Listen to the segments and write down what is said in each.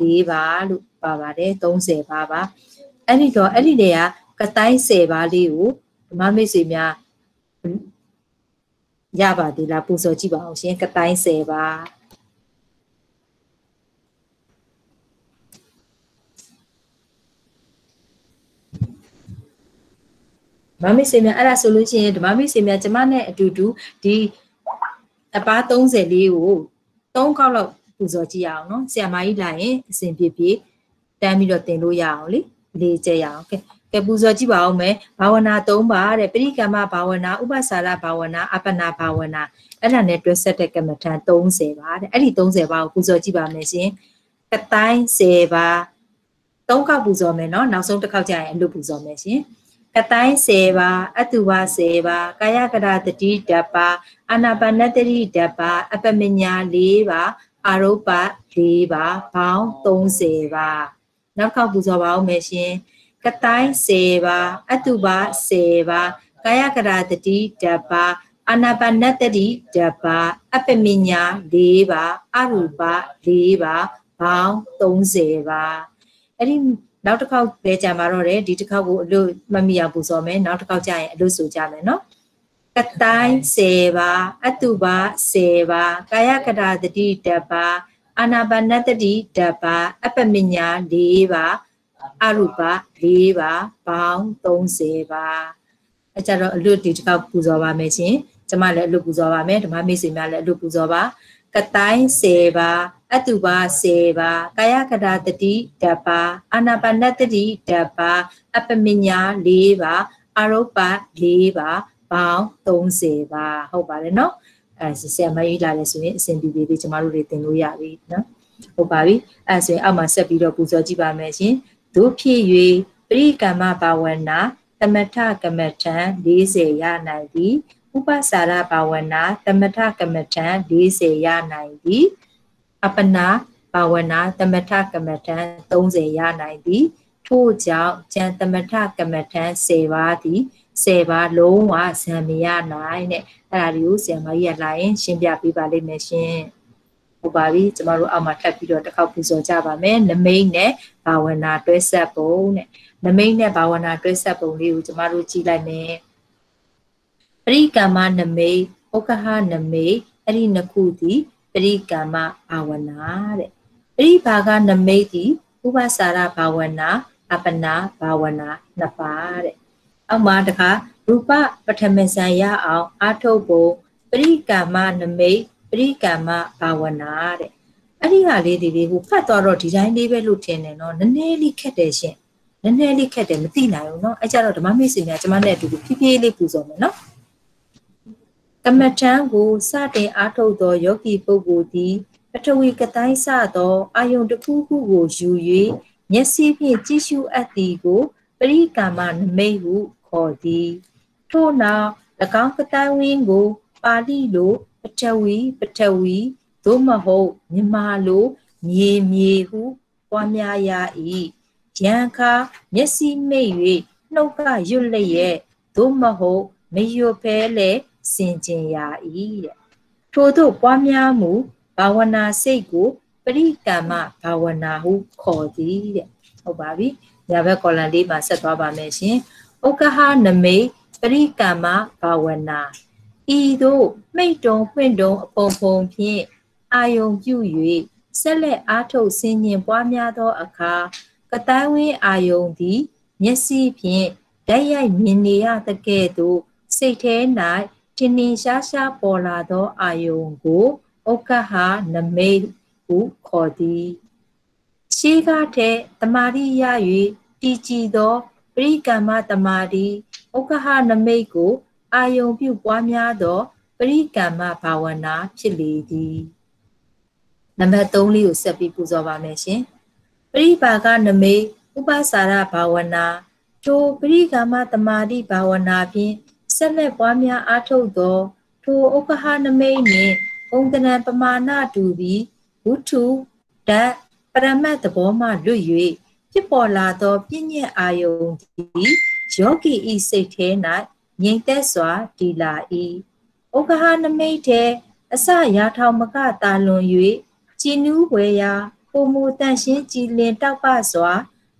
4ပါလို့ပါပါတယ်30ပါပါအဲ့ဒီတော့အဲ့ဒီတွေကကတိုင်း10ပါလေးကိုဓမ္မမိတ်ဆွေများရပါသေးလားပူဇော်ကြည့်ပါအောင်ရှင်ကတိုင်း10ပါဓမ္မမိတ်ဆွေများအဲ့ဒါဆိုလို့ရှိရင်ဓမ္မမိတ်ဆွေများကျမနဲ့အတူတူဒီအပား30လေးကို3ခေါက်လောက် ပူဇော်ကြည့်ရအောင်နော်ဆရာမကြီးလာရင်အစဉ်ပြေပြေတန်းပြီးတော့တင်လို့ရအောင်လေလေးကျရအောင်ကဲကဲပူဇော်ကြည့်ပါအောင်မယ်ဘာဝနာ၃ပါတဲ့ပရိကမ္မဘာဝနာဥပစာရဘာဝနာအပနာဘာဝနာအဲ့ဒါနဲ့တွဲဆက်တဲ့ကမ္မထံ30ပါတဲ့အဲ့ဒီ30ပါကိုပူဇော်ကြည့်ပါမယ်ရှင်ကတိုင်း10ပါ၃ခေါက်ပူဇော်မယ်နော်နောက်ဆုံးတစ်ခေါက်ကျရင်အလုပ်ပူဇော်မယ်ရှင်ကတိုင်း10ပါအတုဝ10ပါကာယကရတတိဓပ္ပါအာနာပါနတတိဓပ္ပါအပမညာ4ပါ အာရုပ4ပါဘောင်း30ပါနောက်ခေါက်ပူဇော်ပါအောင်မယ်ရှင်ကတိုင်း10ပါအတုပါ10ပါကာယကရတတိဓပ္ပါအာနာပါနတတိဓပ္ပါအပမညာ4ပါအရူပ4ပါဘောင်း30ပါအဲ့ဒီနောက်တစ်ခေါက်လဲကြမှာတော့တယ်ဒီတစ်ခေါက်ကိုအလို့မမိအောင်ပူဇော်မယ်နောက်တစ်ခေါက်ကျရင်အလို့ဆိုကြမယ်နော် ကတိုင်း10ပါအတုပါ10ပါကာယကတာတတိတပါအာနာပါနတတိတပါအပမညာ4ပါအရုပ4ပါပေါင်း30ပါအဲကြတော့အလွတ်ဒီတစ်ခေါက်ပူဇော်ပါမယ်ရှင်ကျမလည်းအလွတ်ပူဇော်ပါမယ်ဓမ္မမိတ်ဆွေများလည်းအလွတ်ပူဇော်ပါကတိုင်း10ပါအတုပါ10ပါကာယကတာတတိတပါအာနာပါနတတိတပါအပမညာ4ပါအရုပ4ပါ ပေါင်း30ပါဟုတ်ပါတယ်နော်အဲဆရာမကြီးလာတယ်ဆိုရင်အစဉ်ပြေပြေလေးကျမတို့တွေသင်လို့ရပြီနော်ဟုတ်ပါပြီအဲဆိုရင်အောက်မှာဆက်ပြီးတော့ပူဇော်ကြည့်ပါမယ်ရှင်တို့ဖြစ်၍ပရိကမ္မဘာဝနာသမထကမ္မထံ40ရနိုင်သည်ဥပစာရဘာဝနာသမထကမ္မထံ40ရနိုင်သည်အပနာဘာဝနာသမထကမ္မထံ30ရနိုင်သည်ထို့ကြောင့်ကျန်သမထကမ္မထံ10ပါးသည် 10ပါးလုံးဝဇံမရနိုင်တဲ့အဲ့ဒါတွေကိုဆရာမကြီးကလာရင်ရှင်းပြပေးပါလိမ့်မယ်ရှင်ဟုတ်ပါပြီကျမတို့အောက်မှာထပ်ပြီးတော့တစ်ခေါက်ပူဇော်ကြပါမယ်နမိတ်နဲ့ဘာဝနာတွဲဆက်ပုံတဲ့နမိတ်နဲ့ဘာဝနာတွဲဆက်ပုံလေးကိုကျမတို့ကြည့်လိုက်မယ်ပရိကမ္မနမိတ်ဩကဟနမိတ်အဲ့ဒီနှစ်ခုသည်ပရိကမ္မဘာဝနာတဲ့ပရိဘာဂနမိတ်သည်ဥပစာရဘာဝနာအပနာဘာဝနာနှစ်ပါးတဲ့ အောက်မှာတခါရူပပထမဇန်ရအောင်အာထုတ်ဖို့ပရိကာမနမိတ်ပရိကာမဘာဝနာတဲ့အဲ့ဒီဟာလေးဒီလေးကိုဖတ်သွားတော့ဒီတိုင်းလေးပဲလို့ထင်တယ်နော်နည်းနည်းလေးခက်တယ်ရှင်နည်းနည်းလေးခက်တယ်မသိနိုင်ဘူးနော်အဲ့ကြတော့ဓမ္မမိတ်ဆွေများကျမနဲ့အတူတူဖြည်းဖြည်းလေးပူဇော်မယ်နော်ကမ္မထံကိုစတင်အားထုတ်သောယောဂီပုဂ္ဂိုလ်သည်ပထဝီကတိုင်းစသောအာယုန်တစ်ခုခုကိုယူ၍မျက်စိဖြင့်ကြည့်ရှုအပ်သည်ကိုပရိကာမနမိတ်ဟု ခေါ်သည်ထို့နောက်၎င်းကတိုင်ဝင်းကို ပါဠိလိုပထဝီပထဝီသို့မဟုတ်မြန်မာလိုမြေမြေဟုပွားများရ၏ရန်ခါမျက်စိမိတ်၍နှုတ်ကရွတ်လျက်သို့မဟုတ်မရွတ်ဖဲလဲစင်ကြင်ရ၏တဲ့ထို့သို့ပွားများမှုဘာဝနာစိတ်ကိုပရိကမ္မဘာဝနာဟုခေါ်သည်တဲ့ဟုတ်ပါပြီညာဘက်ကော်လန်လေးမှာဆက်သွားပါမယ်ရှင် ဥက္ကဟနမိတ်ပရိကမ္မဘာဝနာဤသို့မိတ်တုံဖွင့်တုံအပုံပုံဖြင့်အာယုံပြု၍ဆက်လက်အားထုတ်ဆင်ញင်ပွားများသောအခါကတိုင်းဝင်းအာယုံသည်မျက်စိဖြင့်ဓာတ်ရိုက်မြင်နေရသကဲ့သို့စိတ်ထဲ၌တင်နေရှားရှားပေါ်လာသောအာယုံကိုဥက္ကဟနမိတ်ဟုခေါ်သည်ရှိကားတဲ့တမာရိရ၍တည်ကြည်သော ပရိကမ္မတမာတိဥက္ကဟနမိတ်ကို အာယုံပြုပွားများသောပရိကမ္မဘာဝနာဖြစ်လေသည်နံပါတ်3လေးကိုဆက်ပြီးပူဇော်ပါမယ်ရှင်ပရိပါကနမိတ်ဥပစာရဘာဝနာထိုပရိကမ္မတမာတိဘာဝနာဖြင့်ဆက်လက်ပွားများအားထုတ်သောထိုဥက္ကဟနမိတ်နှင့်ပုံတနံပမာဏတူပြီးဝုထုဓာတ်ပရမတ်သဘောမှလွတ်၍ ဖြစ်ပေါ်လာသောပြည့်ညက်အာယုန်သည်ယောဂီဤစိတ်ထဲ၌ငြိမ်သက်စွာတည်လာ၏ဩဃဟနမိတ်ထဲအစရာထောင်မကတာလွန်၍ကြည်နူးဝေရာပုံမူတန့်ရှင်းကြည်လင်တောက်ပစွာ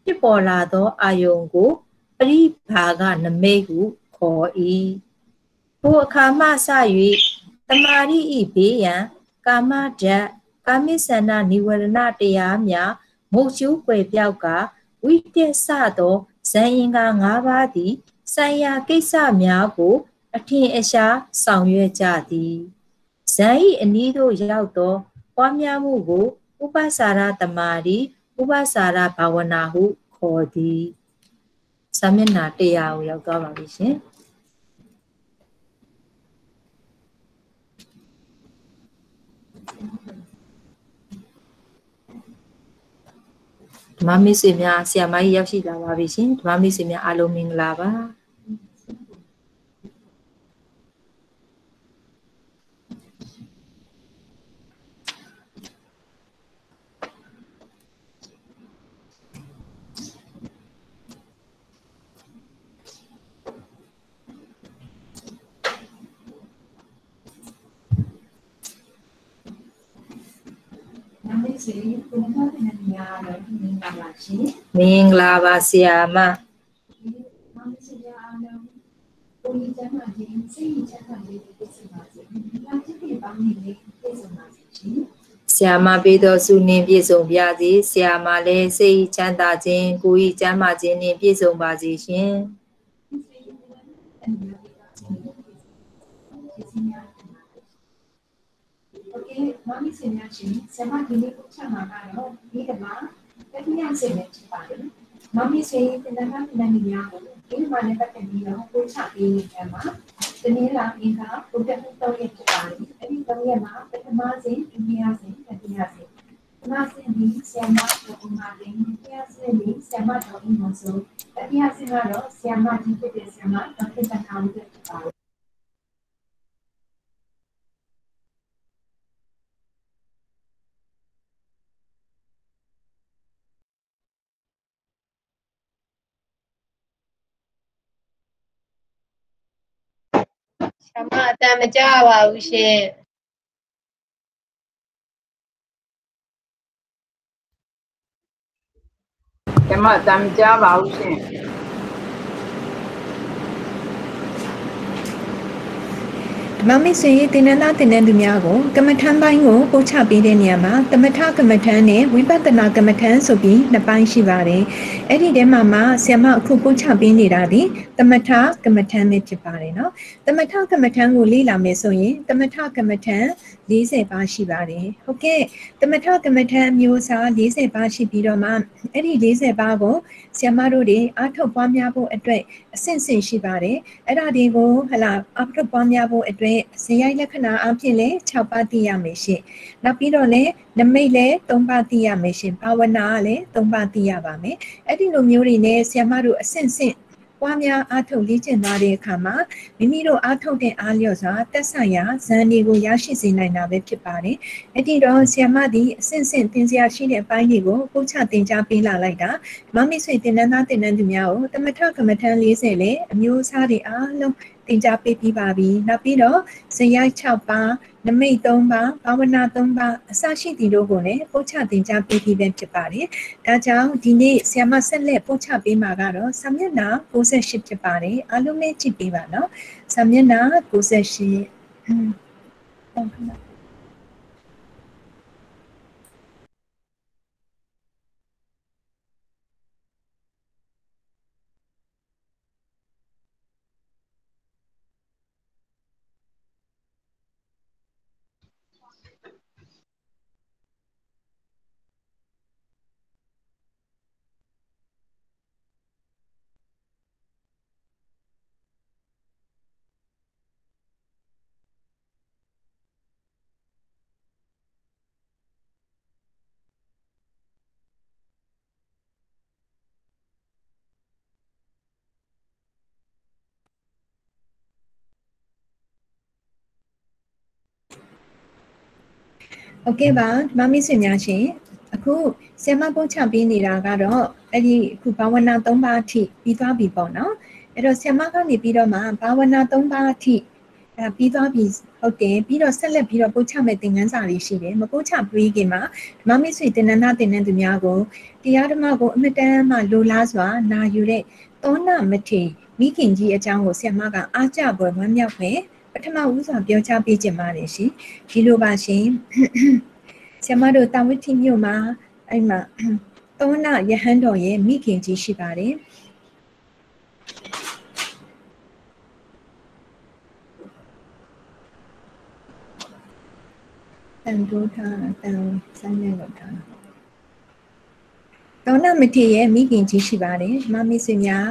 ဖြစ်ပေါ်လာသောအာယုံကိုပရိဘာကနမိတ်ဟုခေါ်၏ထိုအခါမှစ၍တမာရိဤဘေးရန်ကာမဓာတ်ကာမိဆန္ဒនិဝရဏတရားများ မုတ်ကျူးွယ်ပြောက်ကဝိတက်ဆသောဇန်ရင်က၅ပါးသည်ဆိုင်ရာကိစ္စများကို အထင်အရှားဆောင်ရွက်ကြသည်ဇန်ဤအနည်းသို့ရောက်သောပွားများမှုကို ဥပ္ပစာရတမာရီဥပ္ပစာရဘာဝနာဟုခေါ်သည်စာမျက်နှာ100ကိုရောက်သွားပါပြီရှင် ဓမ္မမိတ်ဆွေများဆရာမကြီးရောက်ရှိလာပါပြီရှင်ဓမ္မမိတ်ဆွေများအားလုံးမင်္ဂလာပါ စေကိုမတဲ့နေရာတော့မင်္ဂလာပါရှင်မင်္ဂလာပါဆရာမဒီမောင်စရာအားလုံးကိုကြီးချမ်းသာခြင်းစိတ်ချမ်းသာခြင်းပြည့်စုံပါစေဒီမှာချစ်တဲ့ပေါင်းနေလေးပြည့်စုံပါစေရှင်ဆရာမပေးတော်ဆုနှင့်ပြည့်စုံပါစေဆရာမလည်းစိတ်ချမ်းသာခြင်းကိုယ်ဤချမ်းသာခြင်းနှင့်ပြည့်စုံပါစေရှင် ရင်မမီဆင်များရှင်ဆရာမဒီနေ့ကိုချက်မှာကတော့ဒီကမှာတတိယဆင်နဲ့ဖြစ်ပါတယ်။မမီဆင်သင်္ဍာနမိများကိုဒီမှာလည်းပတ်သက်ပြီးတော့ကိုချပေးနေကြမှာတနင်္လာနေ့ကဘုဒ္ဓဟူတောင်းရဖြစ်ပါတယ်။အဲဒီတောင်းရမှာပထမဆင်ဒုတိယဆင်တတိယဆင်ပထမဆင်ဒီဆရာမတို့ဥမာရင်းဒုတိယဆင်ဒီဆရာမတို့ဥမာဆိုတတိယဆင်ကတော့ဆရာမကြီးဖြစ်တဲ့ဆရာမဒေါက်တာတာဝန်ဖြစ်ပါတယ် ဆရာမအတန်မကြပါဘူးရှင်ကျမတမ်းကြပါဦးရှင် ဓမ္မမိတ်ဆွေတင်နန်းသားတင်နန်းသူများကိုကမ္မထမ်းပိုင်းကိုပို့ချပေးတဲ့နေရာမှာတမထကမ္မထမ်းနဲ့ဝိပဿနာကမ္မထမ်းဆိုပြီးနှစ်ပိုင်းရှိပါတယ်။အဲ့ဒီထဲမှာမှဆ iam အခုပို့ချပေးနေတာဒီတမထကမ္မထမ်းပဲဖြစ်ပါတယ်နော်။တမထကမ္မထမ်းကိုလေ့လာမယ်ဆိုရင်တမထကမ္မထမ်း 40ပါးရှိပါတယ်။ဟုတ်ကဲ့တမထကမ္မထမ်းမျိုးစား40ပါးရှိပြီးတော့မှအဲ့ဒီ40ပါးကိုဆ iam တို့တွေအားထုတ်ပွားများဖို့အတွက်အဆင့်ဆင့်ရှိပါတယ်။အဲ့ဒါတွေကိုဟလာအားထုတ်ပွားများဖို့အတွက်ဇေယိုက်လက္ခဏာအဖြစ်လည်း6ပါးသိရမယ်ရှင်။နောက်ပြီးတော့လည်းနမိတ်လည်း3ပါးသိရမယ်ရှင်။ဘာဝနာကလည်း3ပါးသိရပါမယ်။အဲ့ဒီလိုမျိုးတွေနဲ့ဆ iam တို့အဆင့်ဆင့် ပွားများအားထုတ်လေ့ကျင့်သွားတဲ့အခါမှာမိမိတို့အားထုတ်တဲ့အားလျော့စွာတက်ဆိုင်ရာဇန်တွေကိုရရှိစေနိုင်တာပဲဖြစ်ပါတယ်။အဲ့ဒီတော့ဆ iam သည်အဆင့်ဆင့်သင်စရာရှိတဲ့အပိုင်းတွေကိုပို့ချသင်ကြားပေးလာလိုက်တာမမိတ်ဆွေတင်နန်းသားတင်နန်းသူများကိုတမထကမ္မထမ်း40လေအမျိုးအစားတွေအားလုံး သင်ကြားပေးပြီးပါပြီ။နောက်ပြီးတော့ဇယိုက်6ပါးနမိတ်3ပါးဘာဝနာ3ပါးအစရှိသည်တို့ကိုလည်းပို့ချသင်ကြားပေးပြီးပဲဖြစ်ပါတယ်။ဒါကြောင့်ဒီနေ့ဆ iam ဆက်လက်ပို့ချပေးမှာကတော့စာမျက်နှာ68ဖြစ်ပါတယ်။အားလုံးလည်းကြည့်ပေးပါနော်။စာမျက်နှာ68อืมဟုတ်ကဲ့ โอเคပါမမီးဆွေများရှင်အခုဆ iam ပုံချပေးနေတာကတော့အဲ့ဒီအခုဘာဝနာ၃ပါးအထိပြီးသွားပြီပေါ့နော်အဲ့တော့ဆ iam ကနေပြီးတော့မှဘာဝနာ၃ပါးအထိအဲပြီးသွားပြီ ဟုတ်တယ်ပြီးတော့ဆက်လက်ပြီးတော့ပို့ချမဲ့သင်ခန်းစာတွေရှိတယ်မပို့ချပြီးခင်မှာဓမ္မမိတ်ဆွေတင်နနာတင်နန်းသူများကိုတရားဓမ္မကိုအမတန်မှလိုလားစွာနာယူတဲ့သောနာမထေမိခင်ကြီးအကြောင်းကိုဆရာမကအားကြပွဲဝမ်းမြောက်ပဲ ပထမဦးစွာပြောကြားပေးခြင်းပါတယ်ရှင်ဒီလိုပါရှင်ဆရာမတို့တာဝတိမြို့မှာအဲ့မှာသောနာယဟန်တော်ရဲ့မိခင်ကြီးရှိပါတယ်တန်တိုးထားတန်ဆိုင်နေလောက်ထားဒေါနာမထေရဲ့မိခင်ကြီးရှိပါတယ်မမစ်ဆွေများ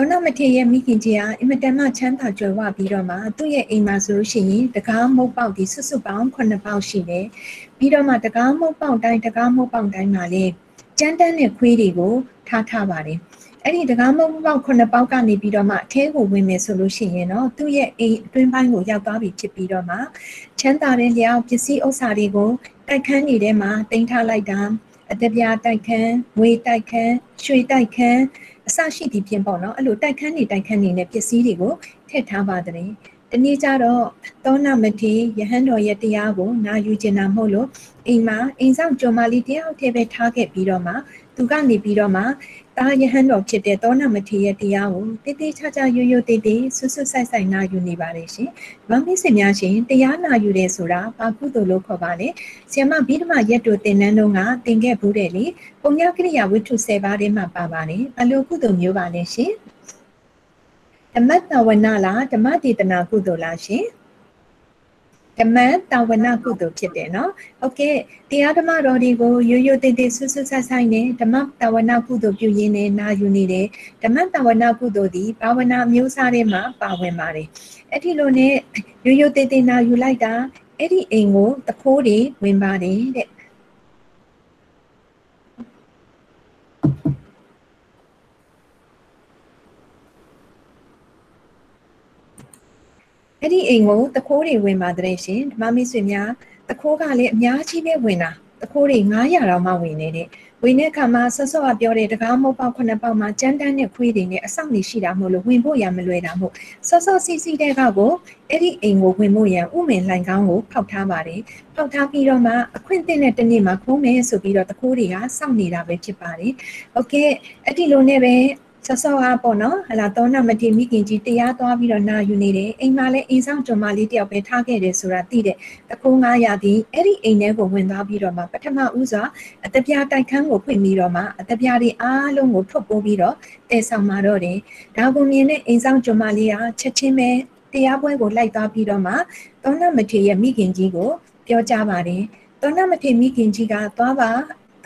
ဒေါနာမထေရဲ့မိခင်ကြီးဟာအင်မတန်မှချမ်းသာကြွယ်ဝပြီးတော့မှသူ့ရဲ့အိမ်မှာဆိုလို့ရှိရင်တကားမုတ်ပေါက်ဒီဆွဆွပေါင်း9ပေါက်ရှိတယ်ပြီးတော့မှတကားမုတ်ပေါက်တိုင်းတကားမုတ်ပေါက်တိုင်းမှာလေကြမ်းတမ်းတဲ့ခွေးတွေကိုထားထားပါတယ်အဲ့ဒီတကားမုတ်ပေါက်9ပေါက်ကနေပြီးတော့မှအထဲကိုဝင်မယ်ဆိုလို့ရှိရင်တော့သူ့ရဲ့အိမ်အတွင်းပိုင်းကိုရောက်သွားပြီဖြစ်ပြီးတော့မှချမ်းသာတဲ့လျောက်ပစ္စည်းဥစ္စာတွေကိုတိုက်ခန်းနေထဲမှာတင်ထားလိုက်တာအတပြားတိုက်ခန်းငွေတိုက်ခန်းရွှေတိုက်ခန်း အစရှိသည်ဖြင့်ပေါ့နော်အဲ့လိုတိုက်ခန်းနေတိုက်ခန်းနေနဲ့ပစ္စည်းတွေကိုထည့်ထားပါတယ်တနည်းကြတော့သောနာမထေယဟန်တော်ရဲ့တရားကိုနာယူကျင်တာမဟုတ်လို့အိမ်မှာအိမ်ဆောင်ကျော်မလေးတယောက်တည်းပဲထားခဲ့ပြီးတော့မှသူကနေပြီးတော့မှ တာယဟန်တော်ဖြစ်တဲ့သောနာမထေရဲ့တရားကိုတိတိကျကျရွရွတေးတေးဆွဆွဆိုင်ဆိုင်နာယူနေပါတယ်ရှင်။မမင်းစင်များရှင်တရားနာယူတယ်ဆိုတာဘာကုသိုလ်လို့ခေါ်ပါလဲ။ဆီယမဘိဓမရက်တို့တင်နန်းတော့ကတင်ခဲ့ဘူးတယ်လေ။ပုံညကရိယာဝိထု10ပါးထဲမှာပါပါတယ်။ဘလို့ကုသိုလ်မျိုးပါလဲရှင်။ဓမ္မတဝနာလားဓမ္မတေတနာကုသိုလ်လားရှင်။ ဓမ္မတာဝနာကုသိုလ်ဖြစ်တယ်နော်။ဟုတ်ကဲ့တရားဓမ္မတော်တွေကိုရိုးရိုးသေးသေးဆွဆွဆိုင်ဆိုင်နဲ့ဓမ္မတာဝနာကုသိုလ်ပြုရင်းနဲ့နာယူနေတယ်။ဓမ္မတာဝနာကုသိုလ်ဒီဘာဝနာမျိုးစားတွေမှာပါဝင်ပါတယ်။အဲ့ဒီလိုနဲ့ရိုးရိုးသေးသေးနာယူလိုက်တာအဲ့ဒီအိမ်ကိုတခိုးတွေဝင်ပါတယ်တဲ့။ အဲ့ဒီအိမ်ကိုတခိုးတွေဝင်ပါတဲ့ရှင်ဓမ္မမိတ်ဆွေများတခိုးကလည်းအများကြီးပဲဝင်တာတခိုးတွေ900တော့မှဝင်နေတဲ့ဝင်တဲ့အခါမှာဆော့ဆော့ကပြောတဲ့တကားမဟုတ်ပေါက်ခုနှစ်ပေါက်မှာကြမ်းတမ်းတဲ့ခွေးတွေနဲ့အဆောင်တွေရှိတာမဟုတ်လို့ဝင်ဖို့ရမလွယ်တာမဟုတ်ဆော့ဆော့စီစီတဲ့ကကိုအဲ့ဒီအိမ်ကိုဝင်ဖို့ရန်ဥမင်လှိုင်ကောင်းကိုဖောက်ထားပါတယ်ဖောက်ထားပြီးတော့မှအခွင့်အရေးတစ်နေ့မှာခိုးမယ်ဆိုပြီးတော့တကိုးတွေကစောင့်နေတာပဲဖြစ်ပါတယ်။ Okay အဲ့ဒီလိုနဲ့ပဲ ဆော့ဆော့ကပေါ့နော်ဟလာသောနာမတိမိခင်ကြီးတရားသွားပြီးတော့နာယူနေတယ်အိမ်မှာလည်းအိမ်ဆောင်ကျွန်မလေးတယောက်ပဲထားခဲ့တယ်ဆိုတာသိတယ်တခိုး900ဒီအဲ့ဒီအိမ်ထဲကိုဝင်သွားပြီးတော့မှပထမဦးစွာအတပြားတိုက်ခန်းကိုဖွင့်ပြီးတော့မှအတပြားတွေအားလုံးကိုထုတ်ပိုးပြီးတော့တည်ဆောင်มาတော့တယ်ဒါကိုမြင်တဲ့အိမ်ဆောင်ကျွန်မလေးကချက်ချင်းပဲတရားပွဲကိုလိုက်သွားပြီးတော့မှသောနာမထေရဲ့မိခင်ကြီးကိုပြောကြပါတယ်သောနာမထေမိခင်ကြီးကသွားပါ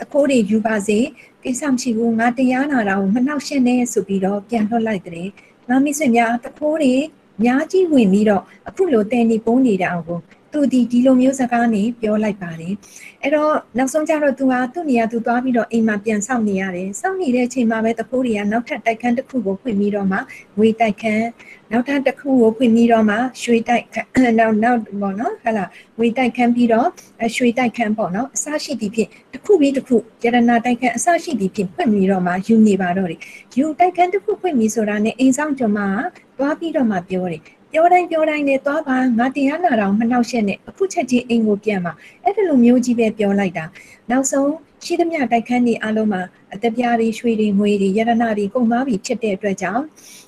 အခိုးတွေယူပါစေ ကိစ္စမရှိဘူးငါတရားနာတာကိုမနှောက်ရှက်နဲ့ဆိုပြီးတော့ပြန်လွှတ်လိုက်တယ်။ငါမိတ်ဆွေများတခိုးတွေအများကြီးဝင်ပြီးတော့အခုလိုတဲနေပုံးနေတာအောင်ကိုသူဒီဒီလိုမျိုးစကားနဲ့ပြောလိုက်ပါတယ်အဲ့တော့နောက်ဆုံးကျတော့သူဟာသူ့နေရာသူသွားပြီးတော့အိမ်မှာပြန်ဆောက်နေရတယ်ဆောက်နေတဲ့အချိန်မှာပဲတခိုးတွေကနောက်ထပ်တိုက်ခန်းတစ်ခုကိုဖွင့်ပြီးတော့မှဝေတိုက်ခန်း နောက်ထပ်တစ်ခုကိုဖွင့်ပြီးတော့မှရွှေတိုက်ခန်းနောက်နောက်ပေါ့နော်ဟလာဝေတိုက်ခန်းပြီးတော့ရွှေတိုက်ခန်းပေါ့နော်အစရှိသည်ဖြင့်တစ်ခုပြီးတစ်ခုယရနာတိုက်ခန်းအစရှိသည်ဖြင့်ဖွင့်ပြီးတော့မှယူနေပါတော့တယ်ယူတိုက်ခန်းတစ်ခုဖွင့်ပြီးဆိုတာနဲ့အိမ်ဆောင်ကျွန်မကသွားပြီးတော့မှပြောတယ်ပြောတိုင်းပြောတိုင်းနဲ့သွားပါငါတရားနာတော်မနှောက်ရှက်နဲ့အခုချက်ချင်းအိမ်ကိုပြန်ပါအဲ့ဒါလိုမျိုးကြီးပဲပြောလိုက်တာနောက်ဆုံးရှိသမျှတိုက်ခန်းတွေအလုံးမှာအတပြားတွေရွှေတွေငွေတွေရတနာတွေကုန်သွားပြီဖြစ်တဲ့အတွက်ကြောင့်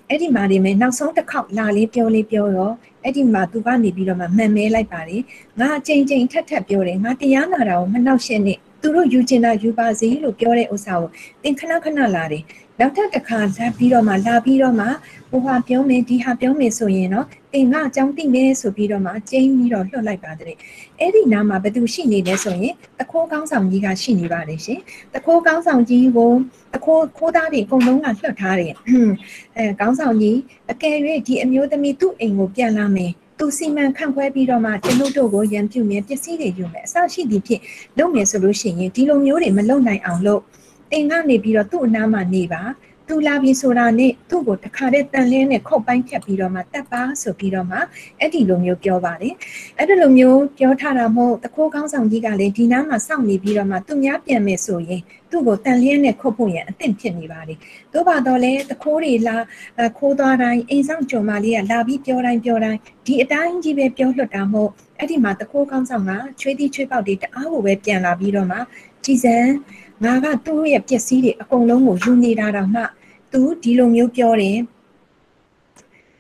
အဲ့ဒီမှာနေမယ်နောက်ဆုံးတစ်ခေါက်လာလေးပြောလေးပြောတော့အဲ့ဒီမှာသူကနေပြီးတော့မှမှန်မဲလိုက်ပါလေငါအချိန်ချင်းထက်ထက်ပြောတယ်ငါတရားနာတာကိုမနှောက်ရှက်နဲ့ သူတို့ယူချင်တာယူပါစေလို့ပြောတဲ့ဥစ္စာကိုသင်ခဏခဏလာတယ်နောက်ထပ်တစ်ခါလာပြီးတော့မှလာပြီးတော့မှဟိုဟာပြောမယ်ဒီဟာပြောမယ်ဆိုရင်တော့တင်ကအကြောင်းသိမယ်ဆိုပြီးတော့မှကျင်းပြီးတော့လွှတ်လိုက်ပါတဲ့အဲ့ဒီနားမှာဘသူရှိနေလဲဆိုရင်တခိုးကောင်းဆောင်ကြီးကရှိနေပါတယ်ရှင်တခိုးကောင်းဆောင်ကြီးကိုတခိုးခိုးသားတွေအကုန်လုံးကလွှတ်ထားတယ်အဲကောင်းဆောင်ကြီးအကယ်၍ဒီအမျိုးသမီးသူ့အိမ်ကိုပြန်လာမယ် သူစီမံခန့်ခွဲပြီးတော့မှကျွန်ုပ်တို့ကိုရန်ပြုမယ်ပစ္စည်းတွေယူမယ်အစရှိသည်ဖြင့်လုပ်မယ်ဆိုလို့ရှိရင်ဒီလိုမျိုးတွေမလုပ်နိုင်အောင်လို့တင်ကနေပြီးတော့သူ့အနားမှာနေပါသူလာပြီဆိုတာနဲ့သူ့ကိုတခါတည်းတန်လင်းနဲ့ခုတ်ပိုင်းဖြတ်ပြီးတော့မှတက်ပါဆိုပြီးတော့မှအဲ့ဒီလိုမျိုးပြောပါတယ်အဲ့ဒီလိုမျိုးပြောထားတာမဟုတ်တခိုးကောင်းဆောင်ကြီးကလည်းဒီနားမှာစောင့်နေပြီးတော့မှသူများပြန်မယ်ဆိုရင် သူသူ့ကိုတန်လျက်နဲ့ခုတ်ဖို့ရန်အသင့်ဖြစ်နေပါလေသို့ပါတော့လေတခိုးတွေလာအခိုးသွားတိုင်းအိမ်ဆောင်ကြုံမလေးကလာပြီးပြောတိုင်းပြောတိုင်းဒီအတိုင်းကြီးပဲပြောလွတ်တာမဟုတ်အဲ့ဒီမှာတခိုးကောင်းဆောင်ကချွေးသီးချွေးပေါက်တွေတအားကိုပဲပြန်လာပြီးတော့မှကြည်စံငါကသူ့ရဲ့ပစ္စည်းတွေအကုန်လုံးကိုယူနေတာတော့မှသူဒီလိုမျိုးပြောတယ်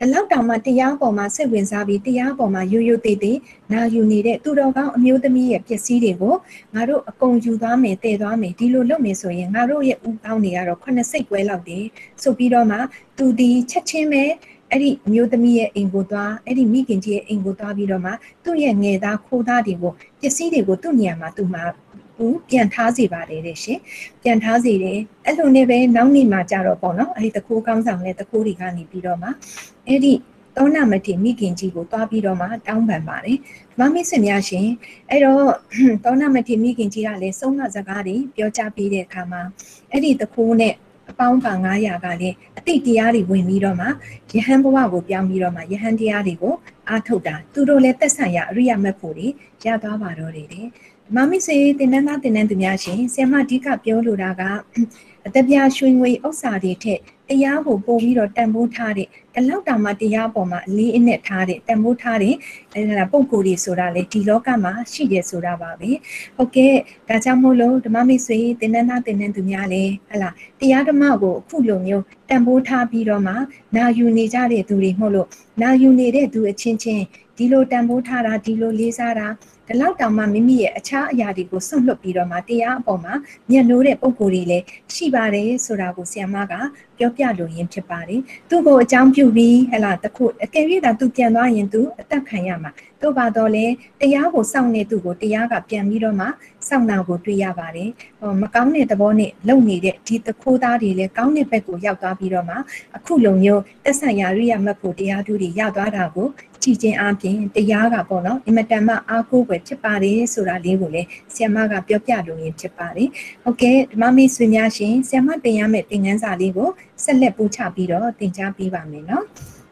အလောက်တောင်မှတရားပေါ်မှာစိတ်ဝင်စားပြီးတရားပေါ်မှာရိုးရိုးသေးသေးနာယူနေတဲ့သူတော်ကောင်းအမျိုးသမီးရဲ့ပစ္စည်းတွေကိုငါတို့အကုန်ယူသွားမယ်တည်သွားမယ်ဒီလိုလုပ်မယ်ဆိုရင်ငါတို့ရဲ့ဥကောင်းတွေကတော့ခုနှစ်စိတ်ကွဲလောက်တယ်ဆိုပြီးတော့မှသူဒီချက်ချင်းပဲအဲ့ဒီအမျိုးသမီးရဲ့အိမ်ကိုသွားအဲ့ဒီမိခင်ကြီးရဲ့အိမ်ကိုသွားပြီးတော့မှသူ့ရဲ့ငယ်သားခိုးသားတွေကိုပစ္စည်းတွေကိုသူ့နေရာမှာသူ့မှာ ဘူးပြန်ထားစီပါတယ်တဲ့ရှင်ပြန်ထားစီတယ်အဲ့လိုနဲ့ပဲနောက်နေ့မှာကြတော့ပေါ့နော်အဲ့ဒီတခိုးကောင်းဆောင်နဲ့တခိုးတွေကနေပြီးတော့မှအဲ့ဒီတောနာမတိမိခင်ကြီးကိုတွားပြီးတော့မှတောင်းပန်ပါတယ်ဓမ္မမိတ်ဆွေများရှင်အဲ့တော့တောနာမတိမိခင်ကြီးကလည်းဆုံးမစကားတွေပြောကြားပြီးတဲ့အခါမှာအဲ့ဒီတခိုးနဲ့အပေါင်းပါ900ကလည်းအတိတ်တရားတွေဝင်ပြီးတော့မှယဟန်ဘဝကိုပြောင်းပြီးတော့မှယဟန်တရားတွေကိုအားထုတ်တာသူတို့လည်းသက်ဆိုင်ရာအရိယာမက်ဖို့တွေရသွားပါတော့တယ်တဲ့ မမစေတင်နန်းသားတင်နန်းသူများရှင်ဆရာမအဓိကပြောလိုတာကအတပြားရွှေငွေဥစ္စာတွေထက်တရားကိုပို့ပြီးတော့တန်ဖိုးထားတဲ့ဒီလောက်တောင်မှတရားပေါ်မှာအလေးအနက်ထားတဲ့တန်ဖိုးထားတဲ့အဲဒါပုံကိုယ်တွေဆိုတာလေဒီလောကမှာရှိတယ်ဆိုတာပါပဲဟုတ်ကဲ့ဒါကြောင့်မို့လို့ဓမ္မမိတ်ဆွေတင်နန်းသားတင်နန်းသူများလည်းဟလာတရားဓမ္မကိုအခုလိုမျိုးတန်ဖိုးထားပြီးတော့မှနာယူနေကြတဲ့သူတွေမဟုတ်လို့နာယူနေတဲ့သူအချင်းချင်းဒီလိုတန်ဖိုးထားတာဒီလိုလေးစားတာ ဒီလောက်တောင်မှမိမိရဲ့အခြားအရာတွေကိုဆွန့်လွတ်ပြီးတော့မှတရားအပေါ်မှာမျက်နှိုးတဲ့ပုံကိုယ်တွေလည်းရှိပါတယ်ဆိုတာကိုဆီယမကပြောပြလိုရင်းဖြစ်ပါတယ်သူ့ကိုအကြောင်းပြုပြီးဟဲ့လားတခုအကယ်၍သာသူပြန်သွားရင်သူအသက်ခံရမှာတို့ပါတော့လေတရားကိုစောင့်နေသူကိုတရားကပြန်ပြီးတော့မှ စောင့်နာကိုတွေ့ရပါတယ်ဟောမကောင်းတဲ့သဘောနဲ့လုံနေတဲ့ဒီတခိုးသားတွေလည်းကောင်းတဲ့ဘက်ကိုရောက်သွားပြီးတော့မှအခုလိုမျိုးတက်ဆိုင်ရာရိယာမတ်ဖို့တရားသူတွေရောက်သွားတာကိုကြည်ချင်းအပြင်တရားကပေါ့နော်အင်မတန်မှအားကိုးွယ်ဖြစ်ပါတယ်ဆိုတာလေးကိုလည်းဆ iam မကပြောပြလို့ရင်ဖြစ်ပါတယ်ဟုတ်ကဲ့ဓမ္မမိတ်ဆွေများရှင်ဆ iam မတင်ရမယ့်သင်ခန်းစာလေးကိုဆက်လက်ပို့ချပြီးတော့သင်ကြားပေးပါမယ်နော်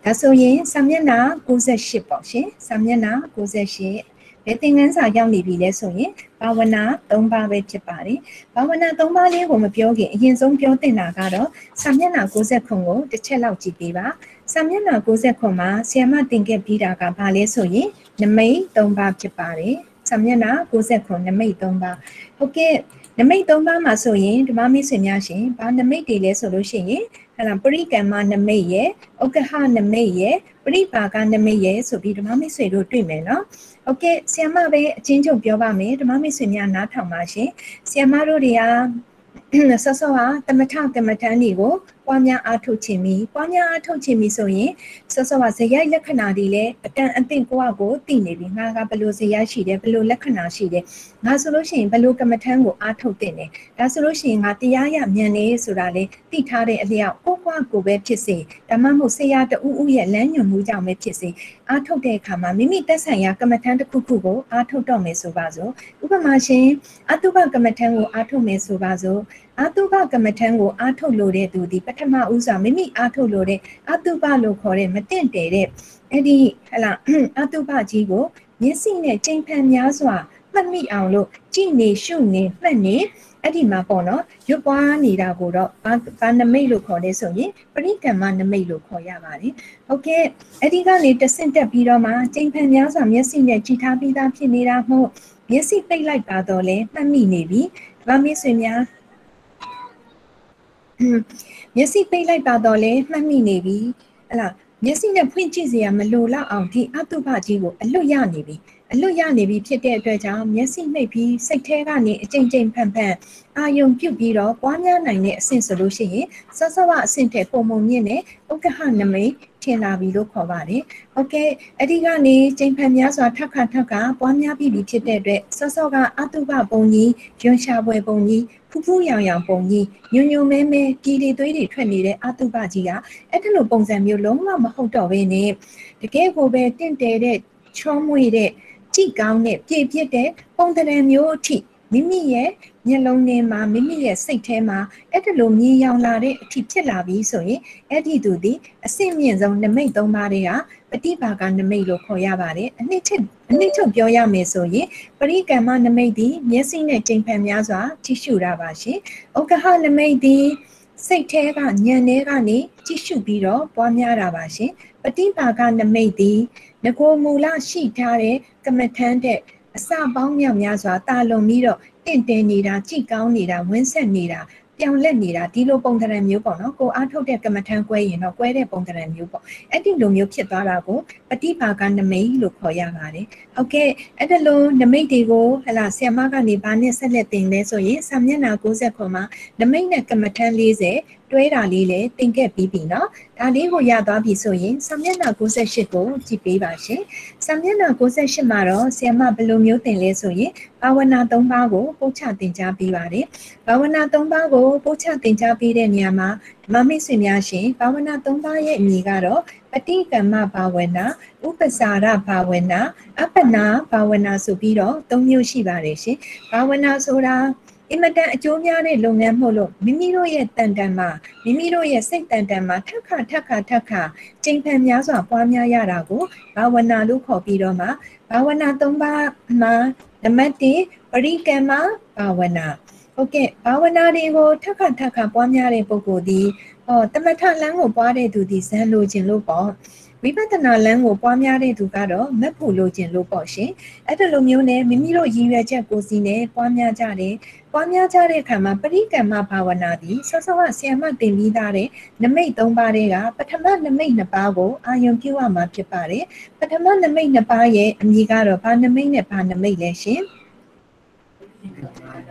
ဒါဆိုရင်စာမျက်နှာ68ပေါ့ရှင်စာမျက်နှာ68 ဘယ်သင်ခန်းစာရောက်နေပြီလဲဆိုရင်ဘာဝနာ၃ပါးပဲဖြစ်ပါတယ်။ဘာဝနာ၃ပါးလေးကိုမပြောခင်အရင်ဆုံးပြောတင်တာကတော့စာမျက်နှာ69ကိုတစ်ချက်လောက်ကြည့်ပေးပါ။စာမျက်နှာ69မှာဆီယမတင်ခဲ့ပြီးတာကဘာလဲဆိုရင်နမိတ်၃ပါးဖြစ်ပါတယ်။စာမျက်နှာ69နမိတ်၃ပါး။ဟုတ်ကဲ့နမိတ်၃ပါးမှာဆိုရင်ဓမ္မမိတ်ဆွေများရှင်ဘာနမိတ်တွေလဲဆိုလို့ရှိရင်ဟလာပရိကမ္မနမိတ်ရဲ့ဥက္ကဟနမိတ်ရဲ့ပရိပါကနမိတ်ရဲ့ဆိုပြီးဓမ္မမိတ်ဆွေတို့တွေ့မယ်နော်။ Okay ဆီယမပဲအချင်းချုပ်ပြောပါမယ်ဓမ္မမိတ်ဆွေများနားထောင်ပါရှင်။ဆီယမတို့တွေကဆော့ဆော့ဟာတမထကမ္မထန်တွေကို ပွားများအားထုတ်ခြင်းမီပွားများအားထုတ်ခြင်းမီဆိုရင်ဆော့ဆော့ဟာဇယိုက်လက္ခဏာတွေလည်းအတန်အသင့်ကိုယ့်အကိုသိနေပြီငါကဘယ်လိုဇယိုက်ရှိတယ်ဘယ်လိုလက္ခဏာရှိတယ်ငါဆိုလို့ရှိရင်ဘယ်လိုကမ္မထန်ကိုအားထုတ်တဲ့လဲဒါဆိုလို့ရှိရင်ငါတရားရမြန်နေဆိုတာလေသိထားတဲ့အလျောက်ကိုယ့်ကိုယ်ပဲဖြစ်စေဒါမှမဟုတ်ဆရာတူဦးရဲ့လမ်းညွှန်မှုကြောင့်ပဲဖြစ်စေအားထုတ်တဲ့အခါမှာမိမိတက်ဆိုင်ရာကမ္မထန်တစ်ခုခုကိုအားထုတ်တော့မယ်ဆိုပါစို့ဥပမာရှင်အတုပကမ္မထန်ကိုအားထုတ်မယ်ဆိုပါစို့ အတုပကမ္မထန်ကိုအားထုတ်လို့တဲ့သူဒီပထမဦးစွာမိမိအားထုတ်လို့တဲ့အတုပလို့ခေါ်တဲ့မတင့်တယ်တဲ့အဲ့ဒီဟလာအတုပကြီးကိုမျက်စိနဲ့ချိန်ဖန်များစွာမှတ်မိအောင်လို့ကြည်နေရှုနေမှတ်နေအဲ့ဒီမှာပေါ့နော်ရွတ်ပွားနေတာကိုတော့ဘာနမိတ်လို့ခေါ်လဲဆိုရင်ပရိကမ္မနမိတ်လို့ခေါ်ရပါတယ်။ဟုတ်ကဲ့အဲ့ဒီကနေတဆင့်တက်ပြီးတော့မှချိန်ဖန်များစွာမျက်စိနဲ့ကြည်ထားပြီးသားဖြစ်နေတာမဟုတ်မျက်စိပိတ်လိုက်ပါတော့လဲမှတ်မိနေပြီ။ဒါမှမဟုတ်ဆွေများ မျက်စိပိတ်လိုက်ပါတော့လဲမှတ်မိနေပြီဟလာမျက်စိနဲ့ဖွင့်ကြည့်စရာမလိုတော့အောင်ဒီအတုပကြီးကိုအလွတ်ရနေပြီအလွတ်ရနေပြီဖြစ်တဲ့အတွက်ကြောင့်မျက်စိနှိပ်ပြီးစိတ်ထဲကနေအကြိမ်ကြိမ်ဖန်ဖန်အာယုံပြုတ်ပြီးတော့ပွားများနိုင်တဲ့အဆင့်ဆိုလို့ရှိရင်စောစောကအဆင့်ထဲပုံပုံမြင့်တဲ့ဥက္ကဟနမိတ် ထင်လာပြီလို့ခေါ်ပါတယ်။ Okay အဲ့ဒီကနေချိန်ဖန်များစွာထပ်ခါထပ်ခါပွားများပြီးပြီဖြစ်တဲ့အတွက်စောစောကအတုပပုံကြီးရွှန်ရှာပွဲပုံကြီးဖူးဖူးရောင်ရောင်ပုံကြီးညွညွမဲမဲကြီးလီသွေးတွေထွက်နေတဲ့အတုပကြီးကအဲ့ဒီလိုပုံစံမျိုးလုံးဝမဟုတ်တော့ဘဲနဲ့တကယ်ကိုပဲတင့်တယ်တဲ့ချောမွေ့တဲ့ကြည့်ကောင်းတဲ့ပြည့်ပြည့်တဲ့ပုံသဏ္ဍာန်မျိုးအထိမိမိရဲ့ မျက်လုံးထဲမှာမိမိရဲ့စိတ်ထဲမှာအဲ့ဒါလိုမြင်ရောင်လာတဲ့အထိဖြစ်လာပြီဆိုရင်အဲ့ဒီသူဒီအစင့်မြင့်ဆုံးနမိတ်သုံးပါးတွေကပฏิဘာကနမိတ်လို့ခေါ်ရပါတယ်အနှစ်ချက်အနှစ်ချုပ်ပြောရမယ်ဆိုရင်ပရိကမ္မနမိတ်ဒီမျက်စိနဲ့ကြိမ်ဖန်များစွာထိရှုတာပါရှင်။ဩကဟနမိတ်ဒီစိတ်ထဲကညံထဲကနေကြည့်ရှုပြီးတော့ပွားများတာပါရှင်ပฏิပါကနမိတ်သည်ငကိုမူလရှိထားတဲ့ကမ္မထမ်းတဲ့အစပေါင်းမြောက်များစွာတာလုံပြီးတော့ တင့်တယ်နေတာကြည်ကောင်းနေတာဝင်းဆက်နေတာပြောင်းလဲနေတာဒီလိုပုံသဏ္ဍာန်မျိုးပေါ့နော်ကိုအားထုတ်တဲ့ကမ္မထမ်းကွဲရင်တော့ကွဲတဲ့ပုံသဏ္ဍာန်မျိုးပေါ့အဲ့ဒီလိုမျိုးဖြစ်သွားတာကိုပฏิပါကနမိတ်လို့ခေါ်ရပါတယ်ဟုတ်ကဲ့အဲ့ဒါလိုနမိတ်တွေကိုဟလာဆီယမကနေဘာနဲ့ဆက်လက်တင်လဲဆိုရင်စာမျက်နှာ60ခွန်မှာနမိတ်နဲ့ကမ္မထမ်း40 တွဲတာလေးလည်းသင်ခဲ့ပြီးပြီနော်ဒါလေးကိုရသွားပြီဆိုရင်စာမျက်နှာ68ကိုကြည့်ပေးပါရှင်စာမျက်နှာ68မှာတော့ဆရာမဘယ်လိုမျိုးသင်လဲဆိုရင်ဘာဝနာ3ပါးကိုပို့ချသင်ကြားပေးပါတယ်ဘာဝနာ3ပါးကိုပို့ချသင်ကြားပေးတဲ့နေရာမှာဓမ္မမိတ်ဆွေများရှင်ဘာဝနာ3ပါးရဲ့အမည်ကတော့ပฏิကမ္မဘာဝနာဥပစာရဘာဝနာအပနာဘာဝနာဆိုပြီးတော့၃မျိုးရှိပါတယ်ရှင်ဘာဝနာဆိုတာ အင်မတန်အကျိုးများတဲ့လုပ်ငန်းမို့လို့မိမိတို့ရဲ့တန်တန်မှာမိမိတို့ရဲ့စိတ်တန်တန်မှာထက်ခါထက်ခါထက်ခါချိန်ဖန်များစွာပွားများရတာကိုဘာဝနာလို့ခေါ်ပြီးတော့မှဘာဝနာ၃ပါးမှာနံပါတ်1ပရိကမ္မဘာဝနာဟုတ်ကဲ့ဘာဝနာတွေကိုထက်ခါထက်ခါပွားများတဲ့ပုဂ္ဂိုလ်ဒီဟောတမထလန်းကိုပွားတဲ့သူဒီဇန်လိုခြင်းလို့ပေါ့ ဝိပဿနာလမ်းကိုပွားများတဲ့သူကတော့မက်ဖို့လိုချင်လို့ပေါ့ရှင်အဲ့ဒါလိုမျိုးနဲ့မိမိတို့ရည်ရွယ်ချက်ကိုစီနဲ့ပွားများကြတယ်ပွားများကြတဲ့အခါမှာပရိကမ္မဘာဝနာသည်ဆောစောကဆီယမတင်ပြီးသားတဲ့နမိတ်၃ပါးတွေကပထမနမိတ်၂ပါးကိုအာယုံပြုရမှာဖြစ်ပါတယ်ပထမနမိတ်၂ပါးရဲ့အမည်ကတော့ဘာနမိတ်နဲ့ဘာနမိတ်လဲရှင်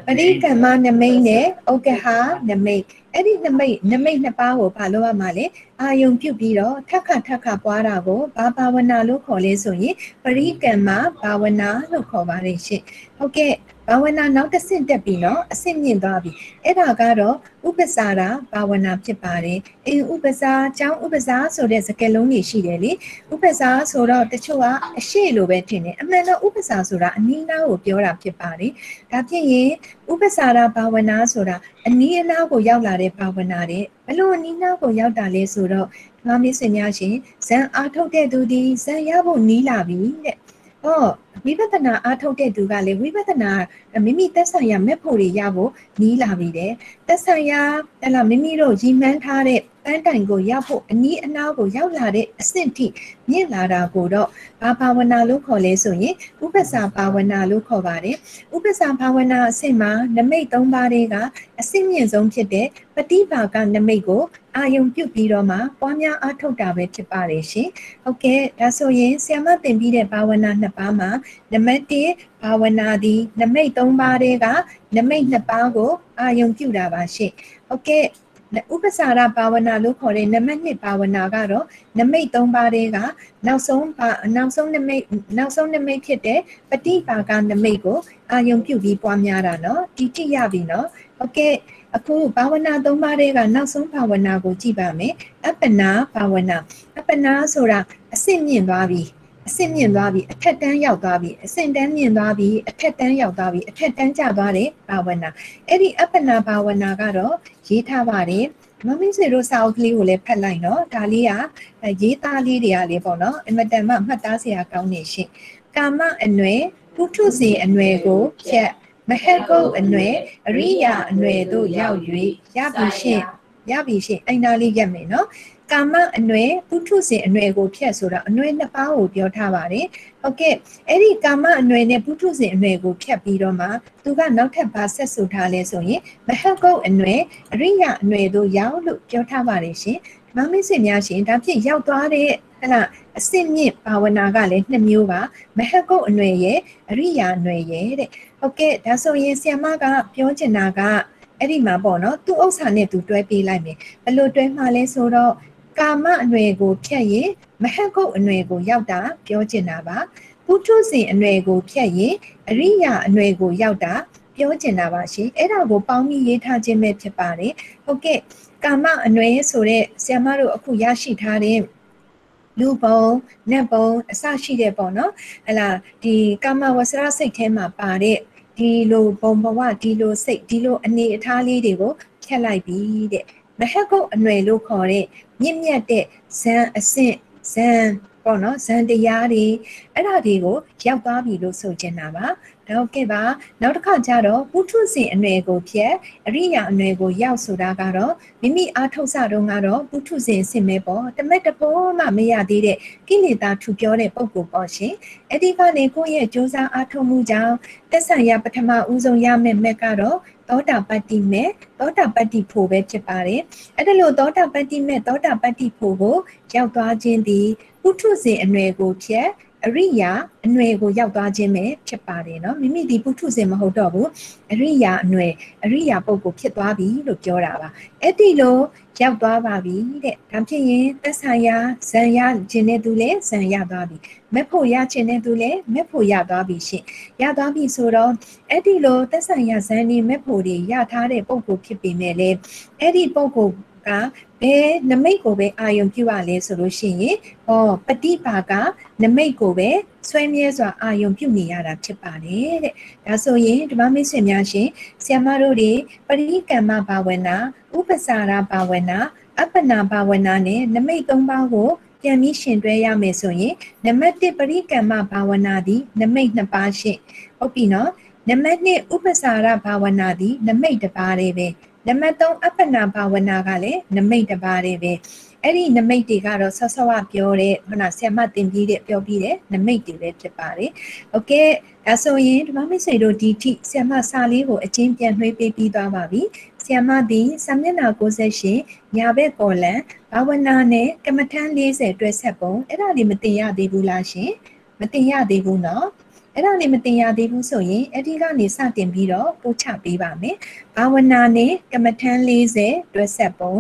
ပရိကမ္မနမိတ်နဲ့ဩကဟာနမိတ်အဲ့ဒီနမိတ်နမိတ်နှစ်ပါးကိုဘာလို့ရမှာလဲ အာယုံပြုတ်ပြီးတော့ထက်ခါထက်ခါပွားတာကိုဘာဘာဝနာလို့ခေါ်လဲဆိုရင်ပရိကမ္မဘာဝနာလို့ခေါ်ပါတယ်ရှင်ဟုတ်ကဲ့ဘာဝနာနောက်တစ်ဆင့်တက်ပြီးတော့အဆင့်မြင့်သွားပြီအဲ့ဒါကတော့ဥပ္ပစာရာဘာဝနာဖြစ်ပါတယ်အင်းဥပ္ပစာကျောင်းဥပ္ပစာဆိုတဲ့စကားလုံးတွေရှိတယ်လေဥပ္ပစာဆိုတော့တချို့ကအရှိလိုပဲထင်တယ်အမှန်တော့ဥပ္ပစာဆိုတာအနီးနားကိုပြောတာဖြစ်ပါတယ်ဒါဖြစ်ရင်ဥပ္ပစာရာဘာဝနာဆိုတာအနီးအနားကိုရောက်လာတဲ့ဘာဝနာတဲ့ဘလို့အနီးနားကိုရောက်တာလဲဆိုတော့ဓမ္မမင်းစင်များရှင်ဇန်အားထုတ်တဲ့သူဒီဇန်ရဖို့နီးလာပြီတဲ့ဟောဝိပဿနာအားထုတ်တဲ့သူကလည်းဝိပဿနာမိမိသက်ဆိုင်ရာမဲ့ဖို့တွေရဖို့နီးလာပြီတဲ့သက်ဆိုင်ရာဟလာမိမိတို့ရည်မှန်းထားတဲ့ ပန်းတိုင်ကိုရောက်ဖို့အနီးအနားကိုရောက်လာတဲ့အဆင့်ထိမြင့်လာတာကိုတော့ဘာဘာဝနာလို့ခေါ်လဲဆိုရင်ဥပ္ပစာဘာဝနာလို့ခေါ်ပါတယ်ဥပ္ပစာဘာဝနာအဆင့်မှာနမိတ်၃ပါးတွေကအဆင့်မြင့်ဆုံးဖြစ်တဲ့ပฏิဘာကနမိတ်ကိုအာယုံပြုတ်ပြီးတော့မှပွားများအားထုတ်တာပဲဖြစ်ပါတယ်ရှင်ဟုတ်ကဲ့ဒါဆိုရင်ဆ iam သင်ပြီးတဲ့ဘာဝနာနှစ်ပါးမှာနံပါတ်1ဘာဝနာသည်နမိတ်၃ပါးတွေကနမိတ်2ပါးကိုအာယုံပြုတာပါရှင့်ဟုတ်ကဲ့ ဥပစာရဘာဝနာလို့ခေါ်တဲ့နမနှစ်ဘာဝနာကတော့နမိတ်၃ပါးတည်းကနောက်ဆုံးနောက်ဆုံးနမိတ်နောက်ဆုံးနမိတ်ဖြစ်တဲ့ပฏิပါကနမိတ်ကိုအာယုံပြုပြီးပွားများတာနော်ဒီတိရပြီနော်ဟုတ်ကဲ့အခုဘာဝနာ၃ပါးတည်းကနောက်ဆုံးဘာဝနာကိုကြည့်ပါမယ်အပ္ပနာဘာဝနာအပ္ပနာဆိုတာအစစ်မြင့်သွားပြီ အဆင့်မြင့်သွားပြီအထက်တန်းရောက်သွားပြီအဆင့်တန်းမြင့်သွားပြီအထက်တန်းရောက်သွားပြီအထက်တန်းကျသွားတယ်ဘာဝနာအဲ့ဒီအပ္ပနာဘာဝနာကတော့ရေးထားပါတယ်မမင်းစေတို့စာအုပ်ကလေးကိုလည်းဖတ်လိုက်နော်ဒါလေးကရေးသားလေးတွေကလေးပေါ့နော်အမတန်မှမှတ်သားစရာကောင်းနေရှင်ကာမအနွယ်ပုထုဇဉ်အနွယ်ကိုဖြတ်မဟက်ကုတ်အနွယ်အရိယာအနွယ်တို့ရောက်၍ရပြီရှင်ရပြီရှင်အိမ်သားလေးရက်မယ်နော် ကာမအနွယ်ပုထုဇဉ်အနွယ်ကိုဖြတ်ဆိုတာအနွယ်နှစ်ပါးကိုပြောထားပါတယ်။ဟုတ်ကဲ့အဲ့ဒီကာမအနွယ်နဲ့ပုထုဇဉ်အနွယ်ကိုဖြတ်ပြီးတော့မှသူကနောက်ထပ်ဘာဆက်ဆိုထားလဲဆိုရင်မဟကုတ်အနွယ်အရိယအနွယ်တို့ရောက်လို့ပြောထားပါတယ်ရှင်။မမင်းစင်များရှင်ဒါဖြင့်ရောက်သွားတဲ့ဟလာအစစ်မြင့်ဘာဝနာကလည်းနှစ်မျိုးပါမဟကုတ်အနွယ်ရဲ့အရိယာအနွယ်ရဲ့တဲ့ဟုတ်ကဲ့ဒါဆိုရင်ဆီယမကပြောချင်တာကအဲ့ဒီမှာပေါ့နော်သူ့ဥစ္စာနဲ့သူတွဲပေးလိုက်မယ်ဘယ်လိုတွဲမှလဲဆိုတော့ ကာမအနွယ်ကိုဖြတ်ရင်မဟကုတ်အနွယ်ကိုရောက်တာပြောချင်တာပါပုထုဇဉ်အနွယ်ကိုဖြတ်ရင်အရိယာအနွယ်ကိုရောက်တာပြောချင်တာပါရှင်အဲ့ဒါကိုပေါင်းပြီးရေးထားခြင်းပဲဖြစ်ပါတယ်ဟုတ်ကဲ့ကာမအနွယ်ဆိုတဲ့ဆရာမတို့အခုရရှိထားတဲ့လူပုံနတ်ပုံအစရှိတဲ့ပေါ့နော်ဟလာဒီကာမဝဆရာစိတ်ထဲမှာပါတဲ့ဒီလိုပုံဘဝဒီလိုစိတ်ဒီလိုအနေအထားလေးတွေကိုဖြတ်လိုက်ပြီတဲ့ မဟက်ကုတ်အနွယ်လို့ခေါ်တဲ့မြင့်မြတ်တဲ့ဇန်အဆင့်ဇန်ပေါ့နော်ဇန်တရားတွေအဲ့ဒါတွေကိုရောက်သွားပြီလို့ဆိုချင်တာပါ တော့ကဲပါနောက်တစ်ခါကျတော့ပုထုဇဉ်အနွယ်ကိုဖြတ်အရိယာအနွယ်ကိုရောက်ဆိုတာကတော့မိမိအားထုတ်စတော့ကတော့ပုထုဇဉ်အဆင့်ပဲပေါ့တမက်တပေါ်မှမရသေးတဲ့ကိလေသာထူပြောတဲ့ပုံကိုပေါ့ရှင်အဲ့ဒီကနေကိုယ့်ရဲ့ကြိုးစားအားထုတ်မှုကြောင့်သက်ဆိုင်ရာပထမဦးဆုံးရမယ့်မက်ကတော့သောတာပတ္တိမဲ့သောတာပတ္တိဖို့ပဲဖြစ်ပါတယ်အဲ့ဒါလို့သောတာပတ္တိမဲ့သောတာပတ္တိဖို့ကိုရောက်သွားခြင်းသည်ပုထုဇဉ်အနွယ်ကိုဖြတ် အရိယာအနွယ်ကိုရောက်သွားခြင်းပဲဖြစ်ပါတယ်เนาะမိမိဒီပုထုဇဉ်မဟုတ်တော့ဘူးအရိယာအနွယ်အရိယာပုဂ္ဂိုလ်ဖြစ်သွားပြီလို့ပြောတာပါအဲ့ဒီလိုရောက်သွားပါပြီတဲ့ဒါဖြစ်ရင်သက်ဆိုင်ရာဇံရခြင်းတဲ့သူလည်းဇံရသွားပြီမက်ဖို့ရခြင်းတဲ့သူလည်းမက်ဖို့ရသွားပြီရှင်ရသွားပြီဆိုတော့အဲ့ဒီလိုသက်ဆိုင်ရာဇံနေမက်ဖို့တွေရထားတဲ့ပုဂ္ဂိုလ်ဖြစ်ပေမဲ့လေအဲ့ဒီပုဂ္ဂိုလ် ကဘယ်နမိတ်ကိုပဲအာယုံပြုရလဲဆိုလို့ရှိရင်ဟောပฏิပါကနမိတ်ကိုပဲဆွဲမြဲစွာအာယုံပြုနေရတာဖြစ်ပါတယ်တဲ့ဒါဆိုရင်ဓမ္မမိတ်ဆွေများရှင်ဆရာမတို့တွေပရိကမ္မဘာဝနာဥပ္ပစာရဘာဝနာအပ္ပနာဘာဝနာနဲ့နမိတ်၃ပါးကိုပြန်ပြီးရှင်တွဲရမယ်ဆိုရင်နံပါတ်1ပရိကမ္မဘာဝနာသည်နမိတ်2ပါးရှင့်ဟုတ်ပြီနော်နံပါတ်2ဥပ္ပစာရဘာဝနာသည်နမိတ်တစ်ပါးလေးပဲ နံပါတ်3အပ္ပနာဘာဝနာကလည်းနမိတ်တစ်ပါးလေးပဲအဲ့ဒီနမိတ်တွေကတော့ဆော့ဆော့ကပြောတဲ့ခုနဆ iam တင်ပြီးတဲ့ပြောပြီးတဲ့နမိတ်တွေပဲဖြစ်ပါတယ်။ Okay ဒါဆိုရင်ဓမ္မမိတ်ဆွေတို့ဒီထိဆ iam စာလေးကိုအချင်းပြန်နှွှေးပေးပြီးသွားပါပြီ။ဆ iam သည်စာမျက်နှာ68ညာဘက်ကော်လန်ဘာဝနာနဲ့ကမ္မထမ်း40တွဲဆက်ပုံအဲ့ဒါလေးမတင်ရသေးဘူးလားရှင်။မတင်ရသေးဘူးနော်။ အဲ့ဒါနေမတင်ရသေးဘူးဆိုရင်အဲ့ဒီကနေစတင်ပြီးတော့ပို့ချပေးပါမယ်။ဘာဝနာနဲ့ကမ္မထမ်း40တွဲဆက်ပုံ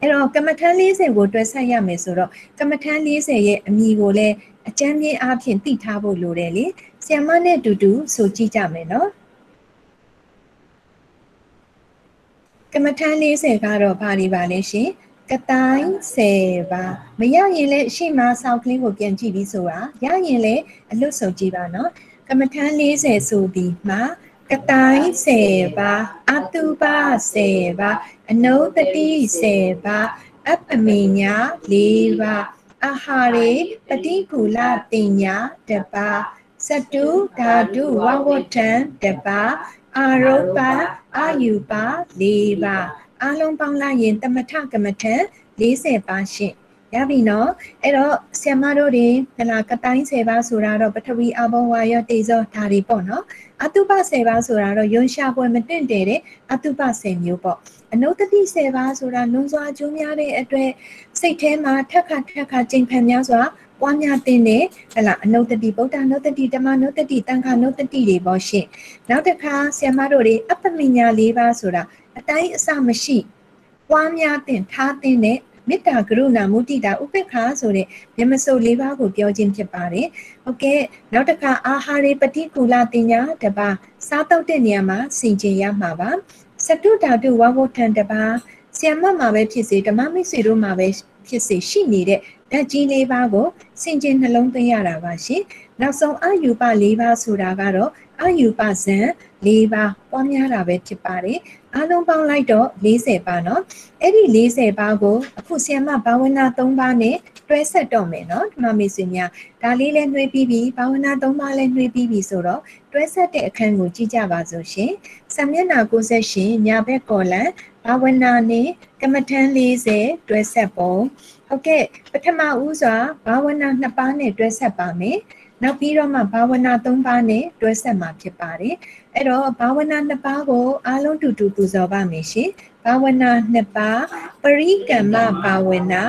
အဲ့တော့ကမ္မထမ်း40ကိုတွဲဆက်ရမယ်ဆိုတော့ကမ္မထမ်း40ရဲ့အမည်ကိုလည်းအကျမ်းပြင်းအားဖြင့်သိထားဖို့လိုတယ်လေ။ဆီယမနဲ့တူတူဆိုကြည့်ကြမယ်နော်။ကမ္မထမ်း40ကတော့ဘာတွေပါလဲရှင်။ ကတိုင်း10ပါမရရင်လည်းအရှိမဆောက်ကလေးကိုပြန်ကြည့်ပြီးဆိုတာရရင်လည်းအလွတ်ဆိုကြည့်ပါနော်ကမ္မထမ်း40ဆိုပြီးမှကတိုင်း10ပါအတုပါ10ပါအနုတတိ10ပါအပမေညာ4ပါအာဟာရေပတိကူလတင်ညာတပါစတုဓာတုဝဝထံတပါအာရုပအာယူပါ4ပါ အလုံးပေါင်းလိုက်ရင်တမထကမ္မထံ40ပါရှင့်ရပြီနော်အဲ့တော့ဆ iam မတို့တွေဟလာကတိုင်း10ပါဆိုတာတော့ပထဝီအဘောဝါရောတေဇောဒါတွေပေါ့နော်အတုပ10ပါဆိုတာတော့ယွန်ရှာပွဲမတင့်တယ်တဲ့အတုပ10မျိုးပေါ့အနုတတိ10ပါဆိုတာလွန်စွာကျိုးများတဲ့အတွက်စိတ်ထဲမှာထက်ခါထက်ခါကြိမ်ဖန်များစွာပွားများတင်တဲ့ဟလာအနုတတိဗုဒ္ဓနုတတိဓမ္မနုတတိတန်ခါနုတတိတွေပေါ့ရှင်နောက်တစ်ခါဆ iam မတို့တွေအပ္ပမညာ၄ပါးဆိုတာ အတိုင်းအစမရှိပွားများတင်ထားတင်တဲ့မေတ္တာကရုဏာမုဒိတာဥပေက္ခဆိုတဲ့မျက်မစုံ၄ပါးကိုပြောခြင်းဖြစ်ပါတယ်။ဟုတ်ကဲ့နောက်တစ်ခါအာဟာရေပတိကူလာတင်ညာတပါစားတော့တဲ့နေရာမှာစင်ကြင်ရမှာပါ။စတုဓာတုဝဝထံတပါဆီယမမှာပဲဖြစ်စေဓမ္မမိတ်ဆွေတို့မှာပဲဖြစ်စေရှိနေတဲ့ဓာတ်ကြီး၄ပါးကိုစင်ကြင်နှလုံးသွင်းရတာပါရှင်။နောက်ဆုံးအာယူပ၄ပါးဆိုတာကတော့အာယူပဇံ၄ပါးပွားများတာပဲဖြစ်ပါတယ်။ အားလုံးပေါင်းလိုက်တော့40ပါနော်အဲ့ဒီ40ပါကိုအခုဆီယမဘာဝနာ3ပါနဲ့တွဲဆက်တော့မယ်နော်ဒီမှာမေဆွေများဒါလေးလည်းနှွေးပြီးပြီဘာဝနာ3ပါလည်းနှွေးပြီးပြီဆိုတော့တွဲဆက်တဲ့အခန်းကိုကြည့်ကြပါစို့ရှင်ဆမျက်နှာ60ရှင်ညာဘက်ကော်လန်ဘာဝနာနဲ့ကမ္မထမ်း40တွဲဆက်ပုံဟုတ်ကဲ့ပထမဦးစွာဘာဝနာ2ပါးနဲ့တွဲဆက်ပါမယ် နောက်ပြီးတော့မှဘာဝနာ3ပါးနဲ့တွဲဆက်မှာဖြစ်ပါတယ်အဲ့တော့ဘာဝနာ2ပါးကိုအားလုံးတူတူပူဇော်ပါမယ်ရှင်ဘာဝနာ2ပါးပရိကမ္မဘာဝနာ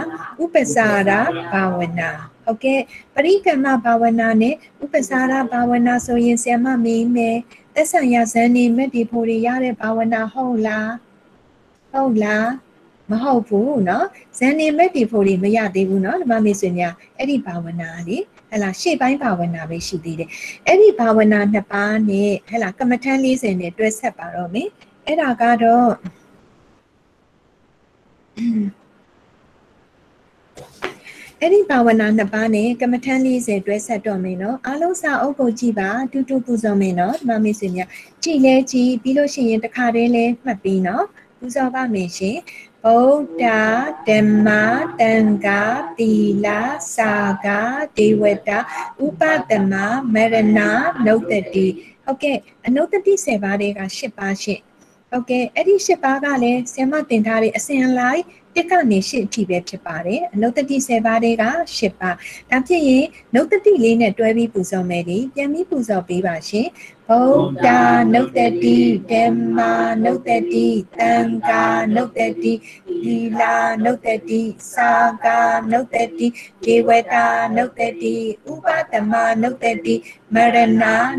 ဥပ္ပစာရဘာဝနာဟုတ်ကဲ့ပရိကမ္မဘာဝနာနဲ့ဥပ္ပစာရဘာဝနာဆိုရင်ဆရာမမေးမယ်သက်ဆိုင်ရာဇန်နေမက်ဒီဖို့ရရတဲ့ဘာဝနာဟုတ်လားဟုတ်လားမဟုတ်ဘူးเนาะဇန်နေမက်ဒီဖို့တွေမရသေးဘူးเนาะဒီမှာမေးဆွေများအဲ့ဒီဘာဝနာလေး ဟလာရှေ့ပိုင်းဘာဝနာပဲရှိသေးတယ်အဲ့ဒီဘာဝနာနှစ်ပါးနဲ့ဟလာကမ္မထမ်း40နဲ့တွဲဆက်ပါတော့မယ်အဲ့ဒါကတော့အအဲ့ဒီဘာဝနာနှစ်ပါးနဲ့ကမ္မထန်40တွဲဆက်တော့မယ်နော်အားလုံးစာအုပ်ကိုကြည့်ပါတူတူပူဇော်မယ်နော်ဒီမမေဆွေများကြည့်လဲကြည့်ပြီးလို့ရှိရင်တခါတည်းလဲမှတ်ပြီးနော်ပူဇော်ပါမယ်ရှင် ဗုဒ္ဓဓမ္မတန်ခါသီလစာကဒေဝတာဥပဒမမရဏနုတ္တတိဟုတ်ကဲ့အနုတ္တတိ7ပါးတွေက8ပါးရှင့်ဟုတ်ကဲ့အဲ့ဒီ8ပါးကလည်းဆင်မတင်ထားတဲ့အစဉ်လိုက် တစ်ကနေရှစ်အထိပဲဖြစ်ပါတယ်အနုတ္တတိ7ပါးတွေက8ပါးဒါဖြစ်ရင်နုတ္တတိလေးနဲ့တွဲပြီးပူဇော်မယ်ဒီပြန်ပြီးပူဇော်ပေးပါရှင်ဗုဒ္ဓနုတ္တတိဓမ္မနုတ္တတိသံဃာနုတ္တတိသီလနုတ္တတိသာဂာနုတ္တတိဒေဝတာနုတ္တတိဥပဒမနုတ္တတိမရဏ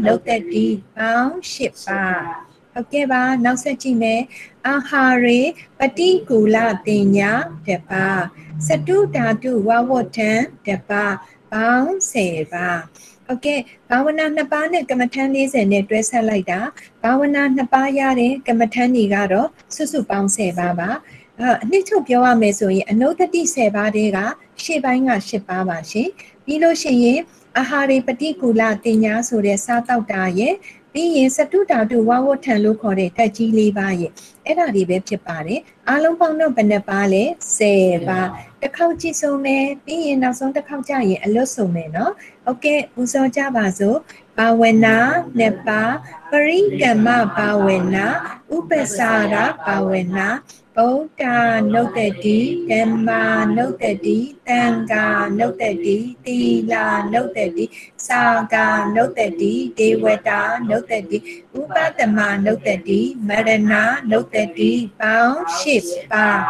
နုတ္တတိပေါင်း8ပါး ဟုတ်ကဲ့ပါနောက်ဆက်ကြည့်မယ်အာဟာရေပတိကူလတင်ညာတပါစတုဓာတုဝဝထံတပါပေါင်း10ပါဟုတ်ကဲ့ဘာဝနာနှစ်ပါးနဲ့ကမ္မထန်40နဲ့တွဲဆက်လိုက်တာဘာဝနာနှစ်ပါးရတဲ့ကမ္မထန်တွေကတော့စုစုပေါင်း10ပါပါအဲ့အနှစ်ချုပ်ပြောရမယ်ဆိုရင်အနုတ္တိ10ပါးတည်းကရှေ့ပိုင်းက10ပါးပါရှင်ပြီးလို့ရှိရင်အာဟာရေပတိကူလတင်ညာဆိုတဲ့စားတောက်တာရဲ့ ပြီးရင်စတုဓာတုဝဝထံလို့ခေါ်တဲ့တက်ကြီးလေးပါရဲ့အဲ့ဒါတွေပဲဖြစ်ပါတယ်အားလုံးပေါင်းတော့ဘယ်နှပါလဲ10ပါတစ်ခေါက်ကြည့်ဆုံးမယ်ပြီးရင်နောက်ဆုံးတစ်ခေါက်ကြရင်အလွတ်ဆုံးမယ်နော်ဟုတ်ကဲ့ဦးစောကြပါစို့ဘာဝနာနှစ်ပါပရိကမ္မဘာဝနာဥပ္ပစာရဘာဝနာ ဗုဒ္ဓနုတ္တတိဓမ္မာနုတ္တတိသံဃာနုတ္တတိသီလနုတ္တတိစာဂာနုတ္တတိဒေဝတာနုတ္တတိဥပဒမနုတ္တတိမရဏနုတ္တတိပေါင်း၈ပါး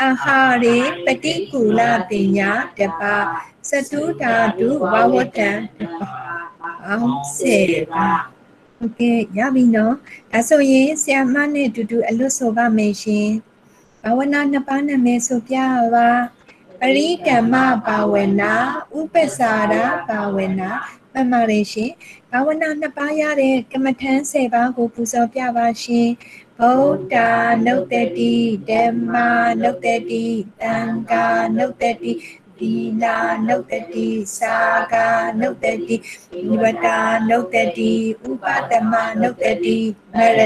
အာဟာရေပတိကူလပညာတပါစတုဓာတုဝဝတံတပါအောင်စေပါโอเคရပြီနော်ဒါဆိုရင်ဆရာမနဲ့အတူတူအလွတ်ဆိုပါမယ်ရှင် ဘာဝနာနှစ်ပါးနာမည်ဆိုပြပါပရိကမ္မဘာဝနာဥပ္ပစာရဘာဝနာမှန်ပါတယ်ရှင်ဘာဝနာနှစ်ပါးရတဲ့ကမ္မထမ်း10ပါးကိုပူဇော်ပြပါရှင်ဗုဒ္ဓနုတ္တတိဓမ္မနုတ္တတိသံဃာနုတ္တတိသီလနုတ္တတိသာဂာနုတ္တတိဝတ္တာနုတ္တတိဥပဒမနုတ္တတိမရဏ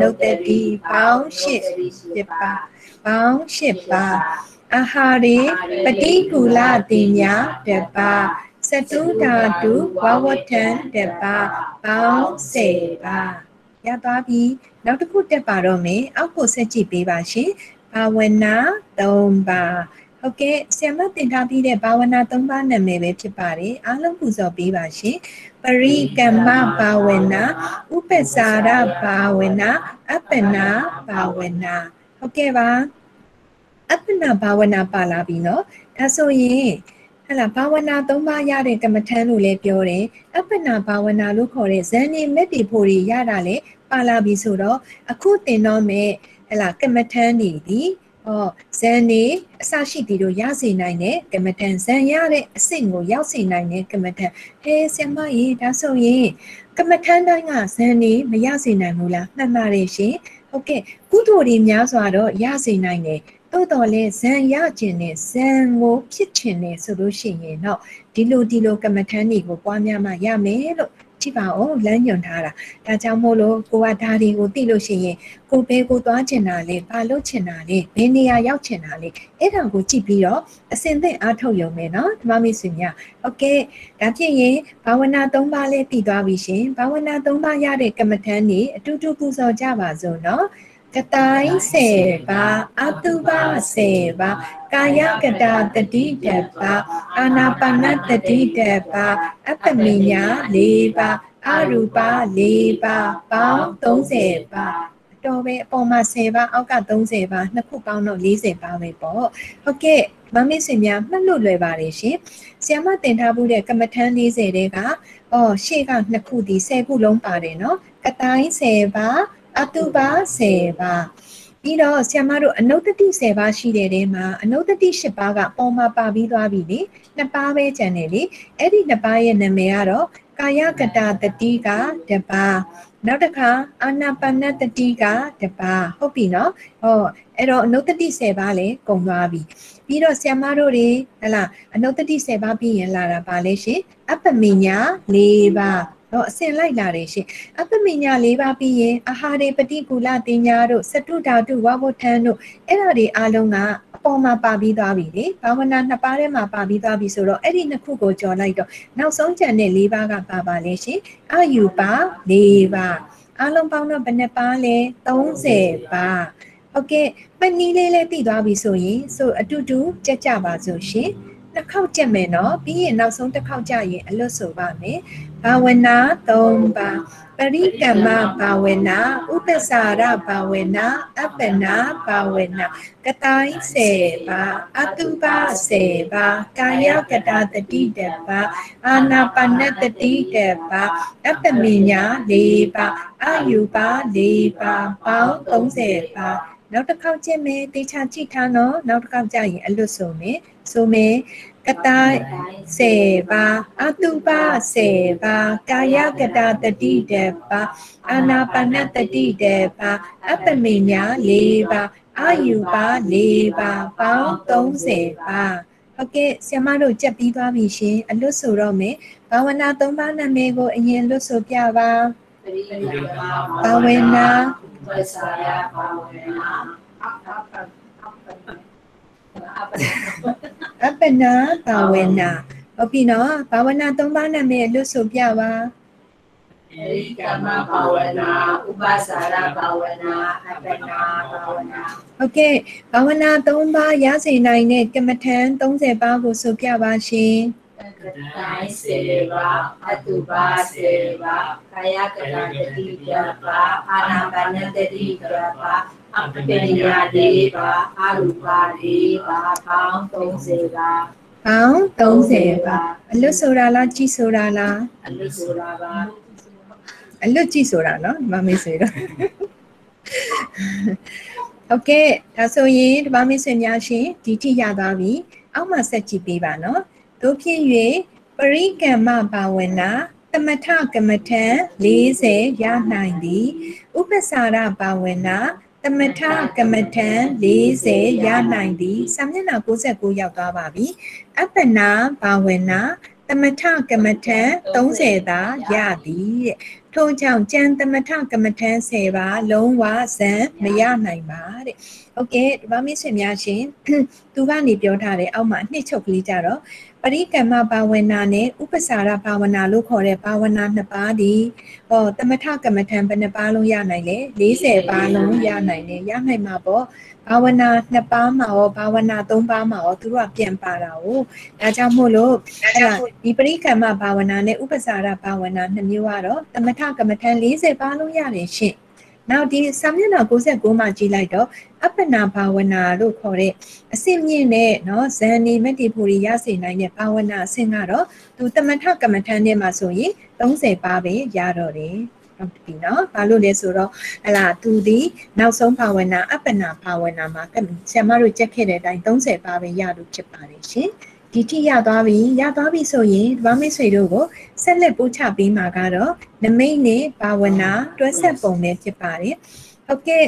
နုတ္တတိပေါင်းရှစ်ပြပါ ပေါင်းရှစ်ပါအာဟာရေပတိကူလတင်ညာတပါစတုဓာတုဝဝထံတပါပေါင်းစေပါရသွားပြီနောက်တစ်ခုတက်ပါတော့မယ်အောက်ကိုဆက်ကြည့်ပေးပါရှင်ဘာဝနာ၃ပါးဟုတ်ကဲ့ဆရာမတင်ထားပြီးတဲ့ဘာဝနာ၃ပါးနာမည်ပဲဖြစ်ပါတယ်အားလုံးပူဇော်ပေးပါရှင်ပရိကမ္မဘာဝနာဥပ္ပစာရဘာဝနာအပ္ပနာဘာဝနာ ဟုတ်ကဲ့ပါအပ္ပနာဘာဝနာပါလာပြီเนาะဒါဆိုရင်ဟလာဘာဝနာ၃ပါးရတဲ့ကမ္မထမ်းလို့လည်းပြောတယ်အပ္ပနာဘာဝနာလို့ခေါ်တဲ့ဇန်နေမက်တီဖို့တွေရတာလည်းပါလာပြီဆိုတော့အခုတင်တော့မဲ့ဟလာကမ္မထမ်းနေဒီဟောဇန်နေအစရှိတီတို့ရစေနိုင်တဲ့ကမ္မထန်ဇန်ရတဲ့အဆင့်ကိုရောက်စေနိုင်တဲ့ကမ္မထန်ဟဲဆရာမရေဒါဆိုရင်ကမ္မထန်တိုင်းကဇန်နေမရစေနိုင်ဘူးလားမှန်ပါတယ်ရှင် ဟုတ်ကဲ့ကုသိုလ်တွေများစွာတော့ရစေနိုင်တယ်သို့တော်လည်းဇန်ရခြင်းနဲ့ဇန်ကိုဖြစ်ခြင်းနဲ့ဆိုလို့ရှိရင်တော့ဒီလိုဒီလိုကမ္မထန်တွေကိုပွားများမှရမယ်လို့ ကြည့်ပါဦးလမ်းညွှန်ထားတာဒါကြောင့်မို့လို့ကိုကဒါတွေကိုသိလို့ရှိရင်ကိုဘဲကိုသွားချင်တာလဲဘာလို့ချင်တာလဲဘယ်နေရာရောက်ချင်တာလဲအဲ့ဒါကိုကြည့်ပြီးတော့အစင်သင့်အားထုတ်ရုံပဲเนาะဒီမမေဆွေများဟုတ်ကဲ့ဒါဖြစ်ရင်ဘာဝနာ၃ပါးလဲတည်သွားပြီရှင်ဘာဝနာ၃ပါးရတဲ့ကမ္မထန်နေအတူတူပူဇော်ကြပါစို့เนาะ ကတိုင်းစေပါအတုပါစေပါကာယကတာတတိတပါအာနာပါနတတိတပါအပ္ပမညာ၄ပါအရူပ၄ပါပေါင်း30ပါတော်ပဲအပေါ်မှာ10ပါအောက်က30ပါနှစ်ခုပေါင်းတော့40ပါပဲပေါ့ဟုတ်ကဲ့မမေ့စင်များမှတ်လို့လွယ်ပါတယ်ရှင်ဆီယမတင်ထားမှုတဲ့ကမ္မထမ်း40တဲကအော်ရှေ့ကနှစ်ခုဒီ10ခုလုံးပါတယ်နော်ကတိုင်း10ပါ အတုပါ10ပါပြီးတော့ဆ iam တို့အနုတ္တိ10ပါးရှိတဲ့တဲမှာအနုတ္တိ10ပါးကပုံမှာပါပြီးသွားပြီလေနှစ်ပါးပဲကျန်တယ်လေအဲ့ဒီနှစ်ပါးရဲ့နာမည်ကတော့ကာယကတာတတိကတပါနောက်တစ်ခါအာနာပါနတတိကတပါဟုတ်ပြီနော်ဟောအဲ့တော့အနုတ္တိ10ပါးလည်းကုန်သွားပြီပြီးတော့ဆ iam မတို့တွေဟလာအနုတ္တိ10ပါးပြီးရင်လာတာပါလေရှင်အပ္ပမိညာ၄ပါး တော့အစင်လိုက်လာတယ်ရှင်အပ္ပမိညာ၄ပါးပြီးရင်အာဟာရေပฏิကူလတင်ညာတို့စတုဓာတုဝဝဋ္ဌံတို့အဲ့ဒါတွေအားလုံးကအပေါ်မှာပါပြီးသွားပြီလေဘာဝနာနှစ်ပါးထဲမှာပါပြီးသွားပြီဆိုတော့အဲ့ဒီနှစ်ခုကိုကြော်လိုက်တော့နောက်ဆုံးကျန်တဲ့၄ပါးကပါပါလေရှင်အာယူပါ၄ပါးအားလုံးပေါင်းတော့ဘယ်နှပါလဲ30ပါဟုတ်ကဲ့မနီးလေးလေးသိသွားပြီဆိုရင်ဆိုအတူတူကြက်ကြပါစို့ရှင် တစ်ခေါက်ကြက်မယ်နော်ပြီးရင်နောက်ဆုံးတစ်ခေါက်ကြရင်အလွတ်ဆိုပါမယ်ဘာဝနာ3ပါပရိကမ္မဘာဝနာဥပ္ပစာရဘာဝနာအပ္ပနာဘာဝနာကတိုင်း10ပါအတုပါ10ပါကာယကတာတတိတပါအာနာပါနတတိတပါအပ္ပမညာ4ပါအာယူပါ4ပါပေါင်း30ပါ နောက်တစ်ခေါက်ကြည့်မယ်တေချာကြည့်ထားနော်နောက်တစ်ခေါက်ကြရင်အလွတ်ဆိုမယ်ဆိုမယ်ကတိုင်း10ပါအတုပါ10ပါကာယကတာတတိတပါအာနာပါနတတိတပါအပ္ပမညာ4ပါအာယူပါ4ပါပေါင်း30ပါဟုတ်ကဲ့ဆရာမတို့ကြက်ပြီးသွားပြီရှင်အလွတ်ဆိုတော့မယ်ဘာဝနာ၃ပါးနာမည်ကိုအရင်လွတ်ဆိုပြပါပရိယမဘာဝနာ ဝဆရာဘာဝနာအပ္ပအပ္ပအပ္ပအပ္ပနာဘာဝနာဟုတ်ပြီနော်ဘာဝနာ၃ပါးနာမည်အလွတ်ဆိုပြပါပရိကမဘာဝနာဥပ္ပစာရဘာဝနာအပ္ပနာဘာဝနာဟုတ်ကဲ့ဘာဝနာ၃ပါးရစေနိုင်တဲ့ကမ္မထံ30ပါးကိုဆိုပြပါရှင် ကတိုင်းစေပါအတုပါစေပါကာယကတတတိတပါအာနာပါနတတိတပါအပ္ပညာလေးပါအာရူပါလေးပါပေါင်း30ပါပေါင်း30ပါအလွတ်ဆိုတာလားကြည်ဆိုတာလားအလုဆိုတာပါအလွတ်ကြည်ဆိုတာနော်ဒီမမေးဆွေတော့ဟုတ်ကဲ့ဒါဆိုရင်ဒီမမေးဆွေများရှင်ဒီထိရသွားပြီအောက်မှာဆက်ကြည့်ပေးပါနော် တို့ဖြစ်၍ပရိကမ္မဘာဝနာသမထကမ္မထံ40ရနိုင်သည်ဥပ္ပစာရဘာဝနာသမထကမ္မထံ40ရနိုင်သည်စာမျက်နှာ69ရောက်သွားပါပြီအပ္ပနာဘာဝနာသမထကမ္မထံ30သာရသည်တဲ့ထို့ကြောင့်ကျန်သမထကမ္မထံ10ပါလုံးဝဇံမရနိုင်ပါတဲ့ ဟုတ်ကဲ့ဒီပါမိတ်ဆွေများရှင်သူကနေပြောထားတယ်အောက်မှာအနှစ်ချုပ်ကလေးကြတော့ပရိကမ္မဘာဝနာနဲ့ဥပ္ပစာရဘာဝနာလို့ခေါ်တဲ့ဘာဝနာနှစ်ပါးဒီဟောသမထကမ္မထံဘယ်နှပါးလုံးရနိုင်လဲ40ပါးလုံးရနိုင်တယ်ရနိုင်မှာပေါ့ဘာဝနာနှစ်ပါးမှာရောဘာဝနာသုံးပါးမှာရောသူတို့ကပြန်ပါတာ哦ဒါကြောင့်မို့လို့အဲ့ဒါဒီပရိကမ္မဘာဝနာနဲ့ဥပ္ပစာရဘာဝနာနှစ်မျိုးကတော့သမထကမ္မထံ40ပါးလုံးရတယ်ရှင့် နောက်ဒီစာမျက်နှာ69မှာကြည့်လိုက်တော့အပ္ပနာဘာဝနာလို့ခေါ်တဲ့အစစ်မြင့်တဲ့เนาะဇန်နေမက်တီဖူရီရစေနိုင်တဲ့ဘာဝနာအဆင့်ကတော့သူတမထကမ္မထန်ထဲမှာဆိုရင်30ပါးပဲရတော့တယ်ဟုတ်ပြီเนาะဘာလို့လဲဆိုတော့ဟလာသူဒီနောက်ဆုံးဘာဝနာအပ္ပနာဘာဝနာမှာဆရာမတို့ကြက်ခဲ့တဲ့အတိုင်း30ပါးပဲရလို့ဖြစ်ပါတယ်ရှင် ဒီထိရသွားပြီရသွားပြီဆိုရင်ဒီမမိတ်ဆွေတို့ကိုဆက်လက်ပို့ချပေးမှာကတော့နမိတ်နဲ့ဘာဝနာတွဲဆက်ပုံပဲဖြစ်ပါတယ်ဟုတ်ကဲ့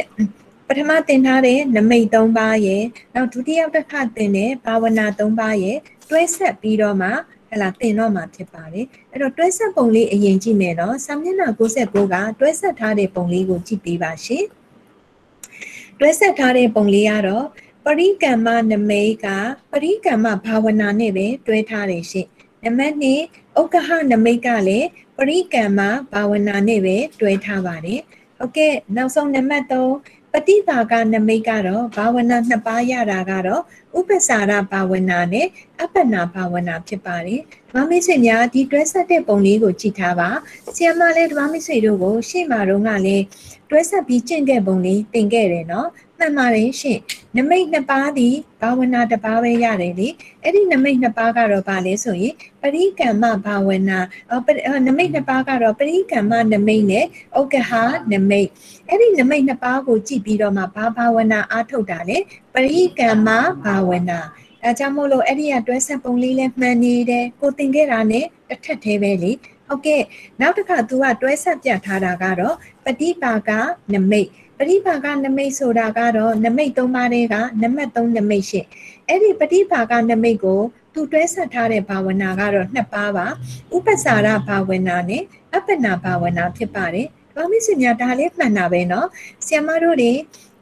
ပထမသင်ထားတဲ့နမိတ်၃ပါးရဲ့နောက်ဒုတိယတစ်ခါသင်တဲ့ဘာဝနာ၃ပါးရဲ့တွဲဆက်ပြီးတော့မှဟလာသင်တော့မှာဖြစ်ပါတယ်အဲ့တော့တွဲဆက်ပုံလေးအရင်ကြည့်မယ်နော်စာမျက်နှာ69ကတွဲဆက်ထားတဲ့ပုံလေးကိုကြည့်ပေးပါရှင်တွဲဆက်ထားတဲ့ပုံလေးကတော့ ပရိကမ္မနမိတ်ကပရိကမ္မဘာဝနာနဲ့ပဲတွဲထားတယ်ရှင်နံပါတ်2ဥက္ကဟနမိတ်ကလည်းပရိကမ္မဘာဝနာနဲ့ပဲတွဲထားပါတယ်ဟုတ်ကဲ့နောက်ဆုံးနံပါတ်3ပฏิပါကနမိတ်ကတော့ဘာဝနာနှစ်ပါးရတာကတော့ဥပ္ပစာရဘာဝနာနဲ့အပ္ပနာဘာဝနာဖြစ်ပါတယ်။ဓမ္မမိတ်ဆွေများဒီတွဲဆက်တဲ့ပုံလေးကိုကြည့်ထားပါ။ဆီယမလေးဓမ္မမိတ်ဆွေတို့ကိုရှေ့မှာတော့ကလည်းတွဲဆက်ပြီးကျင့်ခဲ့ပုံလေးသင်ခဲ့တယ်နော်။ မှန်ပါတယ်ရှင်။နမိတ်နှစ်ပါးဒီဘာဝနာတစ်ပါးပဲရတယ်လေ။အဲ့ဒီနမိတ်နှစ်ပါးကတော့ဗာလဲဆိုရင်ပရိကမ္မဘာဝနာနမိတ်နှစ်ပါးကတော့ပရိကမ္မနမိတ်နဲ့ဥက္ကဟာနမိတ်အဲ့ဒီနမိတ်နှစ်ပါးကိုကြည့်ပြီးတော့မှဘာဘာဝနာအားထုတ်တာလေပရိကမ္မဘာဝနာအဲကြောင့်မို့လို့အဲ့ဒီကတွဲဆက်ပုံလေးလည်းမှန်နေတယ်ကိုသင်ခဲ့တာနဲ့တစ်ထက်သေးပဲလေဟုတ်ကဲ့နောက်တစ်ခါ तू ကတွဲဆက်ပြထားတာကတော့ပฏิပါကနမိတ် ပရိပါကနမိတ်ဆိုတာကတော့နမိတ်၃ပါးတွေကနံပါတ်3နမိတ်ရှိအဲ့ဒီပရိပါကနမိတ်ကိုသူတွဲဆက်ထားတဲ့ဘာဝနာကတော့နှစ်ပါးပါဥပ္ပစာရဘာဝနာနဲ့အပ္ပနာဘာဝနာဖြစ်ပါတယ်ဘာမစ်စင်များဒါလေးမှန်တာပဲเนาะဆီယမတို့တွေ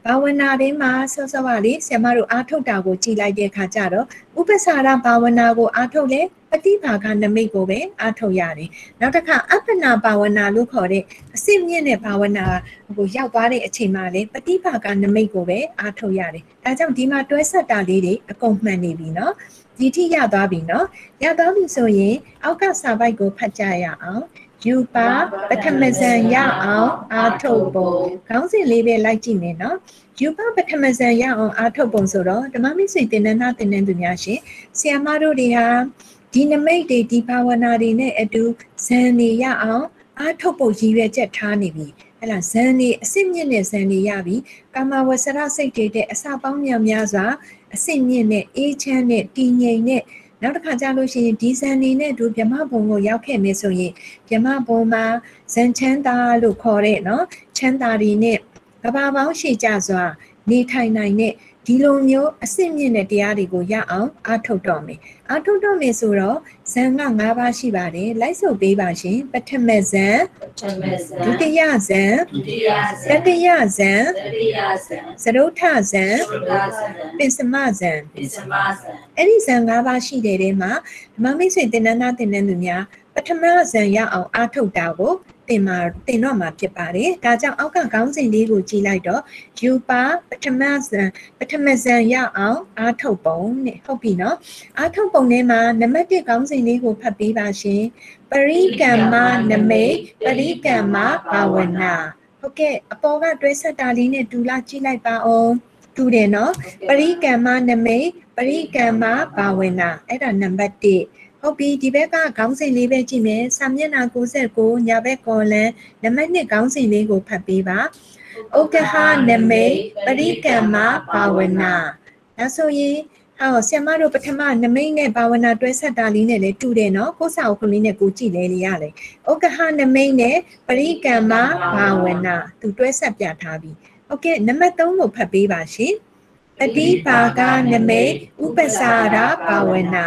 ဘာဝနာတွေမှာဆော့ဆော့ပါလေဆရာမတို့အားထုတ်တာကိုကြည်လိုက်တဲ့အခါကျတော့ဥပ္ပစာရဘာဝနာကိုအားထုတ်လဲ ပฏิပါကနမိတ်ကိုပဲအားထုတ်ရတယ်နောက်တစ်ခါအပ္ပနာဘာဝနာလို့ခေါ်တဲ့အစစ်မြင့်တဲ့ဘာဝနာဟိုရောက်သွားတဲ့အချိန်မှာလေပฏิပါကနမိတ်ကိုပဲအားထုတ်ရတယ်ဒါကြောင့်ဒီမှာတွဲဆက်တာလေးတွေအကုန်မှန်နေပြီနော်ဒီထိရသွားပြီနော်ရသွားပြီဆိုရင်အောက်ကစာပိုက်ကိုဖတ်ကြရအောင်ယူပါပထမဇန်ရအောင်အာထုတ်ပုံခေါင်းစဉ်လေးပဲလိုက်ကြည့်မယ်နော်ယူပပထမဇန်ရအောင်အာထုတ်ပုံဆိုတော့ဓမ္မမိတ်ဆွေတင်နနာတင်နသူများရှင်ဆီယမတို့တွေဟာ ဒီနမိတ်တွေဒီဘာဝနာတွေနဲ့အတူဇန်နေရအောင်အားထုတ်ဖို့ရည်ရွယ်ချက်ထားနေပြီဟဲ့လားဇန်နေအစစ်မြင့်တဲ့ဇန်နေရပြီကာမဝဆရစိတ်တွေတဲ့အစာပေါင်းများများစွာအစစ်မြင့်တဲ့အေးချမ်းတဲ့တည်ငြိမ်တဲ့နောက်တစ်ခါကြာလို့ရှိရင်ဒီဇန်နေနဲ့တို့ဗြဟ္မဘုံကိုရောက်ခဲ့မယ်ဆိုရင်ဗြဟ္မဘုံမှာဇန်ချမ်းသာလို့ခေါ်တဲ့နော်ချမ်းသာတွေနဲ့ကဘာပေါင်းရှိကြစွာနေထိုင်နိုင်တဲ့ ဒီလိုမျိုးအစစ်မြင့်တဲ့တရားတွေကိုရအောင်အားထုတ်တော့မယ်အားထုတ်တော့မယ်ဆိုတော့ဇန်က၅ပါးရှိပါတယ်လိုက်စုပ်ပေးပါရှင်ပထမဇန်ပထမဇန်ဒုတိယဇန်ဒုတိယဇတန်တိယဇန်တတိယဇန်သရုဋ္ဌဇန်သုဒ္ဓဇန်ပင်စမဇန်ပိစမဇန်အဲ့ဒီဇန်၅ပါးရှိတဲ့ထဲမှာဓမ္မမိတ်ဆွေတင်နနာတင်နန်းသူများပထမဇန်ရအောင်အားထုတ်တာကို တင်မှာတင်တော့မှာဖြစ်ပါတယ်။ဒါကြောင့်အောက်ကခေါင်းစဉ်လေးကိုကြည့်လိုက်တော့ယူပါပထမဇန်ပထမဇန်ရအောင်အားထုတ်ပုံနဲ့ဟုတ်ပြီနော်။အားထုတ်ပုံထဲမှာနံပါတ်1ခေါင်းစဉ်လေးကိုဖတ်ပေးပါရှင်။ပရိကမ္မနမိတ်ပရိကမ္မဘာဝနာဟုတ်ကဲ့အပေါ်ကတွဲဆက်တာလေးနဲ့တူလာကြည့်လိုက်ပါအောင်။တူတယ်နော်။ပရိကမ္မနမိတ်ပရိကမ္မဘာဝနာအဲ့ဒါနံပါတ်1 ဟုတ်ပြီဒီဘက်ကခေါင်းစဉ်လေးပဲကြည့်မယ်စာမျက်နှာ69ညာဘက်ကော်လန်နံပါတ်1ခေါင်းစဉ်လေးကိုဖတ်ပေးပါဥက္ကဟနမိတ်ပရိကမ္မဘာဝနာဒါဆိုရင်ဟောဆရာမတို့ပထမနမိတ်နဲ့ဘာဝနာတွဲဆက်တာလေးနဲ့လည်းတူတယ်နော်ကိုယ်စာအုပ်ကလေးနဲ့ကိုကြည့်လဲလေရတယ်ဥက္ကဟနမိတ်နဲ့ပရိကမ္မဘာဝနာသူတွဲဆက်ပြထားပြီโอเคနံပါတ်3ကိုဖတ်ပေးပါရှင်ပฏิပါကနမိတ်ဥပ္ပစာရဘာဝနာ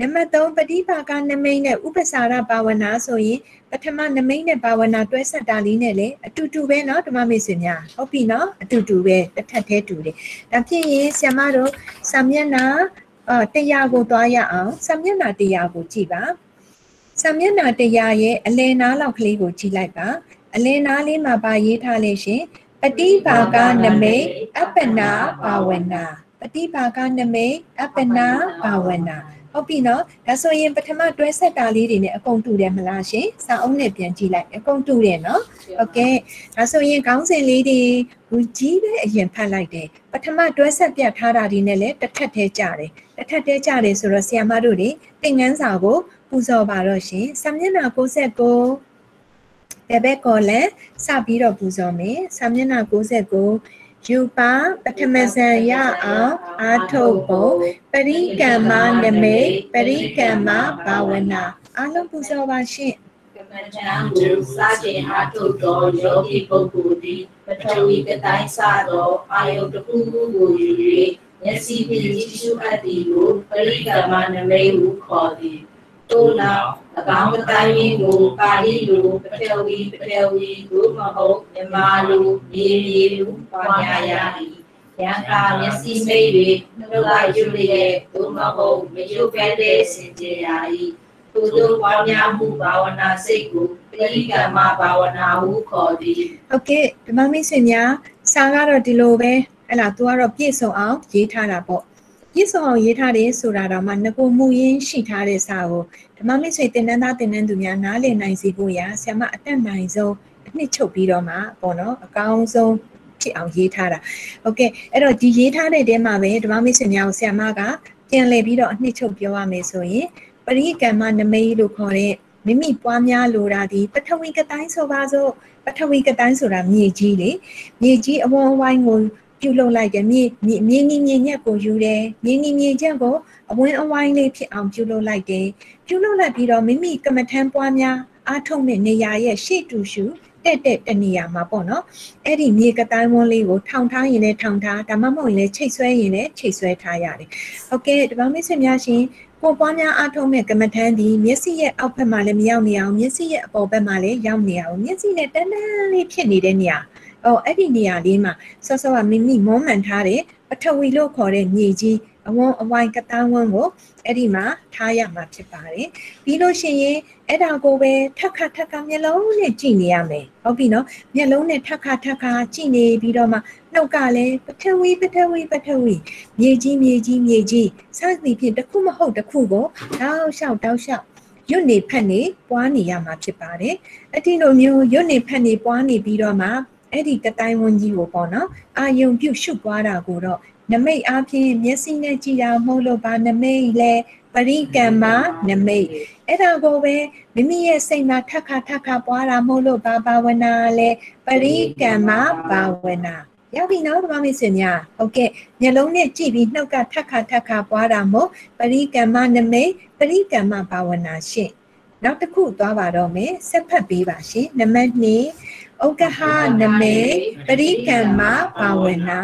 နံပါတ်3ပฏิပါကနမိတ်နဲ့ဥပ္ပစာရဘာဝနာဆိုရင်ပထမနမိတ်နဲ့ဘာဝနာတွဲဆက်တာလေးနဲ့လေအတူတူပဲเนาะဓမ္မမိတ်ဆွေများဟုတ်ပြီเนาะအတူတူပဲတစ်ထပ်သေးတူတယ်ဒါဖြစ်ရင်ဆ iam မတို့စာမျက်နှာအာတရားကိုသွားရအောင်စာမျက်နှာတရားကိုကြည့်ပါစာမျက်နှာတရားရဲ့အလယ်နားလောက်ကလေးကိုကြည့်လိုက်ပါအလယ်နားလေးမှာပါရေးထားလေရှင်ပฏิပါကနမိတ်အပ္ပနာဘာဝနာပฏิပါကနမိတ်အပ္ပနာဘာဝနာ ဟုတ်ပြီနော်ဒါဆိုရင်ပထမတွဲဆက်တာလေးတွေနဲ့အကုန်တူတယ်မလားရှင်စာအုပ်နဲ့ပြန်ကြည့်လိုက်အကုန်တူတယ်နော်ဟုတ်ကဲ့ဒါဆိုရင်ခေါင်းစဉ်လေးတွေဘူးကြီးပဲအရင်ဖတ်လိုက်တယ်ပထမတွဲဆက်ပြထားတာဒီနဲ့လည်းတစ်ထပ်သေးကြတယ်တစ်ထပ်သေးကြတယ်ဆိုတော့ဆရာမတို့တွေသင်ခန်းစာကိုပူဇော်ပါတော့ရှင်စာမျက်နှာ69ဘယ်ဘက်ကောလဲစပြီးတော့ပူဇော်မယ်စာမျက်နှာ69 ယူပါပထမဇန်ရအောင်အာထုတ်ပုံပရိကမ္မနမိတ်ပရိကမ္မဘာဝနာအလုံးပူဇော်ပါရှင့်ကမ္မဋ္ဌာန်းကိုစာကျင်အားထုတ်တော်ယောဂီပုဂ္ဂိုလ်သည်ပထဝီကတိုင်းစသောအာယုတစ်ခုခုကိုယူ၍မျက်စိဖြင့်ကြည့်ရှုအပ်သည်ကိုပရိကမ္မနမိတ်ဟုခေါ်သည် ထို့နောက်၎င်းအတိုင်းရင်းကိုပါဠိလိုပထဝီပထဝီသို့မဟုတ်မြန်မာလိုမြေမြေလိုပွားများရသည်ယံကာမျက်စိမိတ်၍နှုတ်လိုက်ယူလျက်သို့မဟုတ်မယုတ်ပဲတဲ့စင်ကြရာ၏သူတို့ပွားများမှုဘာဝနာစိတ်ကိုပရိကမ္မဘာဝနာဟုခေါ်သည်ဟုတ်ကဲ့ဓမ္မမိတ်ဆွေများစာကတော့ဒီလိုပဲဟဲ့လား तू ကတော့ပြည့်စုံအောင်ရေးထားတာပေါ့ ပြည့်စုံအောင်ရေးထားတယ်ဆိုတာတော့မှငကိုမှုရင်းရှိထားတဲ့စာကိုဓမ္မမိတ်ဆွေတင်နန်းသားတင်နန်းသူများနားလည်နိုင်စေဖို့ရာဆရာမအတက်နိုင်ဆုံးအနှစ်ချုပ်ပြီးတော့မှပေါ့နော်အကောင်းဆုံးဖြစ်အောင်ရေးထားတာဟုတ်ကဲ့အဲ့တော့ဒီရေးထားတဲ့တဲမှာပဲဓမ္မမိတ်ဆွေများကိုဆရာမကပြန်လည်ပြီးတော့အနှစ်ချုပ်ပြောရမယ်ဆိုရင်ပရိကမ္မနမိတ်လို့ခေါ်တဲ့မိမိပွားများလိုတာဒီပထဝီကတိုင်းဆိုပါစို့ပထဝီကတိုင်းဆိုတာမြေကြီးလေမြေကြီးအဝန်းအဝိုင်းကို ပြုတ်လုပ်လိုက်တယ်မြေမြေမြေကြီးမြေညက်ကိုယူတယ်မြေကြီးမြေချက်ကိုအဝန်းအဝိုင်းလေးဖြစ်အောင်ပြုတ်လုပ်လိုက်တယ်ပြုတ်လုပ်လိုက်ပြီးတော့မိမိကမ္မထမ်းပွားများအားထုတ်တဲ့နေရာရဲ့ရှေ့တူရှုတဲ့တဲ့တနေရာမှာပေါ့နော်အဲ့ဒီမြေကတိုင်းဝန်းလေးကိုထောင်ထားရင်လည်းထောင်ထားဒါမှမဟုတ်ရင်လည်းချိတ်ဆွဲရင်လည်းချိတ်ဆွဲထားရတယ်ဟုတ်ကဲ့ဒီပါမိတ်ဆွေများရှင်ကိုပွားများအားထုတ်မဲ့ကမ္မထန်ဒီမျက်စိရဲ့အောက်ဘက်မှာလည်းမရောက်နေအောင်မျက်စိရဲ့အပေါ်ဘက်မှာလည်းရောက်နေအောင်မျက်စိနဲ့တန်းတန်းလေးဖြစ်နေတဲ့နေရာ အော်အဲ့ဒီနေရာလေးမှာဆော့ဆော့ကမိမိမွမ်းမှန်ထားတဲ့ပထဝီလို့ခေါ်တဲ့မြေကြီးအဝန်းအဝိုင်းကတန်းဝန်းကိုအဲ့ဒီမှာထားရမှာဖြစ်ပါတယ်ပြီးလို့ရှိရင်အဲ့ဒါကိုပဲထက်ခါထက်ခါမျက်လုံးနဲ့ကြည့်နေရမယ်ဟုတ်ပြီနော်မျက်လုံးနဲ့ထက်ခါထက်ခါကြည့်နေပြီးတော့မှနှုတ်ကလည်းပထဝီပထဝီပထဝီမြေကြီးမြေကြီးမြေကြီးစသည်ဖြင့်တစ်ခုမဟုတ်တစ်ခုကိုတောက်လျှောက်တောက်လျှောက်ရွတ်နေဖက်နေပွားနေရမှာဖြစ်ပါတယ်အတိလိုမျိုးရွတ်နေဖက်နေပွားနေပြီးတော့မှ အဲ့ဒီကတိုင်းဝန်းကြီးကိုပေါ့နော်အာယုံပြုတ်ရှုပ်သွားတာကိုတော့နမိတ်အားဖြင့်မျက်စိနဲ့ကြည့်တာမဟုတ်လို့ပါနမိတ်လဲပရိကမ္မနမိတ်အဲ့ဒါကိုပဲမိမိရဲ့စိတ်မှာထက်ခါထက်ခါပွားတာမဟုတ်လို့ဘာဘာဝနာလဲပရိကမ္မဘာဝနာရောက်ပြီနော်ဒီမမေ့စင်များဟုတ်ကဲ့မျက်လုံးနဲ့ကြည့်ပြီးနှုတ်ကထက်ခါထက်ခါပွားတာမို့ပရိကမ္မနမိတ်ပရိကမ္မဘာဝနာရှင့်နောက်တစ်ခုသွားပါတော့မယ်ဆက်ဖတ်ပေးပါရှင်နံပါတ်2 ဩကဟနမိတ်ပရိကမ္မဘာဝနာ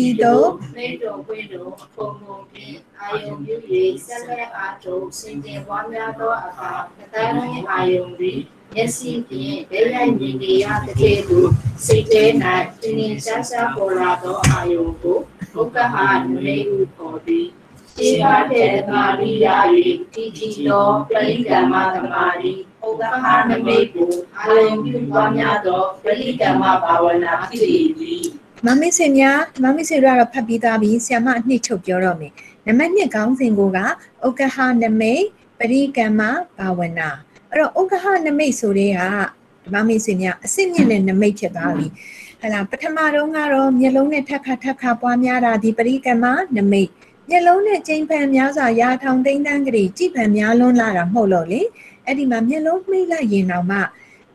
ဤသို့နေတော်ခွင့်တော်အဖို့မူပြီးအာယုံပြု၍ဆက်လက်အားထုတ်စင်ကြယ်ပွားများသောအခါတတိုင်းလုံးအာယုံသည်မျက်စိဖြင့်ဒိဋ္ဌိမြင်နေရတဲ့ကဲ့သို့စိတ်ထဲ၌တင်းတင်းရှားရှားပေါ်လာသောအာယုံကိုဘုက္ခဟာနမိတ်ဟုခေါ်သည်ခြေပါတဲ့သမာဓိရ၍တိတိသောပရိကမ္မသမာဓိ ဘုက္ခဟာနမိတ်ကိုအာယုံပြုပွားများသောပရိကမ္မဘာဝနာဖြစ်သည်မမစ်စင်များမမစ်စင်တို့ကတော့ဖတ်ပြီးသားပြီဆီယမအနှစ်ချုပ်ပြောတော့မယ်နံပါတ်1ခေါင်းစဉ်ကိုကဥက္ကဟနမိတ်ပရိကမ္မဘာဝနာအဲ့တော့ဥက္ကဟနမိတ်ဆိုတဲ့ကမမစ်စင်များအစစ်မြင့်တဲ့နမိတ်ဖြစ်သွားပြီဟလာပထမတော့ကတော့မျက်လုံးနဲ့ထက်ခါထက်ခါပွားများတာဒီပရိကမ္မနမိတ်မျက်လုံးနဲ့ကျိန်ဖန်များစွာရာထောင်သိန်းတန်းကလေးကြည်ဖန်များလွန်းလာတာမဟုတ်လို့လေ အဲ့ဒီမှာမျက်လုံးမှိတ်လိုက်ရင်တော့မှ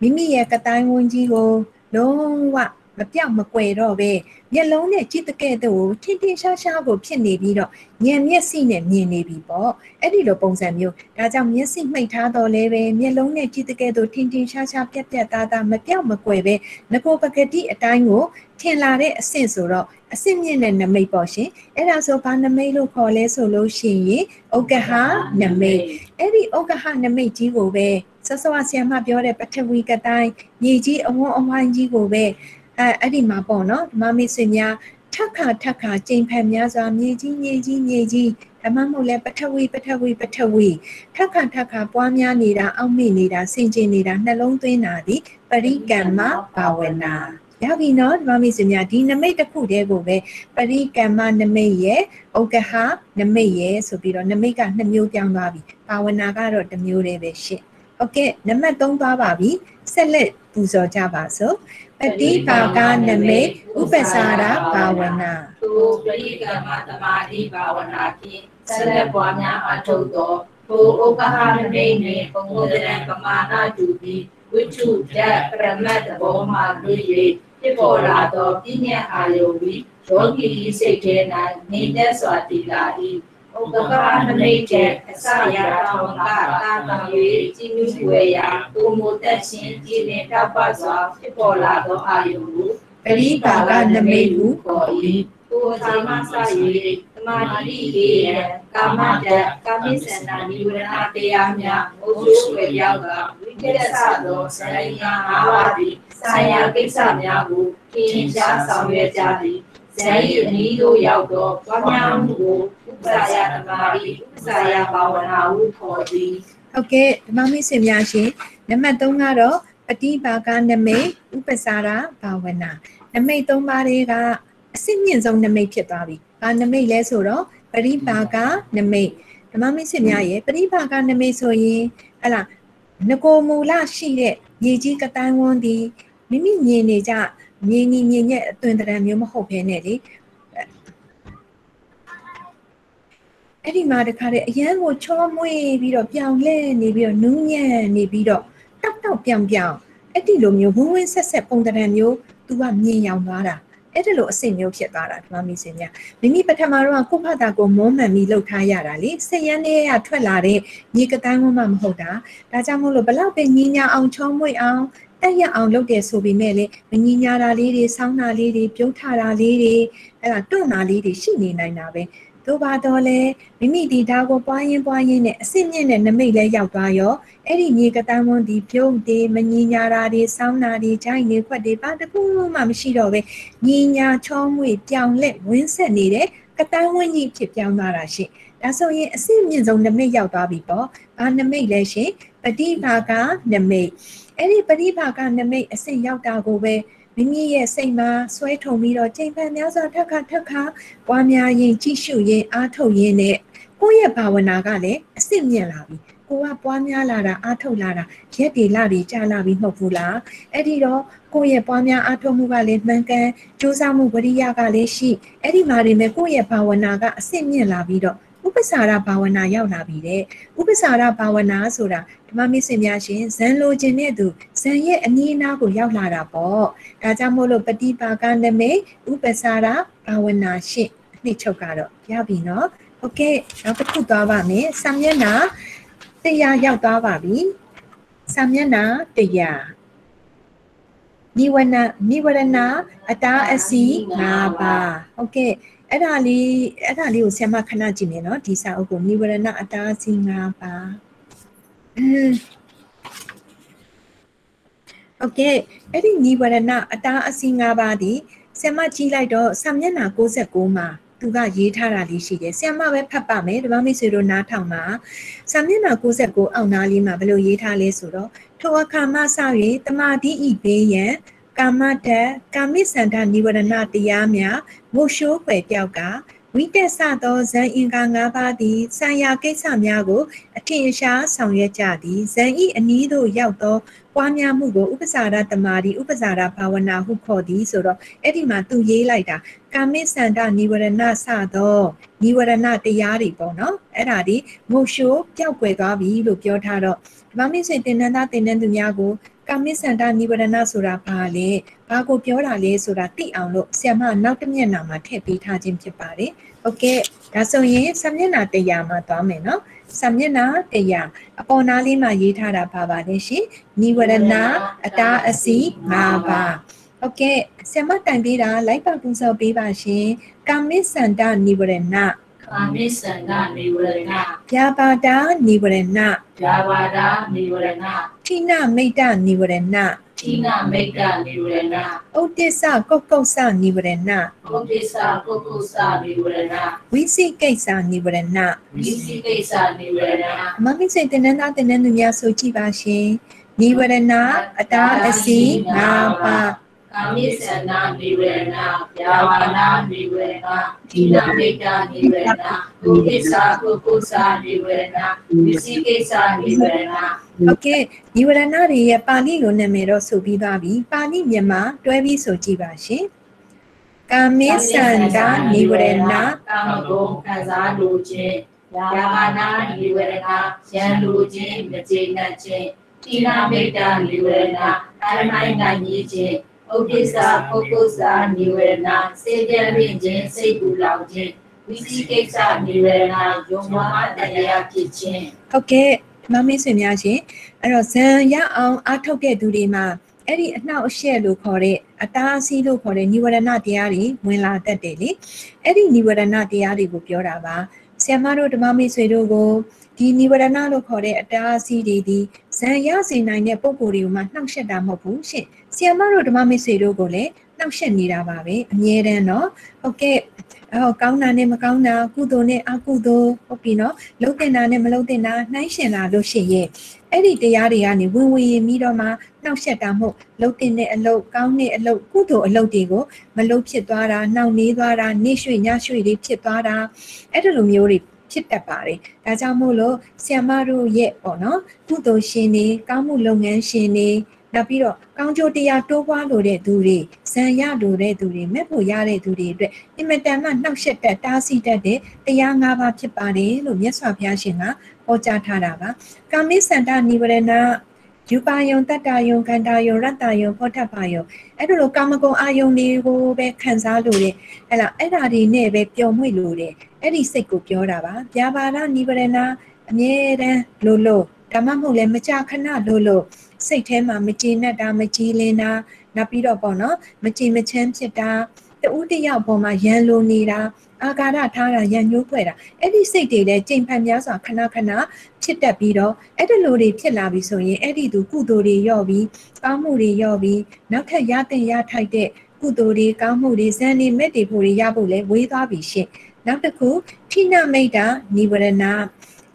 မိမိရဲ့ကတိုင်းဝန်းကြီးကိုလုံးဝ မပြောက်မကွယ်တော့ပဲမျက်လုံးနဲ့ကြည့်တဲ့ကဲ့သို့ထင်ထင်ရှားရှားကိုဖြစ်နေပြီးတော့ဉာဏ်မျက်စိနဲ့မြင်နေပြီပေါ့အဲ့ဒီလိုပုံစံမျိုးဒါကြောင့်မျက်စိမှိတ်ထားတော့လဲပဲမျက်လုံးနဲ့ကြည့်တဲ့ကဲ့သို့ထင်ထင်ရှားရှားပြက်ပြက်သားသားမပြောက်မကွယ်ပဲငကိုပကတိအတိုင်းကိုထင်လာတဲ့အဆင့်ဆိုတော့အဆင့်မြင့်တဲ့နမိတ်ပေါ့ရှင်အဲ့ဒါဆိုဘာနမိတ်လို့ခေါ်လဲဆိုလို့ရှိရင်ဥက္ကဟနမိတ်အဲ့ဒီဥက္ကဟနမိတ်ကြီးကိုပဲဆောစောဆရာမပြောတဲ့ပထဝီကတိုင်းမြေကြီးအဝန်းအဝိုင်းကြီးကိုပဲ အဲအဲ့ဒီမှာပေါ့နော်ဓမ္မမိတ်ဆွေများထက်ခါထက်ခါကြိမ်ဖန်များစွာမြေကြီးမြေကြီးမြေကြီးဓမ္မမို့လဲပထဝီပထဝီပထဝီထက်ခါထက်ခါပွားများနေတာအောက်မေ့နေတာဆင်ကျင်နေတာနှလုံးသွင်းတာဒီပရိကမ္မဘာဝနာရပြီနော်ဓမ္မမိတ်ဆွေများဒီနမိတ်တစ်ခုတည်းကိုပဲပရိကမ္မနမိတ်ရဲ့ဩကဟနမိတ်ရဲ့ဆိုပြီးတော့နမိတ်ကနှစ်မျိုးပြောင်းသွားပြီဘာဝနာကတော့တစ်မျိုးတည်းပဲရှင့်ဟုတ်ကဲ့နံပါတ်3သွားပါပြီဆက်လက်ပူဇော်ကြပါစို့ ပฏิပါကနမိတ်ဥပ္ပစာရဘာဝနာသူပရိကမ္မသမာဓိဘာဝနာဖြင့်ဆက်လက်ပွားများအထုတ်သောဘုဥက္ကဟနမိတ်နှင့်ဘုံဝဒရံပမာဏတူပြီးဝိထုဓာတ်ပရမတ်တဘောမှတွေ့၍ဖြစ်ပေါ်လာသောပြည့်ညတ်အာယုဝိယောဂီစိတ်ထဲ၌နေတတ်စွာတည်လာ၏ ဥက္ကဟနမိတ်တဲ့အစရာတောင်းကတာတောင်း၍ကြည်နူးွယ်ရာသူမူသက်ရှင်ကြည်လင်တောက်ပစွာဖြစ်ပေါ်လာသောအာယုကိုပရိပါကနမိတ်ဟုခေါ်၏ကိုယ်သာမစ၍သမာဓိရေယကာမတ္တကာမိစန္ဒနိဝရဏတရားများဘုရားဆွေရောက်ကဝိတ္တဆသောဆရိယာ၅ပါးသည်ဆိုင်ရာကိစ္စများကိုသင်ကြားဆောင်ရွက်ကြသည် ဇန်ဤအနည်းတို့ရောက်သောတွားများမှုကိုဥပ္ပစာယသမာဓိဥပ္ပစာယဘာဝနာဟုခေါ်သည်ဟုတ်ကဲ့ဓမ္မမိတ်ဆွေများရှင်နံပါတ်3ကတော့ပฏิပါကနမိတ်ဥပ္ပစာရဘာဝနာနမိတ်3ပါးလေးကအစစ်မြင့်ဆုံးနမိတ်ဖြစ်သွားပြီ။ဘာနမိတ်လဲဆိုတော့ပရိပါကနမိတ်ဓမ္မမိတ်ဆွေများရဲ့ပရိပါကနမိတ်ဆိုရင်ဟလာငကိုမူလရှိတဲ့မြေကြီးကတိုင်းဝန်းဒီမိမိမြင်နေကြ မြင်နီမြင်ရဲ့အသွင်သဏ္ဍာန်မျိုးမဟုတ်ဘဲနဲ့လေအဲ့ဒီမှာတခါတည်းအရန်ကိုချောမွေ့ပြီးတော့ပြောင်လဲနေပြီးတော့နူးညံ့နေပြီးတော့တောက်တောက်ပြောင်ပြောင်အဲ့ဒီလိုမျိုးဝင်းဝင်းဆက်ဆက်ပုံသဏ္ဍာန်မျိုး तू ကမြင်ရောင်သွားတာအဲ့ဒါလိုအဆင့်မျိုးဖြစ်သွားတာဓမ္မမီစင်များမိမိပထမတော့ကိုယ့်ဖတ်တာကိုမုန်းမှန်ပြီးလှုပ်ထားရတာလေစရန်လေးရထွက်လာတဲ့ညီကတိုင်းဝန်းမှမဟုတ်တာဒါကြောင့်မို့လို့ဘလောက်ပဲညီညာအောင်ချောမွေ့အောင် တတက်ရအောင်လုပ်တယ်ဆိုပေမဲ့လေမငင်ညာတာလေးတွေဆောင်းတာလေးတွေပြုံးထတာလေးတွေအဲ့ဒါတွန့်တာလေးတွေရှိနေနိုင်တာပဲသို့ပါတော့လေမိမိဒီဒါကိုပွားရင်ပွားရင်နဲ့အစစ်မြင့်တဲ့နမိတ်လဲရောက်သွားရောအဲ့ဒီမြေကတန်းဝန်းဒီပြုံးတွေမငင်ညာတာတွေဆောင်းတာတွေဂျိုင်းတွေခွက်တွေဘာတစ်ခုမှမရှိတော့ပဲငင်ညာချောမွေပြောင်လက်ဝင်းဆက်နေတဲ့ကတန်းဝန်းကြီးဖြစ်ပြောင်းသွားတာရှိဒါဆိုရင်အစစ်မြင့်ဆုံးနမိတ်ရောက်သွားပြီပေါ့ဘာနမိတ်လဲရှင်ပฏิဘာကနမိတ် အဲ့ဒီပฏิဘာကနမိတ်အစစ်ရောက်တာကိုပဲမိမိရဲ့စိတ်မှာဆွဲထုံပြီးတော့ချိန်ပန်များစွာထက်ခါထက်ခါပွားများရင်ကြည့်ရှုရင်အားထုတ်ရင်နဲ့ကိုယ့်ရဲ့ဘာဝနာကလည်းအစစ်မြင့်လာပြီကိုကပွားများလာတာအားထုတ်လာတာရက်တွေလာတွေကြာလာပြီမဟုတ်ဘူးလားအဲ့ဒီတော့ကိုယ့်ရဲ့ပွားများအားထုတ်မှုကလည်းမှန်ကန်စူးစမ်းမှုဝရိယကလည်းရှိအဲ့ဒီမှာနေမဲ့ကိုယ့်ရဲ့ဘာဝနာကအစစ်မြင့်လာပြီးတော့ဥ ပ္ပစာရဘာဝနာရောက်လာပြီတဲ့ဥပ္ပစာရဘာဝနာဆိုတာဓမ္မမိတ်ဆွေများရှင်ဇန်လိုခြင်းတဲ့သူဇန်ရဲ့အနည်းအနားကိုရောက်လာတာပေါ့ဒါကြောင့်မို့လို့ပฏิပါကနမိတ်ဥပ္ပစာရဘာဝနာရှင့်အနှစ်ချုပ်ကတော့ရပြီနော်โอเคနောက်တစ်ခုသွားပါမယ်စာမျက်နှာတရားရောက်သွားပါပြီစာမျက်နှာတရားနိဝရဏနိဝရဏအတားအစီ၅ပါးโอเค အဲ့ဒါလေးအဲ့ဒါလေးကိုဆရာမခဏကြည့်မယ်နော်ဒီစာအုပ်ကိုနိဝရဏအတားအစီ၅ပါးအင်းโอเคအဲ့ဒီနိဝရဏအတားအစီ၅ပါးဒီဆရာမကြည့်လိုက်တော့စာမျက်နှာ69မှာသူကရေးထားတာလေးရှိတယ်ဆရာမပဲဖတ်ပါမယ်ဓမ္မမိတ်ဆွေတို့နားထောင်ပါစာမျက်နှာ69အောက်နားလေးမှာဘယ်လိုရေးထားလဲဆိုတော့ထိုအခါမှစ၍တမာတိဤဘေးရန် ကာမတ္တကာမိစန္ဒနိဝရဏတရားများငိုရှိုးွယ်ပြောက်ကဝိတက်ဆသောဇန်အင်္ဂါ၅ပါးသည်ဆံရကိစ္စများကို အထင်အရှားဆောင်ရွက်ကြသည်ဇန်ဤအနည်းသို့ရောက်သောပွားများမှုကိုဥပ္ပစာရတမာတိဥပ္ပစာရဘာဝနာဟုခေါ်သည်ဆိုတော့အဲ့ဒီမှာသူရေးလိုက်တာကာမိစန္ဒနိဝရဏစသောနိဝရဏတရားတွေပေါ့နော်အဲ့ဒါဒီငိုရှိုးပျောက်ကွယ်သွားပြီလို့ပြောထားတော့ဒီမှာမိတ်ဆွေတင်နန်းသားတင်နန်းသူများကို ကာမိစန္ဒနိဗ္ဗာန်ဆိုတာဘာလဲဘာကိုပြောတာလဲဆိုတာသိအောင်လို့ဆ iam မနောက်တစ်မျက်နှာမှာထည့်ပေးထားခြင်းဖြစ်ပါတယ်ဟုတ်ကဲ့ဒါဆိုရင်ဆမျက်နှာ100မှာသွားမယ်နော်ဆမျက်နှာ100အပေါ်နားလေးမှာရေးထားတာဘာပါလဲရှင်နိဝရဏအတာအစီ၅ပါးဟုတ်ကဲ့ဆ iam မတိုင်ပေးတာလိုက်ပါပူဇော်ပေးပါရှင်ကာမိစန္ဒနိဗ္ဗာန် ကာမိစန္ဒနိဝရဏဗျာပါဒနိဝရဏဇာဝဒနိဝရဏထိနမိတ်တနိဝရဏတိနမိတ်တနိဝရဏဥဒိစ္စကုတ်ကုတ်စနိဝရဏဘုဒ္ဓဆာပုဂ္ဂုစနိဝရဏဝိသိကိစ္စနိဝရဏဝိသိကိစ္စနိဝရဏမမိတ်ဆွေတင်နန်းသားတင်နန်းသူများဆိုကြည့်ပါရှင်နိဝရဏအတားအစီ၅ပါး ကာမိစန္ဒနိဝရဏဇာဝဒနိဝရဏတိနမိတ်တနိဝရဏဘုဒ္ဓဆာပုဂ္ဂုစနိဝရဏဝိသိကိစ္စနိဝရဏ โอเคနိဝရဏတွေရဲ့ပါဠိလိုနာမည်တော့ဆိုပြီးသွားပြီပါဠိမြန်မာတွဲပြီးဆိုကြည့်ပါရှင်ကာမိစန္ဒနိဝရဏ ကာမဂုဏ်ခံစားလိုခြင်းယာမနာနိဝရဏရန်လိုခြင်းမကျေနပ်ခြင်းတိနာမိတ်တနိဝရဏတိုင်းတိုင်းနိုင်ကြီးခြင်း ဥပ္ပစ္စာပုဂ္ဂုစ္စာနိဝရဏစေတရင့်ခြင်းစိတ်ကူလောင်ခြင်းဝိသိကိစ္စနိဝရဏယုံမတရားဖြစ်ခြင်းဟုတ်ကဲ့မမင်းဆွေများရှင်အဲ့တော့ဇံရအောင်အထုတ်ခဲ့သူတွေမှာအဲ့ဒီအနှောက်အယှက်လို့ခေါ်တဲ့အတားအဆီးလို့ခေါ်တဲ့နိဝရဏတရားတွေဝင်လာတတ်တယ်လေအဲ့ဒီနိဝရဏတရားတွေကိုပြောတာပါဆရာမတို့ဓမ္မမိတ်ဆွေတို့ကိုဒီနိဝရဏလို့ခေါ်တဲ့အတားအဆီးတွေဒီဇံရစေနိုင်တဲ့ပုံကိုယ်တွေကိုမှနှောက်ယှက်တာမဟုတ်ဘူးရှင့် ဆရာမတို့ဓမ္မမိတ်ဆွေတို့ကိုလည်းနှောက်ယှက်နေတာပါပဲအမြဲတမ်းเนาะဟုတ်ကဲ့အော်ကောင်းတာနဲ့မကောင်းတာကုသိုလ်နဲ့အကုသိုလ်ဟုတ်ပြီเนาะလှုပ်တင်တာနဲ့မလှုပ်တင်တာနှိုင်းရှင်လာလို့ရှိရဲ့အဲ့ဒီတရားတွေကနေဝင်ဝင်ရင်ပြီးတော့မှနှောက်ယှက်တာမဟုတ်လှုပ်တင်တဲ့အလုပ်ကောင်းတဲ့အလုပ်ကုသိုလ်အလုပ်တွေကိုမလုပ်ဖြစ်သွားတာနှောင့်နှေးသွားတာနေရွှေ့ညရွှေ့တွေဖြစ်သွားတာအဲ့ဒီလိုမျိုးတွေဖြစ်တတ်ပါတယ်ဒါကြောင့်မို့လို့ဆီယမတို့ရဲ့ပေါ့နော်ကုသိုလ်ရှင်တွေကောင်းမှုလုပ်ငန်းရှင်တွေ နောက်ပြီးတော့ကောင်းကျိုးတရားတိုးပွားလိုတဲ့သူတွေဇံရလိုတဲ့သူတွေမဲ့ဖို့ရတဲ့သူတွေအတွက်အင်မတန်မှနှောက်ယှက်တတ်တားဆီးတတ်တဲ့တရား၅ပါးဖြစ်ပါတယ်လို့မြတ်စွာဘုရားရှင်ကဟောကြားထားတာပါကာမိစန္ဒနိဝရဏယူပါယုံတတ္တယုံခန္ဓာယုံရတ္တယုံဖောထပ်ပါယုံအဲ့ဒါလိုကာမဂုဏ်အာယုံတွေကိုပဲခံစားလို့တဲ့အဲ့လားအဲ့ဒါတွေနဲ့ပဲပျော်မွေ့လို့တဲ့အဲ့ဒီစိတ်ကိုပြောတာပါဗျာပါဒနိဝရဏအမြဲတမ်းလို့လို့ဒါမှမဟုတ်လည်းမကြခဏလို့လို့ စိတ်ထဲမှာမကျေနပ်တာမကြည်လင်တာနောက်ပြီးတော့ပေါ့နော်မကြည်မချမ်းဖြစ်တာတူတယောက်ပေါ်မှာရန်လိုနေတာအာဃာတထားတာရန်ညှိုးဖွဲ့တာအဲ့ဒီစိတ်တွေလည်းကြိမ်ဖန်များစွာခဏခဏဖြစ်တတ်ပြီးတော့အဲ့ဒီလိုတွေဖြစ်လာပြီဆိုရင်အဲ့ဒီသူကုသိုလ်တွေရော့ပြီးကောင်းမှုတွေရော့ပြီးနောက်ထပ်ရတဲ့ရထိုက်တဲ့ကုသိုလ်တွေကောင်းမှုတွေဇန်နေမဲ့တွေဖို့တွေရဖို့လဲဝေးသွားပြီရှင့်နောက်တစ်ခုထိနမိတ်တာနိဝရဏ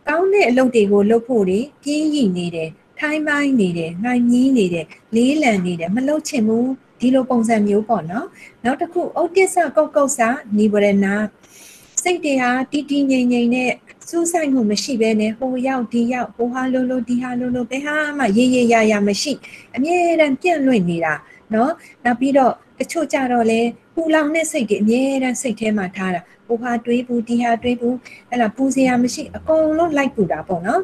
ကောင်းတဲ့အလုပ်တွေကိုလုပ်ဖို့တွေပြင်းရည်နေတယ် ထိုင်းပိုင်းနေတယ်နှိုင်မြီးနေတယ်လေးလံနေတယ်မလှုပ်ချင်ဘူးဒီလိုပုံစံမျိုးပေါ့နော်နောက်တစ်ခုဩတ္တစ္စကောက်ကောက်စာနိဗ္ဗာရဏစိတ်တရားတည်တည်ငြိမ်ငြိမ်နဲ့စူးစိုက်မှုမရှိဘဲနဲ့ဟိုရောက်ဒီရောက်ဟိုဟာလုံးလုံးဒီဟာလုံးလုံးဘယ်ဟာမှရေရေရာရာမရှိအမြဲတမ်းပြန့်လွင့်နေတာနော်နောက်ပြီးတော့တချို့ကြတော့လဲပူလောင်တဲ့စိတ်တွေအမြဲတမ်းစိတ်ထဲမှာထားတာဟိုဟာတွေးဘူးဒီဟာတွေးဘူးအဲ့ဒါပူစရာမရှိအကုန်လုံးလိုက်ပူတာပေါ့နော်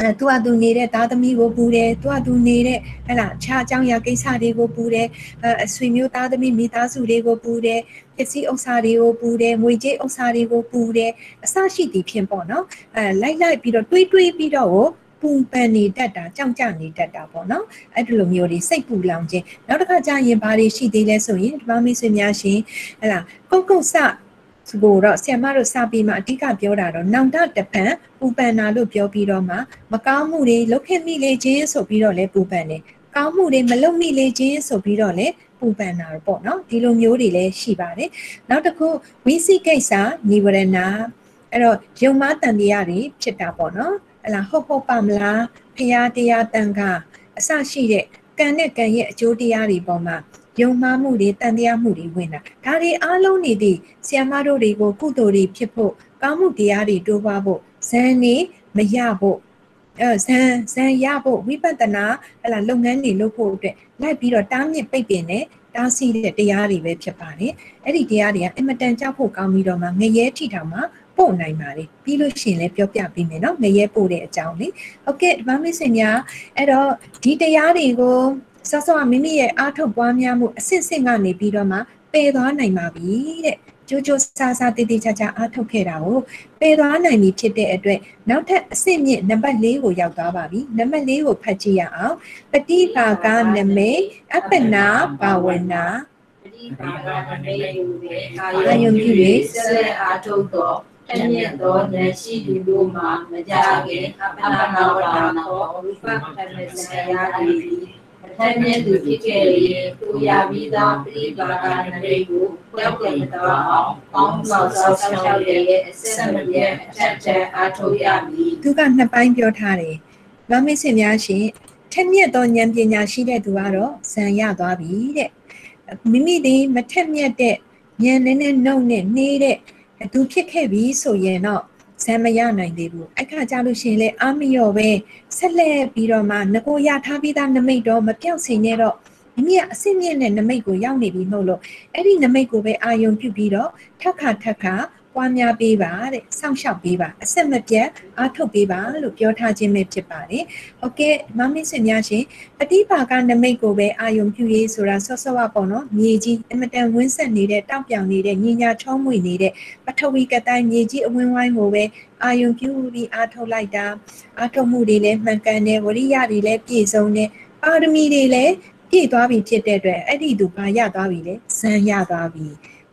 အဲသူကသူနေတဲ့သားသမီးကိုပူတယ်သူကသူနေတဲ့ဟဲ့လားခြားအကြောင်းအရာကိစ္စတွေကိုပူတယ်အဲအဆွေမျိုးသားသမီးမိသားစုတွေကိုပူတယ်ပစ္စည်းဥစ္စာတွေကိုပူတယ်ငွေကြေးဥစ္စာတွေကိုပူတယ်အစရှိသည်ဖြင့်ပေါ့နော်အဲလိုက်လိုက်ပြီးတော့တွေးတွေးပြီးတော့ပူပန်နေတတ်တာကြောက်ကြနေတတ်တာပေါ့နော်အဲ့ဒီလိုမျိုးတွေစိတ်ပူလောင်ခြင်းနောက်တစ်ခါကြာရင်ဘာတွေရှိသေးလဲဆိုရင်ဒီမမိတ်ဆွေများရှင်ဟဲ့လားကုတ်ကုတ်ဆ ကိုတော့ဆ iam မတို့စပြီးမှအဓိကပြောတာတော့နောင်တတပံပူပန်နာလို့ပြောပြီးတော့မှမကောင်းမှုတွေလုပ်ခဲ့မိလေခြင်းဆိုပြီးတော့လဲပူပန်တယ်ကောင်းမှုတွေမလုပ်မိလေခြင်းဆိုပြီးတော့လဲပူပန်တာပေါ့နော်ဒီလိုမျိုးတွေလည်းရှိပါတယ်နောက်တစ်ခုဝိသိကိစ္စနိဝရဏအဲ့တော့ယုံမတန်တရားတွေဖြစ်တာပေါ့နော်ဟလာဟုတ်ဟုတ်ပါမလားဖရာတရားတန်ခါအစရှိတဲ့ကံနဲ့ကံရဲ့အကျိုးတရားတွေပေါ်မှာ ယုံမှားမှုတွေတန်တရားမှုတွေဝင်တာဒါတွေအားလုံးနေသည့်ဆီယမတို့တွေကိုကုသိုလ်တွေဖြစ်ဖို့ကောင်းမှုတရားတွေတိုးပွားဖို့ဇန်နေမရဖို့အဲဇန်ဇန်ရဖို့ဝိပဿနာဟလာလုပ်ငန်းတွေလုပ်ဖို့အတွက်လိုက်ပြီးတော့တားမြစ်ပိတ်ပင်တဲ့တားဆီးတဲ့တရားတွေပဲဖြစ်ပါတယ်အဲ့ဒီတရားတွေကအင်မတန်ကြောက်ဖို့ကောင်းပြီးတော့မှငရဲထိထောင်မှာပို့နိုင်ပါလေပြီးလို့ရှိရင်လည်းပြောပြပေးမယ်နော်ငရဲပို့တဲ့အကြောင်းလေဟုတ်ကဲ့ဒီမမစ်စင်များအဲ့တော့ဒီတရားတွေကို စောစောကမိမိရဲ့အားထုတ်ပွားများမှုအစစ်စစ်ကနေပြီးတော့မှပယ်သွားနိုင်ပါပြီတဲ့ကြိုးကြိုးဆာဆာတေးသေးချာချာအားထုတ်ခဲ့တာကိုပယ်သွားနိုင်ပြီဖြစ်တဲ့အတွက်နောက်ထပ်အစစ်မြင့်နံပါတ်၄ကိုရောက်သွားပါပြီနံပါတ်၄ကိုဖတ်ကြည့်ရအောင်ပฏิပါကနမေအပ္ပနာဘာဝနာပฏิပါဒနမေယူပေအာယုံပြု၍ဆက်လက်အားထုတ်သောတမြင့်သောဉာဏ်ရှိသူတို့မှာမကြခင်အပ္ပနာဝတ္တနောဝိပဿနာစရာတိအ ထက်မြင့်သူဖြစ်ခဲ့ရင်သူရပြီးသောပฏิပါဒနမေကိုကြောက်ကြမတော်အောင်ကောင်းဆောင်ဆောက်ရှောက်ရဲ့အစက်မပြတ်အထက်ထက်အားထုတ်ရမည်သူကနှစ်ပိုင်းပြောထားတယ်။ဗမိတ်ဆွေများရှင်ထက်မြက်သောဉာဏ်ပညာရှိတဲ့သူကတော့ဇံရသွားပြီတဲ့။မိမိဒီမထက်မြက်တဲ့ဉာဏ်နဲ့နဲ့နှုတ်နဲ့နှေးတဲ့သူဖြစ်ခဲ့ပြီဆိုရင်တော့ ဇံမရနိုင်သေးဘူး။အခါကြလို့ရှိရင်လေအာမရောပဲဆက်လက်ပြီးတော့မှငကိုရထားပြီးသားနမိတ်တော့မပြောက်စင်နဲ့တော့မိမိကအစစ်မြင့်တဲ့နမိတ်ကိုရောက်နေပြီမဟုတ်လို့အဲ့ဒီနမိတ်ကိုပဲအာယုံပြုပြီးတော့ထက်ခါထက်ခါ ပွားများပေးပါတဲ့စောင့်ရှောက်ပေးပါအဆက်မပြတ်အားထုတ်ပေးပါလို့ပြောထားခြင်းပဲဖြစ်ပါတယ်။ဟုတ်ကဲ့မမင်းစင်များရှင်ပฏิပါကနမိတ်ကိုပဲအာယုံပြုရေးဆိုတာဆော့ဆော့ပါပေါ့နော်မြေကြီးအမတန်ဝင်းဆက်နေတဲ့တောက်ပြောင်နေတဲ့ညင်ညာချုံးမွေနေတဲ့ပထဝီကတိုင်းမြေကြီးအဝင်းဝိုင်းကိုပဲအာယုံပြုပြီးအားထုတ်လိုက်တာအားထုတ်မှုတွေလည်းမှန်ကန်တယ်ဝရိယတွေလည်းပြည့်စုံတယ်ပါရမီတွေလည်းပြည့်သွားပြီဖြစ်တဲ့အတွက်အဲ့ဒီသူဘာရသွားပြီလဲဇံရသွားပြီ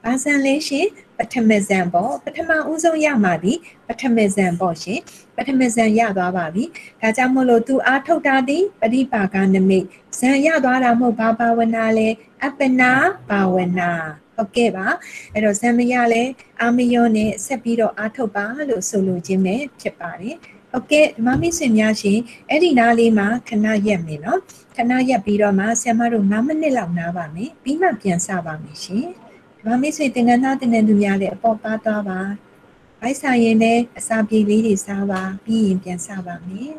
ဘာဇံလဲရှင် ပထမဇံပေါ့ပထမဦးဆုံးရမှာဒီပထမဇံပေါ့ရှင်ပထမဇံရသွားပါပြီဒါကြောင့်မို့လို့သူအားထုတ်တာဒီပရိပါကနမိတ်ဇံရသွားတာမဟုတ်ဘာဘာဝနာလဲအပ္ပနာဘာဝနာဟုတ်ကဲ့ပါအဲ့တော့ဇံမရလဲအာမယောနဲ့ဆက်ပြီးတော့အားထုတ်ပါလို့ဆိုလိုခြင်းပဲဖြစ်ပါတယ်ဟုတ်ကဲ့ဓမ္မမိတ်ဆွေများရှင်အဲ့ဒီနားလေးမှာခဏရက်မယ်နော်ခဏရက်ပြီးတော့မှဆရာမတို့9မိနစ်လောက်နားပါမယ်ပြီးမှပြန်စပါမယ်ရှင် ဓမ္မမိတ်ဆွေသင်္ကန်းသားတင်တဲ့သူများလည်းအပေါ်ပါသွားပါဘိုက်ဆိုင်ရင်လည်းအစာပြေလေးတွေစားပါပြီးရင်ပြန်စပါမယ်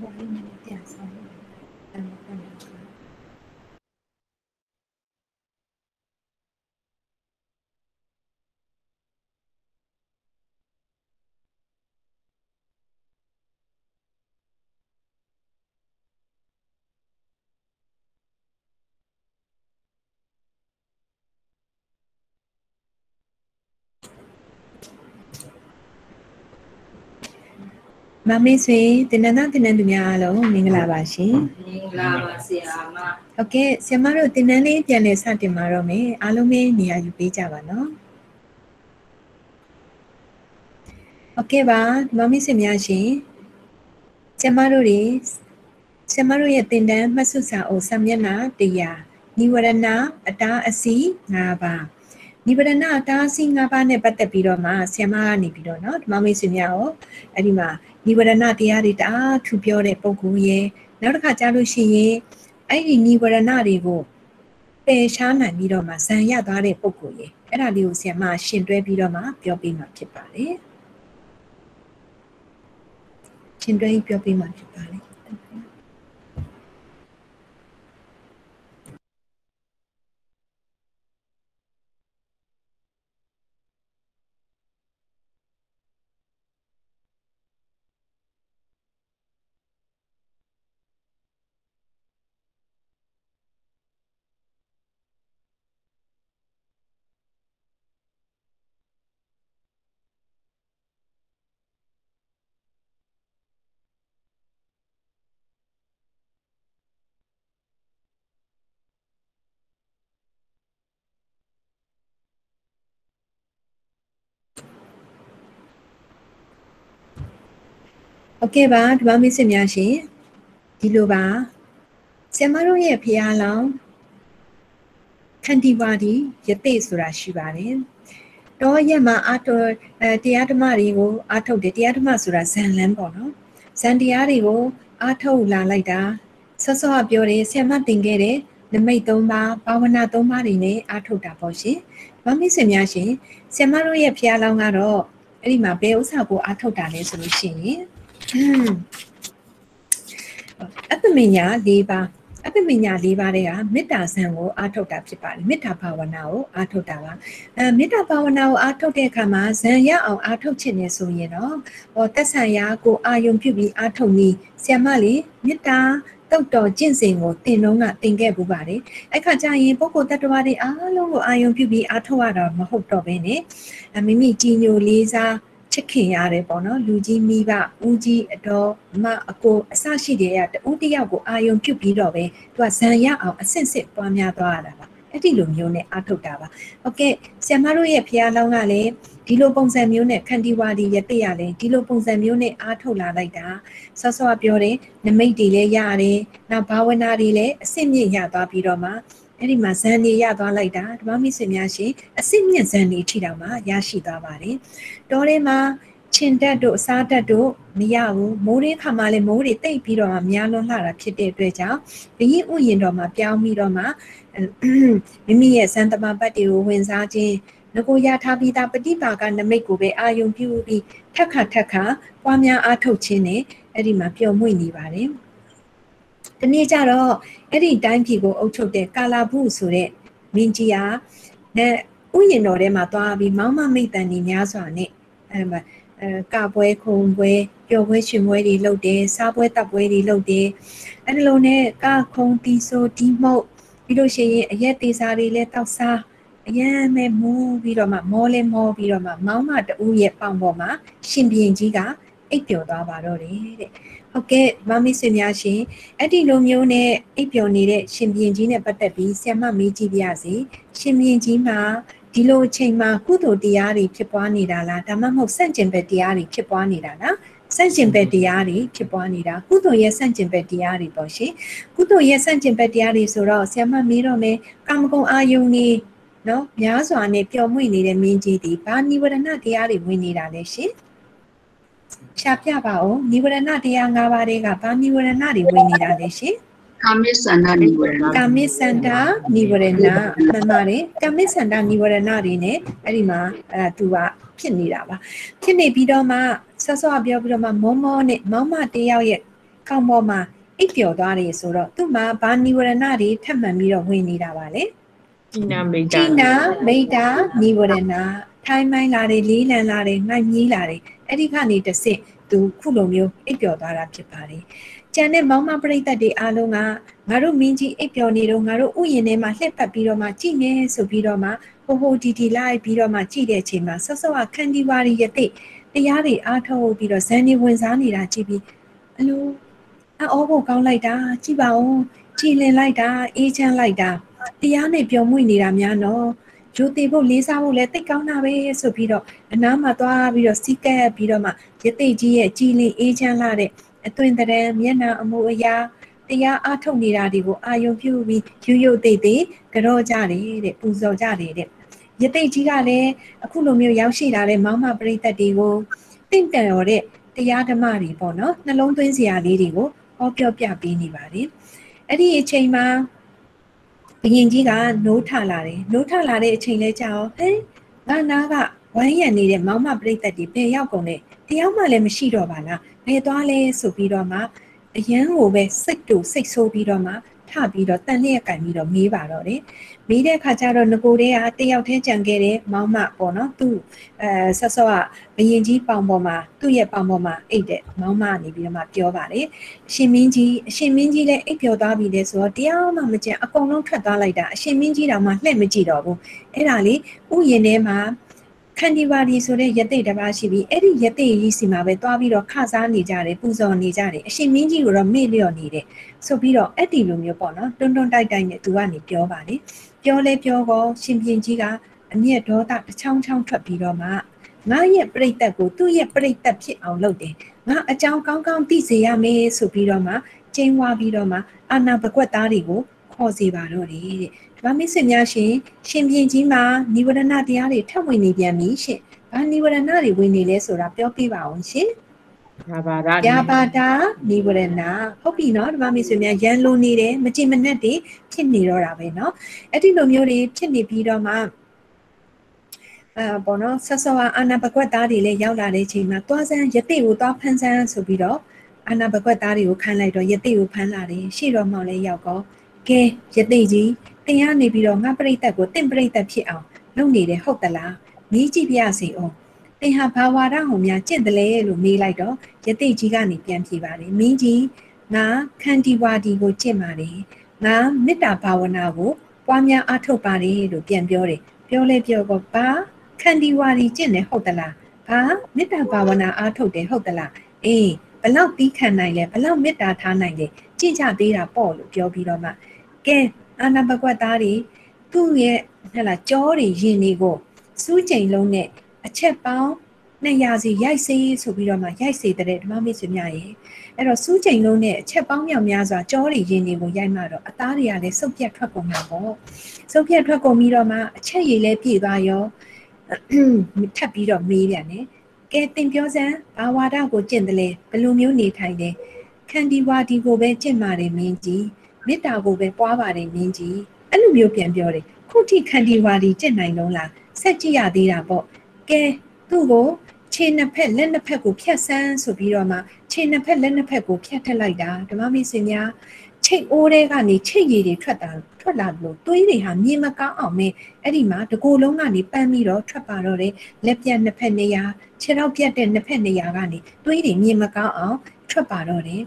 ဘုရားနည်းပြန်ဆောင်တယ်အဲ့ဒါပြန်ဆောင် မမေဆွေတင်နန်းတင်နန်းသူများအားလုံးမင်္ဂလာပါရှင် မင်္ဂလာပါဆရာမ ။ဟုတ်ကဲ့ဆရာမတို့တင်နန်းလေးပြန်လည်စတင်ပါတော့မယ်။အားလုံးပဲနေရာယူပေးကြပါနော်။ဟုတ်ကဲ့ပါမမေဆွေများရှင်။ဆရာမတို့တွေဆရာမတို့ရဲ့တင်တန်းမှတ်စုစာအုပ်စာမျက်နှာ100နိဝရဏအတားအစီ5ပါးနိဗ္ဗာန်အတားအစီ5ပါးနဲ့ပတ်သက်ပြီးတော့မှဆရာမကနေပြီးတော့เนาะဓမ္မမိတ်ဆွေများရောအဲ့ဒီမှာ နိဗ္ဗာန်တရားတွေတအားထူပြောတဲ့ပုံကူရဲ့နောက်တစ်ခါကြားလို့ရှိရင်အဲ့ဒီနိဗ္ဗာန်တွေကိုပယ်ရှားနိုင်ပြီးတော့မှဇံရသွားတဲ့ပုံကူရဲ့အဲ့ဒါလေးကိုဆရာမရှင်တွဲပြီးတော့မှပြောပြမှာဖြစ်ပါတယ်ရှင်တွဲပြီးပြောပြမှာဖြစ်ပါတယ် ဟုတ်ကဲ့ပါဓမ္မမိတ်ဆွေများရှင်ဒီလိုပါဆရာမတို့ရဲ့ဖရာလောင်းခန္တီဝါဒီယသိဆိုတာရှိပါတယ်တော့ရက်မှာအာတော်အဲတရားဓမ္မတွေကိုအာထုတ်တယ်တရားဓမ္မဆိုတာဇန်လန်းပေါ့နော်ဇန်တရားတွေကိုအာထုတ်လာလိုက်တာဆော့ဆော့ကပြောတယ်ဆရာမတင်ခဲ့တဲ့နမိတ်၃ပါးဘာဝနာ၃ပါးတွေနဲ့အာထုတ်တာပေါ့ရှင်ဓမ္မမိတ်ဆွေများရှင်ဆရာမတို့ရဲ့ဖရာလောင်းကတော့အဲ့ဒီမှာဘယ်ဥစ္စာကိုအာထုတ်တာလဲဆိုလို့ရှိရင် အပ္ပမညာ၄ပါးအပ္ပမညာ၄ပါးတွေကမေတ္တာဇံကိုအားထုတ်တာဖြစ်ပါတယ်မေတ္တာဘာဝနာကိုအားထုတ်တာပါအဲမေတ္တာဘာဝနာကိုအားထုတ်တဲ့အခါမှာဇံရအောင်အားထုတ်ခြင်းနဲ့ဆိုရင်တော့ဟောသက်ဆိုင်ရာကိုအာယုံပြုပြီးအားထုတ်နည်းဆရာမလေးမေတ္တာတုတ်တော်ကျင့်စဉ်ကိုတင်တော့ကတင်ခဲ့ပူပါတယ်အဲ့ခါကျရင်ပုဂ္ဂိုလ်တ attva တွေအားလုံးကိုအာယုံပြုပြီးအားထုတ်ရတာမဟုတ်တော့ဘဲနဲ့အမိမိကြီးညိုလေးစား ချစ်ခင်ရတယ်ပေါ့နော်လူကြီးမိဘဦးကြီးအတော်အမအကိုအစရှိတဲ့ကတူတယောက်ကိုအာယုံပြုတ်ပြီးတော့ပဲသူကဇံရအောင်အဆင့်ဆင့်ပွားများသွားရတာပါအဲ့ဒီလိုမျိုးနဲ့အားထုတ်တာပါဟုတ်ကဲ့ဆရာမတို့ရဲ့ဖះလောင်းကလည်းဒီလိုပုံစံမျိုးနဲ့ခန္တီဝါဒီရတဲ့ရလဲဒီလိုပုံစံမျိုးနဲ့အားထုတ်လာလိုက်တာဆော့ဆော့ပြောတယ်နမိတ်တွေလည်းရတယ်နောက်ဘာဝနာတွေလည်းအဆင့်မြင့်ရသွားပြီးတော့မှ အဲ့ဒီမှာဇန်နေရသွားလိုက်တာဓမ္မမိတ်ဆွေများရှင်အစစ်မြင့်ဇန်နေထိတောင်မှရရှိသွားပါတယ်တောထဲမှာခြင်တက်တို့အစားတက်တို့မရဘူးမိုးရင်းခါမှလည်းမိုးတွေတိတ်ပြီးတော့မှများလွန်းလာတာဖြစ်တဲ့အတွက်ကြောင့်ဘရင်ဥယျင်တော်မှာပြောင်းပြီးတော့မှမိမိရဲ့ဇန်တမပတ်တွေကိုဝင်စားခြင်းငကိုရထားပြီးသားပฏิပါကနမိတ်ကိုပဲအာယုံပြုပြီးထက်ခါထက်ခါပွားများအားထုတ်ခြင်းနဲ့အဲ့ဒီမှာပျော်မွေ့နေပါတယ်။ဒီနေ့ကျတော့ အဲ့ဒီတိုင်းပြည်ကိုအုပ်ချုပ်တဲ့ကာလာဘုဆိုတဲ့မင်းကြီးဟာနဲ့ဥယျာဉ်တော်ထဲမှာသွားပြီးမောင်းမမိတ်တန်ကြီးများစွာနဲ့အဲ့မှာအဲကပွဲခုံပွဲပျော်ပွဲရှင်ပွဲတွေလုပ်တယ်စားပွဲတပ်ပွဲတွေလုပ်တယ်အဲ့ဒီလိုနဲ့ကခုံတီဆိုတီမှုတ်ပြီးလို့ရှိရင်အရက်သေးစားတွေလည်းတောက်စားအရန်မဲ့မူးပြီးတော့မှမောလဲမောပြီးတော့မှမောင်းမတူရဲ့ပေါင်ပေါ်မှာရှင်ဘရင်ကြီးကအိပ်ပျော်သွားပါတော့တယ်တဲ့ ဟုတ်ကဲ့မမစ်ဆွေများရှင်အဲ့ဒီလိုမျိုးနဲ့အိပ်ပျော်နေတဲ့ရှင်ဘရင်ကြီးနဲ့ပတ်သက်ပြီးဆ iam မမေးကြည့်ပါရစေရှင်ဘရင်ကြီးမှာဒီလိုအချိန်မှာကုသိုလ်တရားတွေဖြစ်ပွားနေတာလားဒါမှမဟုတ်စန့်ကျင်ဘက်တရားတွေဖြစ်ပွားနေတာလားစန့်ကျင်ဘက်တရားတွေဖြစ်ပွားနေတာကုသိုလ်ရဲ့စန့်ကျင်ဘက်တရားတွေပေါ့ရှင်ကုသိုလ်ရဲ့စန့်ကျင်ဘက်တရားတွေဆိုတော့ဆ iam မမေးတော့မယ်ကာမဂုဏ်အာယုန်နေနော်များစွာနဲ့ပျော်မွေ့နေတဲ့မင်းကြီးဒီဘာနိဝရဏတရားတွေဝင်နေတာလဲရှင် ရှာပြပါဦးနိဝရဏတရား၅ပါးတွေကဘာနိဝရဏတွေဝင်နေတာလဲရှင်ကာမိသန္တာနိဝရဏကာမိစန္ဒာနိဝရဏမှန်ပါတယ်ကာမိစန္ဒာနိဝရဏတွေနဲ့အဲ့ဒီမှာအဲသူကဖြစ်နေတာပါဖြစ်နေပြီးတော့မှဆော့ဆော့ပြောပြီးတော့မှမောမောနဲ့မောင်မတယောက်ရဲ့ကောင်းပေါ်မှာအိပ်ပျော်သွားတယ်ဆိုတော့သူ့မှာဘာနိဝရဏတွေထပ်မှန်ပြီးတော့ဝင်နေတာပါလေတိနာမိတ်တာတိနာမိတ်တာနိဝရဏထိုင်းမိုင်းလာတယ်လေးလံလာတယ်ငိုက်မြီးလာတယ် အဲ့ဒီကနေတစ်ဆင့်သူခုလိုမျိုးအိပ်ပျော်သွားတာဖြစ်ပါတယ်ကျန်တဲ့မောင်မပရိသတ်တွေအားလုံးကငါတို့မင်းကြီးအိပ်ပျော်နေတော့ငါတို့ဥယျာဉ်ထဲမှာလှည့်ပတ်ပြီးတော့မှကြည်နေဆိုပြီးတော့မှဟိုဟိုတီတီလိုက်ပြီးတော့မှကြည်တဲ့အချိန်မှာဆော့ဆော့ကခန္ဒီဝါရီယတိတရားတွေအားထုတ်ပြီးတော့ဇန်နေဝင်စားနေတာကြည့်ပြီးအလိုအော်ဖို့ကောင်းလိုက်တာကြည့်ပါဦးကြည်လင်လိုက်တာအေးချမ်းလိုက်တာတရားနဲ့ပျော်မွေ့နေတာများနော် ဂျိုတေဖို့လေးစားဖို့လည်းတိတ်ကောင်းတာပဲဆိုပြီးတော့အနားမှာသွားပြီးတော့စီးကပ်ပြီးတော့မှရတိတ်ကြီးရဲ့ကြည်လင်အေးချမ်းလာတဲ့အသွင်တရံမျက်နှာအမူအရာတရားအားထုတ်နေတာတွေကိုအာယုံပြုပြီးယူယူသိသိကြောကြတယ်တဲ့ပူဇော်ကြတယ်တဲ့ရတိတ်ကြီးကလည်းအခုလိုမျိုးရောက်ရှိလာတဲ့မောင်မပရိသတ်တွေကိုတင့်တယ်ရောတဲ့တရားဓမ္မတွေပေါ့နော်နှလုံးသွင်းစရာလေးတွေကိုဟောပြောပြပေးနေပါတယ်အဲ့ဒီအချိန်မှာ ဘယင်ကြီးကနိုးထလာတယ်နိုးထလာတဲ့အချိန်လဲကြာအောင်ဟဲ့ငါနာကဝိုင်းရံနေတဲ့မောင်မပရိသတ်တွေဘယ်ရောက်ကုန်လဲတယောက်မှလည်းမရှိတော့ပါလားဘယ်သွားလဲဆိုပြီးတော့မှအရန်ကိုပဲစိတ်တူစိတ်ဆိုးပြီးတော့မှထပြီးတော့တန်လျက်ကင်ပြီးတော့မေးပါတော့တယ် မေးတဲ့အခါကျတော့ငကိုတဲ့ကတယောက်တည်းကြံခဲ့တဲ့မောင်မပေါ့နော်သူ့အဲဆော့ဆော့ကဘယင်ကြီးပေါင်ပေါ်မှာသူ့ရဲ့ပေါင်ပေါ်မှာအိတ်တဲ့မောင်မနေပြီးတော့မှပြောပါတယ်အရှင်မင်းကြီးအရှင်မင်းကြီးလည်းအိတ်ပြောသွားပြီလေဆိုတော့တရားမှမကျန်အကုန်လုံးထွက်သွားလိုက်တာအရှင်မင်းကြီးတောင်မှလှည့်မကြည့်တော့ဘူးအဲ့ဒါလေဥယျာဉ်ထဲမှာ ခန္ဒီပါဒီဆိုတဲ့ယသိတစ်ပါးရှိပြီးအဲ့ဒီယသိကြီးစီမှာပဲတွားပြီးတော့ခစားနေကြတယ်ပူဇော်နေကြတယ်အရှင်မင်းကြီးကိုတော့မေ့လျော့နေတယ်ဆိုပြီးတော့အဲ့ဒီလိုမျိုးပေါ့နော်တွန်းတွန်းတိုက်တိုက်နဲ့သူကနေပြောပါလေပြောလဲပြောကောရှင်ပြင်းကြီးကအမျက်ဒေါသတစ်ချောင်းချောင်းထွက်ပြီးတော့မှငါရဲ့ပြိတ်သက်ကိုသူ့ရဲ့ပြိတ်သက်ဖြစ်အောင်လုပ်တယ်ငါအကြောင်းကောင်းကောင်းသိစေရမယ်ဆိုပြီးတော့မှကျင်းဝါပြီးတော့မှအာနာပကွက်သားတွေကိုခေါ်စီပါတော့တယ်တဲ့ ဗာမိတ်ဆွေများရှင်ရှင်ပြင်ကြီးမှာနိဝရဏတရားတွေထပ်ဝင်နေပြန်ပြီရှင်။ဗာနိဝရဏတွေဝင်နေလဲဆိုတာပြောပြပါအောင်ရှင်။ဒါပါဒါဒါပါဒါနိဝရဏဟုတ်ပြီနော်ဓမ္မမိတ်ဆွေများရန်လိုနေတယ်မကြင်မနှက်တွေဖြစ်နေတော့တာပဲเนาะအဲ့ဒီလိုမျိုးတွေဖြစ်နေပြီးတော့မှအဲပေါ့နော်ဆက်စောအာနာပကွက်သားတွေလည်းရောက်လာတဲ့ချိန်မှာသွားစမ်းရတိကိုသွားဖန်းစမ်းဆိုပြီးတော့အာနာပကွက်သားတွေကိုခန်းလိုက်တော့ရတိကိုဖန်းလာတယ်ရှေ့တော့မှလည်းရောက်တော့ကဲရတိကြီး တင်ရနေပြီးတော့ငါပြိတ္တကိုတင့်ပြိတ္တဖြစ်အောင်လုပ်နေတယ်ဟုတ်သလားမီးကြည့်ပြစီအောင်တင်ဟာဘာဝါဒဟောများကျင့်တယ်လေလို့မေးလိုက်တော့ယတိကြီးကနေပြန်ဖြေပါတယ်မင်းကြီးငါခန္တီဝါဒီကိုကျင့်ပါတယ်ငါမေတ္တာဘာဝနာကိုပွားများအားထုတ်ပါတယ်လို့ပြန်ပြောတယ်ပြောလဲပြောတော့ပါခန္တီဝါဒီကျင့်တယ်ဟုတ်သလားဘာမေတ္တာဘာဝနာအားထုတ်တယ်ဟုတ်သလားအေးဘလောက်ပြီးခံနိုင်လဲဘလောက်မေတ္တာထားနိုင်လဲကြင့်ကြသေးတာပေါ့လို့ပြောပြီးတော့မှကဲ အာနာပကွက်သားတွေသူ့ရဲ့ဟဲ့လားကြောတွေရင်တွေကိုစူးချိန်လုံးနဲ့အချက်ပေါင်း200စီရိုက်စေးဆိုပြီးတော့မှရိုက်စေတဲ့ဓမ္မမိတ်ဆွေများရေအဲ့တော့စူးချိန်လုံးနဲ့အချက်ပေါင်းမြောက်များစွာကြောတွေရင်တွေကိုရိုက်မှတော့အသားတွေကလည်းစုပ်ပြတ်ထွက်ကုန်မှာပေါ့စုပ်ပြတ်ထွက်ကုန်ပြီးတော့မှအချက်ရည်လည်းပြည့်သွားရောထပ်ပြီးတော့မေးပြန်တယ်ကဲတင်ပြောစမ်းဘာဝါဒကိုကျင့်တယ်လဲဘယ်လိုမျိုးနေထိုင်တယ်ခန္ဒီဝါဒီကိုပဲကျင့်ပါတယ်မင်းကြီး မေတ္တာကိုပဲပွားပါတယ်မင်းကြီးအဲ့လိုမျိုးပြန်ပြောတယ်ခုထိခန္ဒီဝါဒီကျင့်နိုင်လုံးလားဆက်ကြည့်ရသေးတာပေါ့ကဲသူ့ကိုခြေနှစ်ဖက်လက်နှစ်ဖက်ကိုဖြတ်ဆန်းဆိုပြီးတော့မှခြေနှစ်ဖက်လက်နှစ်ဖက်ကိုဖြတ်ထက်လိုက်တာဓမ္မမိတ်ဆွေများချိတ်အိုးတွေကနေချိတ်ရည်တွေထွက်တာထွက်လာလို့သွေးတွေဟာမြင်မကောင်းအောင်မဲအဲ့ဒီမှာတကိုယ်လုံးကနေပန်းပြီးတော့ထွက်ပါတော့တယ်လက်ပြတ်နှစ်ဖက်နေရာခြေထောက်ပြတ်တဲ့နှစ်ဖက်နေရာကနေသွေးတွေမြင်မကောင်းအောင်ထွက်ပါတော့တယ်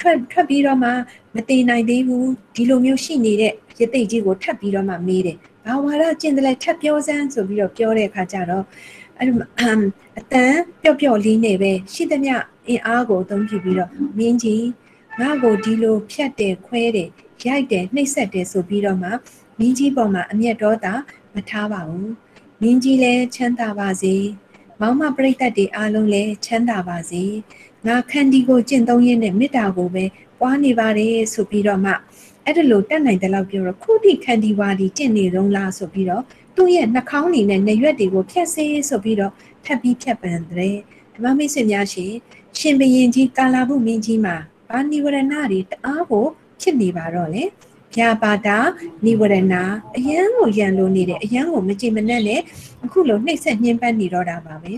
ထွက်ထွက်ပြီးတော့မှမတည်နိုင်သေးဘူးဒီလိုမျိုးရှိနေတဲ့ရသိကြီးကိုထပ်ပြီးတော့မှမေးတယ်ဘာဝါဒကျင့်တယ်လဲထပ်ပြောစမ်းဆိုပြီးတော့ပြောတဲ့အခါကျတော့အဲ့ဒီအတန်ပျော့ပျော့လေးနေပဲရှိသမျှအင်အားကိုအသုံးပြုပြီးတော့မင်းကြီးငါ့ကိုဒီလိုဖြတ်တယ်ခွဲတယ်ရိုက်တယ်နှိပ်စက်တယ်ဆိုပြီးတော့မှမင်းကြီးပေါ်မှာအမျက်ဒေါသမထားပါဘူးမင်းကြီးလည်းချမ်းသာပါစေမောင်မပရိသတ်တွေအားလုံးလည်းချမ်းသာပါစေ ငါခန္ဒီကိုကျင့်သုံးရင်းနဲ့မေတ္တာကိုပဲပွားနေပါတယ်ဆိုပြီးတော့မှအဲ့ဒါလိုတက်နိုင်တဲ့လောက်ပြောတော့ခုထိခန္ဒီဝါဒီကျင့်နေတော့လားဆိုပြီးတော့သူ့ရဲ့နှာခေါင်းနေနဲ့နေရွက်တွေကိုဖြတ်စေးဆိုပြီးတော့ထပ်ပြီးဖြတ်ပန်တဲ့ဓမ္မမိတ်ဆွေများရှင်ရှင်ဘရင်ကြီးကာလာဘုမင်းကြီးမှာဘာနိဝရဏတွေတအားကိုဖြစ်နေပါတော့လေပြာပါတာနိဝရဏအယံကိုရန်လိုနေတယ်အယံကိုမကြည်မနှက်နဲ့အခုလိုနှိပ်စက်ညှင်းပန်းနေတော့တာပါပဲ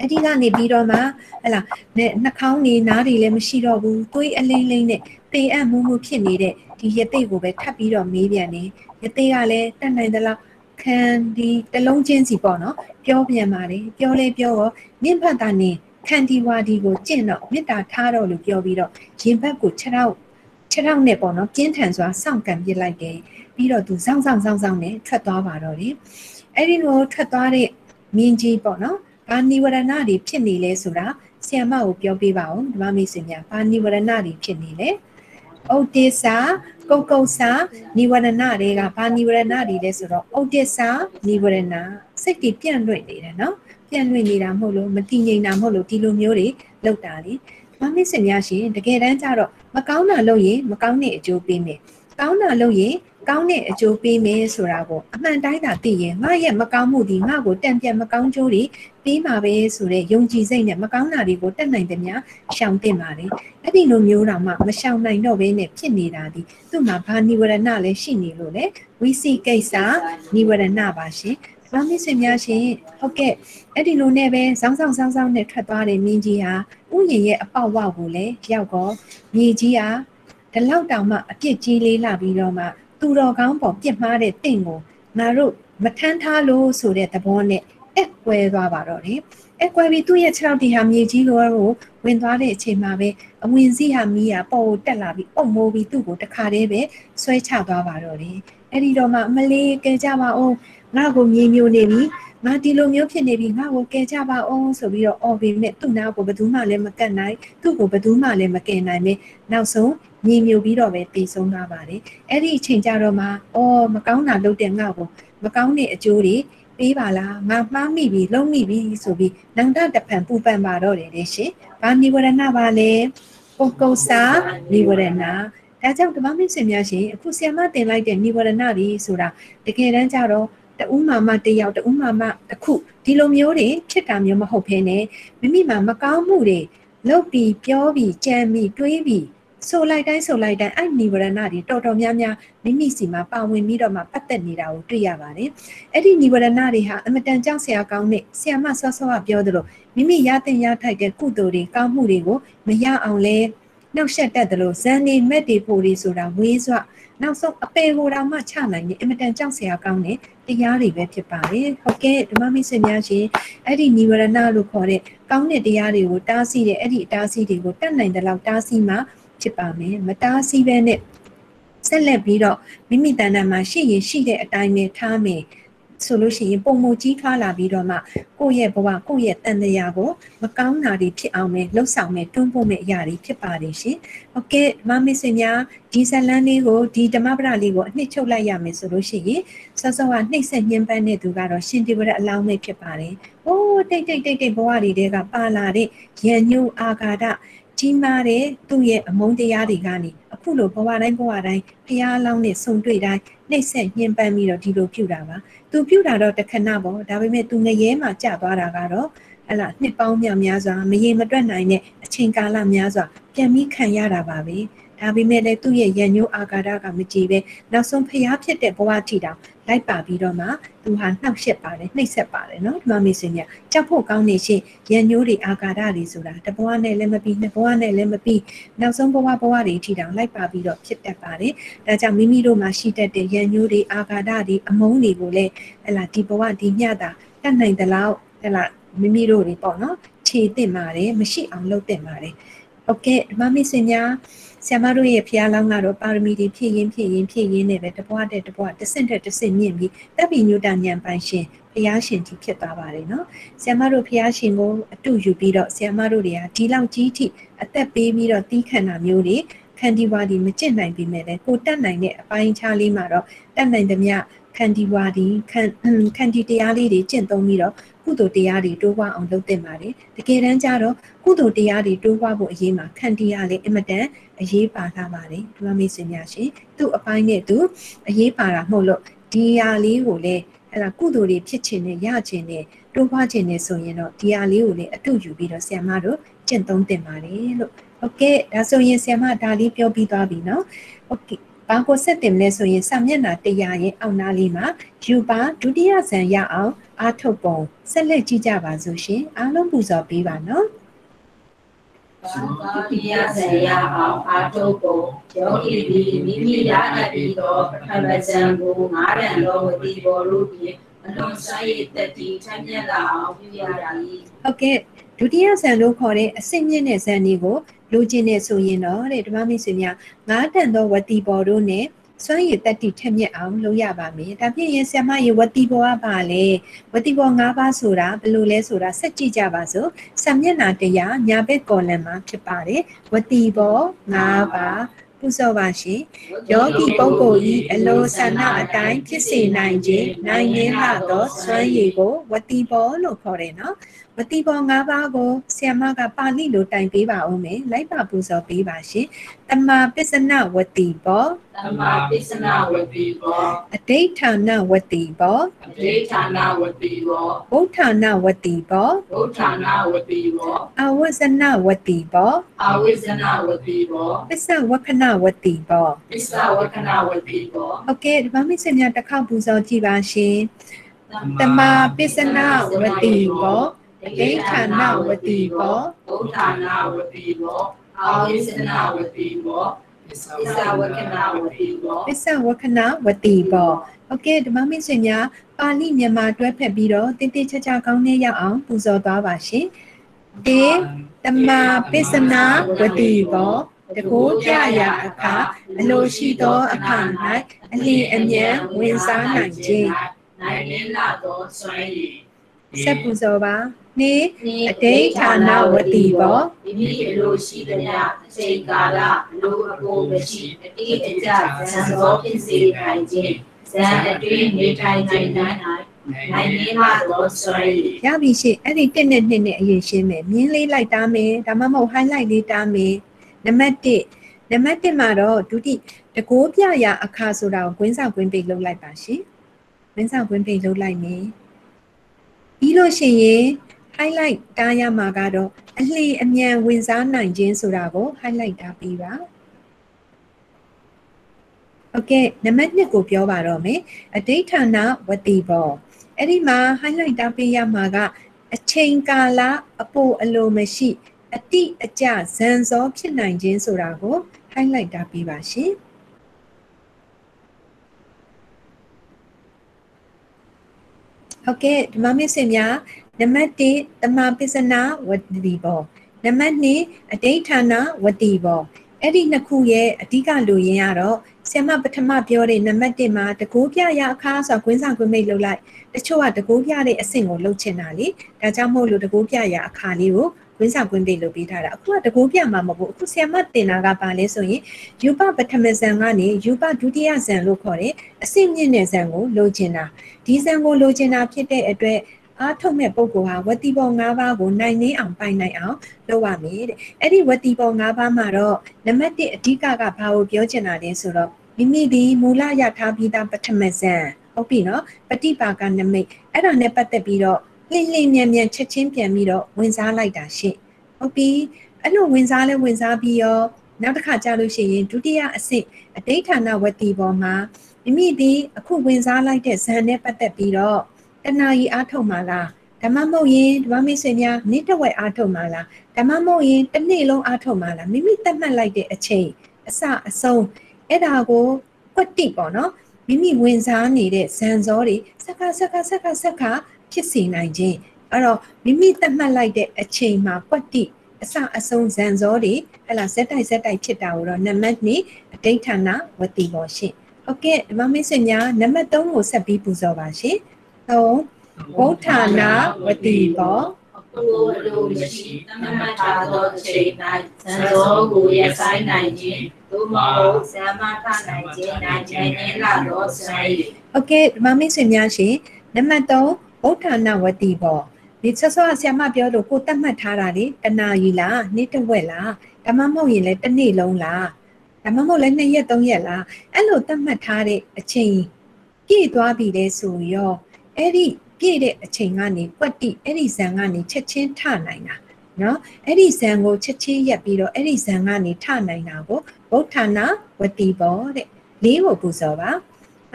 အဲ့ဒီကနေပြီးတော့မှဟလာနဲ့နှာခေါင်းနေနားတွေလည်းမရှိတော့ဘူးသွေးအလိမ့်လိမ့်နဲ့ပေအပ်မှုမှုဖြစ်နေတဲ့ဒီရသိကိုပဲထပ်ပြီးတော့မေးပြန်နေရသိကလည်းတတ်နိုင်သလားခံဒီတလုံးချင်းစီပေါ့နော်ပြောပြန်ပါလေပြောလဲပြောတော့မြင့်ဖတ်တာနေခန္တီဝါဒီကိုကျင့်တော့မေတ္တာထားတော့လို့ပြောပြီးတော့ရင်ဘတ်ကိုခြေထောက်ခြေထောက်နဲ့ပေါ့နော်ပြင်းထန်စွာစောင့်ကံပြစ်လိုက်တယ်ပြီးတော့သူစောင့်စောင့်စောင့်စောင့်နဲ့ထွက်သွားပါတော့တယ်အဲ့ဒီလိုထွက်သွားတဲ့မြင်းကြီးပေါ့နော် ဘာနိဝရဏတွေဖြစ်နေလဲဆိုတာဆရာမကိုပြောပြပါဦးဓမ္မမိတ်ဆွေများဘာနိဝရဏတွေဖြစ်နေလဲဩတေစာကုတ်ကုတ်စာနိဝရဏတွေကဘာနိဝရဏတွေလဲဆိုတော့ဩတေစာနိဝရဏစိတ်တွေပြန့်လွင့်နေတယ်နော်ပြန့်လွင့်နေတာမဟုတ်လို့မတည်ငြိမ်တာမဟုတ်လို့ဒီလိုမျိုးတွေလောက်တာလေဓမ္မမိတ်ဆွေများရှင်တကယ်တမ်းကျတော့မကောင်းတာလုပ်ရင်မကောင်းတဲ့အကျိုးပေးမယ်ကောင်းတာလုပ်ရင် ကောင်းတဲ့အကျိုးပေးမယ်ဆိုတာကိုအမှန်တိုင်းသာသိရင်ငါရဲ့မကောင်းမှုဒီငါ့ကိုတံပြတ်မကောင်းကျိုးတွေပေးမှာပဲဆိုတဲ့ယုံကြည်စိတ်နဲ့မကောင်းတာတွေကိုတတ်နိုင်သည်များရှောင်တင်ပါလေအဲ့ဒီလိုမျိုးတော့မှမရှောင်နိုင်တော့ဘဲနဲ့ဖြစ်နေတာဒီသူ့မှာဘာနိဝရဏလည်းရှိနေလို့လေဝိစီကိစ္စနိဝရဏပါရှင်ဘာမစ်စင်များရှင်ဟုတ်ကဲ့အဲ့ဒီလိုနဲ့ပဲစောင်းဆောင်စောင်းဆောင်နဲ့ထွက်သွားတဲ့မြင်းကြီးဟာဥယျာဉ်ရဲ့အပေါက်ဝကိုလည်းရောက်တော့မြေကြီးဟာဒီလောက်တောင်မှအပြစ်ကြီးလေးလာပြီးတော့မှ သူတော်ကောင်းပေါ်ပြစ်မှားတဲ့တင့်ကိုငါတို့မထမ်းထားလို့ဆိုတဲ့သဘောနဲ့အကွဲသွားပါတော့တယ်အကွဲပြီးသူ့ရဲ့ခြေထောက်တီဟာမြေကြီးကိုဝင်သွားတဲ့အချိန်မှာပဲအဝင်စီးဟာမီးဟာပေါ်ကိုတက်လာပြီးအုံမိုးပြီးသူ့ကိုတခါတည်းပဲဆွဲချသွားပါတော့တယ်အဲ့ဒီတော့မှမလေးကဲကြပါအောင်ငါ့ကိုမြေမျိုးနေပြီ ငါဒီလိုမျိုးဖြစ်နေပြီငါ့ကိုကဲကြပါအောင်ဆိုပြီးတော့အော်ပြီးနဲ့သူ့နာကိုဘယ်သူမှလည်းမကတ်နိုင်သူ့ကိုဘယ်သူမှလည်းမကယ်နိုင်ပဲနောက်ဆုံးမြေမြူပြီးတော့ပဲပြေဆုံးသွားပါတယ်အဲ့ဒီအချိန်ကြတော့မှအော်မကောင်းတာလုပ်တဲ့ငါ့ကိုမကောင်းတဲ့အကျိုးတွေပေးပါလားငါမှားမိပြီလုံးမိပြီဆိုပြီးနန္ဒတဖန်ပူပန်ပါတော့တယ်လေရှင်ဘာနိဝရဏပါလဲပုဂ္ဂုစာနိဝရဏဒါကြောင့်ဓမ္မမိတ်ဆွေများရှင်အခုဆီယမတင်လိုက်တဲ့နိဝရဏတွေဆိုတာတကယ်တမ်းကျတော့ တဦးမှမတယောက်တဦးမှမတစ်ခုဒီလိုမျိုးတွေဖြစ်တာမျိုးမဟုတ်ဘဲနဲ့မိမိမှာမကောင်းမှုတွေလုပ်ပြီးပြောပြီးကြံပြီးတွေးပြီးဆိုလိုက်တိုင်းဆိုလိုက်တိုင်းအဲ့နိဗ္ဗာန်တွေတော်တော်များများမိမိစီမှာပါဝင်ပြီးတော့မှပတ်သက်နေတာကိုတွေ့ရပါတယ်။အဲ့ဒီနိဗ္ဗာန်တွေဟာအမတန်ကြောက်စရာကောင်းတဲ့ဆရာမဆော့ဆော့ကပြောသလိုမိမိရတဲ့ရထိုက်တဲ့ကုသိုလ်တွေကောင်းမှုတွေကိုမရအောင်လဲနှောက်ယှက်တတ်တယ်လို့ဇန်နေမက်တွေဖို့တွေဆိုတာဝေးစွာ နောက်ဆုံးအပေကိုတောင်မှချနိုင်ရင်အမတန်ကြောက်စရာကောင်းတဲ့တရားတွေပဲဖြစ်ပါတယ်ဟုတ်ကဲ့ဓမ္မမိတ်ဆွေများရှင်အဲ့ဒီနိဝရဏလို့ခေါ်တဲ့ကောင်းတဲ့တရားတွေကိုတားဆီးတဲ့အဲ့ဒီအတားဆီးတွေကိုတတ်နိုင်တဲ့လောက်တားဆီးမှဖြစ်ပါမယ်မတားဆီးပဲနဲ့ဆက်လက်ပြီးတော့မိမိတဏ္ဍာမှာရှိရင်ရှိတဲ့အတိုင်းပဲထားမယ် ဆိုလို့ရှိရင်ပုံမကြီးထွားလာပြီးတော့မှကိုယ့်ရဲ့ဘဝကိုယ့်ရဲ့တန်တရားကိုမကောင်းတာတွေဖြစ်အောင်ပဲလှုပ်ဆောင်မဲ့တွန်းပို့မဲ့အရာတွေဖြစ်ပါတယ်ရှင်။ဟုတ်ကဲ့မမစ်စင်များဒီဇလန်းလေးကိုဒီဓမ္မပဒလေးကိုအနှစ်ချုပ်လိုက်ရမယ်ဆိုလို့ရှိရင်ဆောစောကနှိမ့်ဆက်ညှဉ်းပန်းတဲ့သူကတော့ရှင်တိဝရအလောင်းမိတ်ဖြစ်ပါတယ်။ဟိုးတိတ်တိတ်တိတ်တိတ်ဘဝတွေတဲကပါလာတဲ့ရန်ညိုအာဃာတကြီးမားတဲ့သူ့ရဲ့အမုန်းတရားတွေကနေအခုလိုဘဝတိုင်းဘဝတိုင်းဖျားလောင်းနဲ့ဆုံတွေ့တိုင်း နှိမ့်ဆက်ညှဉ်းပန်းပြီးတော့ဒီလိုပြုတာပါသူပြုတာတော့တခဏပေါ့ဒါပေမဲ့သူငရဲမှာကြာသွားတာကတော့ဟလာနှစ်ပေါင်းများများစွာမရေမတွက်နိုင်တဲ့အချိန်ကာလများစွာပြန်ပြီးခံရတာပါပဲ ဒါပေမဲ့လည်းသူ့ရဲ့ရန်ညိုးအာကာဒကမကြည့်ပဲနောက်ဆုံးဖျားဖြစ်တဲ့ဘဝထိတောင်လိုက်ပါပြီးတော့မှသူဟာနှောက်ရှက်ပါတယ်နှိပ်စက်ပါတယ်နော်ဒီမှာမေးစင်မြကြောက်ဖို့ကောင်းနေရှင်ရန်ညိုးတွေအာကာဒတွေဆိုတာတဘဝနဲ့လည်းမပြီးနှစ်ဘဝနဲ့လည်းမပြီးနောက်ဆုံးဘဝဘဝတွေထိတောင်လိုက်ပါပြီးတော့ဖြစ်တတ်ပါတယ်ဒါကြောင့်မိမိတို့မှာရှိတတ်တဲ့ရန်ညိုးတွေအာကာဒတွေအမုန်းတွေကိုလည်းဟလာဒီဘဝဒီညတာတတ်နိုင်သလောက်ဟလာမိမိတို့တွေပေါ့နော်ခြေတင်ပါတယ်မရှိအောင်လုပ်တင်ပါတယ်โอเคဒီမှာမေးစင်များ ဆရာမတို့ရဲ့ဖျားလောင်းကတော့ပါရမီတွေဖြည့်ရင်းဖြည့်ရင်းဖြည့်ရင်းနဲ့ပဲတပွားတဲ့တပွားတစ်ဆင့်တက်တစ်ဆင့်မြင့်ပြီးတပ်ပိညုတညံပိုင်ရှင်ဖျားရှင်ကြီးဖြစ်သွားပါတယ်နော်ဆရာမတို့ဖျားရှင်ကိုအတူယူပြီးတော့ဆရာမတို့တွေကဒီလောက်ကြီးထိအသက်ပေးပြီးတော့တီးခံတာမျိုးတွေခန္ဒီဝါဒီမကျင့်နိုင်ပြီမဲ့လေကိုတတ်နိုင်တဲ့အပိုင်းခြားလေးမှာတော့တတ်နိုင်သမျှ ခန္ဒီဝါဒီခန္ခန္ဒီတရားလေးတွေကျင့်သုံးပြီးတော့ကုသိုလ်တရားတွေတိုးပွားအောင်လုပ်သင့်ပါတယ်တကယ်တမ်းကျတော့ကုသိုလ်တရားတွေတိုးပွားဖို့အရေးမှာခန္တီရလည်းအင်မတန်အရေးပါလာပါတယ်ဒီမှာမိတ်ဆွေများရှင်သူ့အပိုင်းနဲ့သူအရေးပါတာမဟုတ်လို့ဒီဟာလေးကိုလည်းအဲ့ဒါကုသိုလ်တွေဖြစ်ခြင်းနဲ့ရခြင်းနဲ့တိုးပွားခြင်းနဲ့ဆိုရင်တော့ဒီဟာလေးကိုလည်းအတူယူပြီးတော့ဆရာမတို့ကျင့်သုံးသင့်ပါတယ်လို့ဟုတ်ကဲ့ဒါဆိုရင်ဆရာမဒါလေးပြောပြီးသွားပြီเนาะဟုတ်ကဲ့ ဘာကိုဆက်တင်လဲဆိုရင်စာမျက်နှာ100ရဲ့အောက်နားလေးမှာယူပါဒုတိယဇန်ရအောင်အားထုတ်ပုံဆက်လက်ကြည့်ကြပါစို့ရှင်အားလုံးပူဇော်ပေးပါနော်ဒုတိယဆရာအောင်အာထုပ်ကိုယောဂီသည်မိမိရအပ်ပြီးသောပထမဇန်ကိုငါးရန်သောဝတိဘောတို့ဖြင့်အလွန်ဆိုင်ရတတိထမျက်လာအောင်ပြုရသည်ဟုတ်ကဲ့ဒုတိယဇန်လို့ခေါ်တဲ့အစစ်မြင့်တဲ့ဇန်တွေကို လိုချင်နေဆိုရင်တော့တဲ့ဓမ္မမိတ်ဆွေများငါးတန်သောဝတိဘောတို့နဲ့စွမ်းရည်တက်တိထက်မြက်အောင်လုပ်ရပါမယ်။ဒါဖြင့်ရင်ဆရာမရေဝတိဘောကပါလေဝတိဘော၅ပါးဆိုတာဘယ်လိုလဲဆိုတာဆက်ကြည့်ကြပါစို့။စာမျက်နှာတရားညာဘက်ကော်လမ်မှာဖြစ်ပါတယ်။ဝတိဘော၅ပါးပူဇော်ပါရှင်။ယောဂီပုဂ္ဂိုလ်ဤအလိုဆန္ဒအတိုင်းဖြစ်စေနိုင်ခြင်းနိုင်ရင်းလာသောစွမ်းရည်ကိုဝတိဘောလို့ခေါ်တယ်နော်။ ဝတိဘော၅ပါးကိုဆရာမကပါဠိလိုတိုင်ပေးပါဦးမယ်။လိုက်ပါပူဇော်ပေးပါရှင်။တမပစ္စနဝတိဘော သမ္မာပစ္စနဝတိဘော အဋိဌာဏဝတိဘော အဋိဌာနဝတိဘော ဗုဒ္ဓာဏဝတိဘော ဘုဌာနဝတိဘော အဝဇ္ဇနဝတိဘော အဝိဇ္ဇနဝတိဘော ပစ္စဝခဏဝတိဘော ပစ္စဝကနဝတိဘော โอเคဒီမှာမိတ်ဆွေများတစ်ခေါက်ပူဇော်ကြည့်ပါရှင်တမပစ္စနဝတိဘော အဋိဌာဏဝတိဘော ဘုဌာနဝတိဘောအဝိဇ္ဇနဝတိဘောပစ္စဝကနဝတိဘော ပစ္စဝခဏဝတိဘောโอเคဒီမှာမိတ်ဆွေများပါဠိမြန်မာတွဲဖက်ပြီးတော့တင်းတင်းချာချာကောင်းနေရအောင်ပူဇော်သွားပါရှင်တေတမပစ္စနဝတိဘောတကိုးပြရာအခါအလိုရှိသောအခါ၌အလင်းအမြန်ဝင်စားနိုင်ခြင်း နိုင်လင်းလာသောစွမ်းရည် ဆက်ပူဇော်ပါနေအတိဋ္ဌာဏဝတိဘောမိမိအလိုရှိသမျှအချိန်ကာလအလိုအကုန်မရှိအတိအကျဇန်သောဖြစ်စေနိုင်ခြင်းဇန်အတွင်းနေထိုင်ခြင်း၌နိုင်လင်းလာသောစွမ်းရည်ရပြီရှိအဲ့ဒီ1နဲ့2နဲ့အရင်ရှင်းမယ်မြင်းလေးလိုက်တာမယ်ဒါမှမဟုတ် highlight လေးတာမယ်နံပါတ်1နံပါတ်1မှာတော့ဒုတိတကိုးပြရာအခါဆိုတာကိုဂွင်းဆောင်ဂွင်းပိတ်လုပ်လိုက်ပါရှင်ဂွင်းဆောင်ဂွင်းပိတ်လုပ်လိုက်မယ် ပြီးလို့ရှိရင် highlight တားရမှာကတော့အလှေအမြန်ဝင်စားနိုင်ခြင်းဆိုတာကို highlight တာပြီးပါโอเคနံပါတ်2ကိုပြောပါတော့မယ်အဋိဌာဏဝတိဘောအဲ့ဒီမှာ highlight တာပေးရမှာကအချိန်ကာလအပိုအလိုမရှိအတိအကျဇန်စောဖြစ်နိုင်ခြင်းဆိုတာကို highlight တာပေးပါရှင် ဟုတ်ကဲ့ဒီမှာမိတ်ဆွေများနံပါတ်1တမပစ္စနာဝတိဘောနံပါတ်2အဋိဌာဏဝတိဘောအဲ့ဒီနှစ်ခုရဲ့အဓိကလူရင်းကတော့ဆရာမပထမပြောတဲ့နံပါတ်1မှာတကူပြရအခါဆိုကွင်းဆောင်ကွင်းမိတ်လုပ်လိုက်တချို့ကတကူပြတဲ့အဆင့်ကိုလှုပ်ချင်တာလေဒါကြောင့်မို့လို့တကူပြရအခါလေးကို ကွင်းဆောင်ကွင်းမိတ်လုပ်ပေးထားတာအခုကတကူပြမှာမဟုတ်ဘူးအခုဆရာမတင်တာကပါလဲဆိုရင်ယူပပထမဇန်ကနေယူပဒုတိယဇန်လို့ခေါ်တယ်အဆင့်မြင့်တဲ့ဇန်ကိုလိုချင်တာဒီဇန်ကိုလိုချင်တာဖြစ်တဲ့အတွက်အားထုတ်မဲ့ပုံကဟာဝတိဘော၅ပါးကိုနိုင်နေအောင်ပိုင်နိုင်အောင်လုပ်ရမယ်တဲ့အဲ့ဒီဝတိဘော၅ပါးမှာတော့နံပါတ်1အဓိကကဘာကိုပြောချင်တာလဲဆိုတော့မိမိဒီမူလရထားပြီးသားပထမဇန်ဟုတ်ပြီနော်ပฏิပါကနမိတ်အဲ့ဒါနဲ့ပတ်သက်ပြီးတော့ လှိမ့်လှိမ့်မြန်မြန်ချက်ချင်းပြန်ပြီးတော့ဝင်စားလိုက်တာရှင့်ဟုတ်ပြီအဲ့လိုဝင်စားလဲဝင်စားပြီးရောနောက်တစ်ခါကြာလို့ရှိရင်ဒုတိယအဆင့်အဋိဌာဏဝတိဘောမှာမိမိဒီအခုဝင်စားလိုက်တဲ့ဇန်နဲ့ပတ်သက်ပြီးတော့တဏှာကြီးအားထုတ်မှလားဓမ္မမဟုတ်ရင်ဓမ္မမိတ်ဆွေများနေ့တစ်ဝက်အားထုတ်မှလားဓမ္မမဟုတ်ရင်တစ်နေ့လုံးအားထုတ်မှလားမိမိသတ်မှတ်လိုက်တဲ့အချိန်အစအဆုံးအဲ့ဒါကိုကွက်တိပေါ့နော်မိမိဝင်စားနေတဲ့ဇန်စောတွေစက္ခစက္ခစက္ခစက္ခ ဖြစ်စေနိုင်ခြင်းအဲ့တော့မိမိသတ်မှတ်လိုက်တဲ့အချိန်မှာပတ္တိအစအဆုံးဇန်ဇောတွေအဲ့လားဇက်တိုက်ဇက်တိုက်ဖြစ်တာကိုတော့နံပါတ်2အဋိဌာဏဝတိပေါ်ရှင်ဟုတ်ကဲ့ဓမ္မမိတ်ဆွေများနံပါတ်3ကိုဆက်ပြီးပူဇော်ပါရှင်ဟုတ်ဘုဋ္ဌာဏဝတိပေါ်ိုယ်လိုမရှိသမမတာသောချိန်၌ဇံတော်ကိုရဆိုင်နိုင်ခြင်းသို့မဟုတ်ဇာမထနိုင်ခြင်း၌ဉာဏ်ရလာသောဆိုင်။ဟုတ်ကဲ့ဓမ္မမိတ်ဆွေများရှင်နံပါတ်3 ဗုဒ္ဓနာဝတိဘောဒီဆော့ဆော့ဆရာမပြောလို့ကိုတတ်မှတ်ထားတာလေတနာရီလားနေ့တစ်ဝက်လားဓမ္မမဟုတ်ရင်လည်းတစ်နေ့လုံးလားဓမ္မမဟုတ်လည်း2ရက်3ရက်လားအဲ့လိုတတ်မှတ်ထားတဲ့အချိန်ပြည့်သွားပြီလေဆိုရောအဲ့ဒီပြည့်တဲ့အချိန်ကနေကွက်တိအဲ့ဒီဇန်ကနေချက်ချင်းထနိုင်တာနော်အဲ့ဒီဇန်ကိုချက်ချင်းရက်ပြီးတော့အဲ့ဒီဇန်ကနေထနိုင်တာကိုဗုဒ္ဓနာဝတိဘောတဲ့၄ကိုပူဇော်ပါ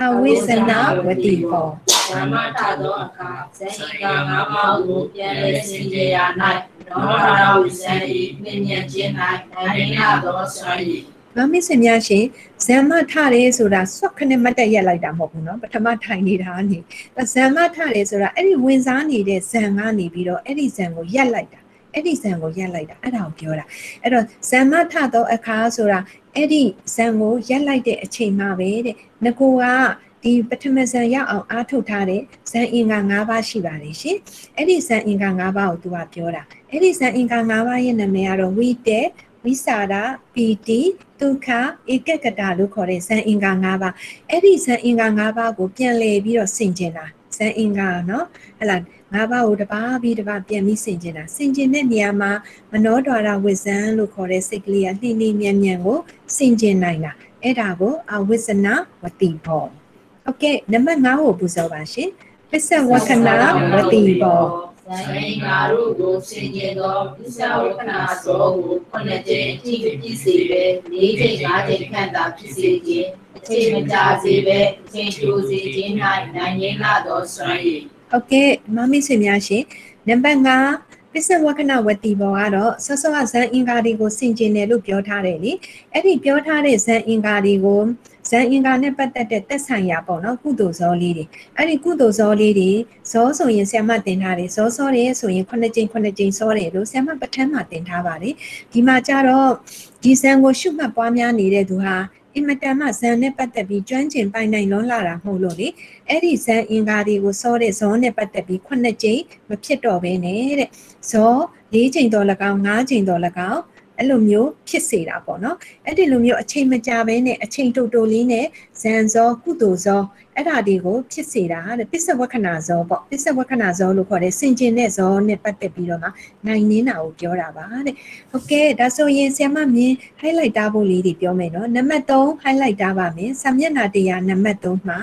အဝိဇ္ဇနာဝတိဘော ဓမ္မထသောအခါဇန်ဤကငါးပါးကိုပြန်လည်စင်ကြယ်ရာ၌နောရဝိဇန်ဤမြင့်မြတ်ခြင်း၌နိုင်နာသောဆွမ်းဤ မမစ်စင်များရှင်ဇမ္မထတယ်ဆိုတာစွက်ခနဲ့မတ်တက်ရက်လိုက်တာမဟုတ်ဘူးเนาะပထမထိုင်နေတာကနေဇမ္မထတယ်ဆိုတာအဲ့ဒီဝင်စားနေတဲ့ဇံကနေပြီးတော့အဲ့ဒီဇံကိုရက်လိုက်တာအဲ့ဒီဇံကိုရက်လိုက်တာအဲ့ဒါကိုပြောတာအဲ့တော့ဇမ္မထသောအခါဆိုတာ အဲ့ဒီဇံကိုရက်လိုက်တဲ့အချိန်မှာပဲတဲ့ငကိုကဒီပထမဇန်ရောက်အောင်အားထုတ်ထားတဲ့ဇန်အင်္ဂါ၅ပါးရှိပါတယ်ရှင်။အဲ့ဒီဇန်အင်္ဂါ၅ပါးကိုသူကပြောတာ။အဲ့ဒီဇန်အင်္ဂါ၅ပါးရဲ့နာမည်ကတော့ဝိတေဝိစာရပီတိဒုက္ခဧကကတာလို့ခေါ်တဲ့ဇန်အင်္ဂါ၅ပါးအဲ့ဒီဇန်အင်္ဂါ၅ပါးကိုပြန်လည်ပြီးတော့ဆင်ကျင်တာဇန်အင်္ဂါနော်ဟဲ့လား ၅ပါးကိုတစ်ပါးပြီးတစ်ပါးပြန်ပြီးဆင်ကျင်တာဆင်ကျင်တဲ့နေရာမှာမနောဒွါရဝိဇန်လို့ခေါ်တဲ့စိတ်ကလေးကနှိမ့်နှိမ့်မြန်မြန်ကိုဆင်ကျင်နိုင်တာအဲ့ဒါကိုအဝိဇ္ဇနာဝတိဘောโอเคနံပါတ်5ကိုပူဇော်ပါရှင်ပစ္စဝခဏဝတိဘော ဇန်ဤငါတို့ကိုစင်ကြယ်သောပြစ္ဆဝကနာသောကိုခုနှစ်ကြိမ်ကြည့်ဖြစ်စေပဲ၄ကြိမ်၅ကြိမ်ခန့်သာဖြစ်စေခြင်းအချိန်မကြာစေပဲအချိန်ကျိုးစေခြင်း၌နိုင်ရင်းလာသောဆွမ်းဤ โอเคမမစ်ဆွေများရှင်နံပါတ်5ပစ္စဝကနဝတိဘောကတော့ဆောဆောကဇန်အင်္ဂါတွေကိုဆင်ကျင်တယ်လို့ပြောထားတယ်လေအဲ့ဒီပြောထားတဲ့ဇန်အင်္ဂါတွေကိုဇန်အင်္ဂါနဲ့ပတ်သက်တဲ့သက်ဆိုင်ရာပေါ့နော်ကုသိုလ်ဇောလေးတွေအဲ့ဒီကုသိုလ်ဇောလေးတွေဇောဆိုရင်ဆ iam မတင်ထားတယ်ဇောစောတယ်ဆိုရင်ခုနှစ်ကြိမ်ခုနှစ်ကြိမ်စောတယ်လို့ဆ iam မပဋ္ဌာန်းမှာတင်ထားပါတယ်ဒီမှာကြတော့ဒီဇန်ကိုရှုမှတ်ပွားများနေတဲ့သူဟာ အင်မတန်မှဇန်နဲ့ပတ်သက်ပြီးကျွမ်းကျင်ပိုင်နိုင်လွန်းလာတာမဟုတ်လို့လေအဲ့ဒီဇန်အင်္ဂါတွေကိုစောတဲ့ဇောနဲ့ပတ်သက်ပြီးခုနှစ်ကြိမ်မဖြစ်တော့ဘဲနဲ့တဲ့ဇော၄ကြိမ်တော့၎င်း၅ကြိမ်တော့၎င်း အဲ့လိုမျိုးဖြစ်စေတာပေါ့နော်အဲ့ဒီလိုမျိုးအချိန်မကြာဘဲနဲ့အချိန်တူတူလေးနဲ့ဇန်ဇောကုသိုလ်ဇောအဲ့ဒါတွေကိုဖြစ်စေတာတဲ့ပစ္စဝက္ခဏာဇောပေါ့ပစ္စဝက္ခဏာဇောလို့ခေါ်တဲ့စင်ကျင်တဲ့ဇောနဲ့ပတ်သက်ပြီးတော့မှနိုင်နေတာကိုပြောတာပါတဲ့ဟုတ်ကဲ့ဒါဆိုရင်ဆရာမမြင် highlight တားဖို့လေးတွေပြောမယ်နော်နံပါတ်3 highlight တားပါမယ်စာမျက်နှာတရားနံပါတ်3မှာ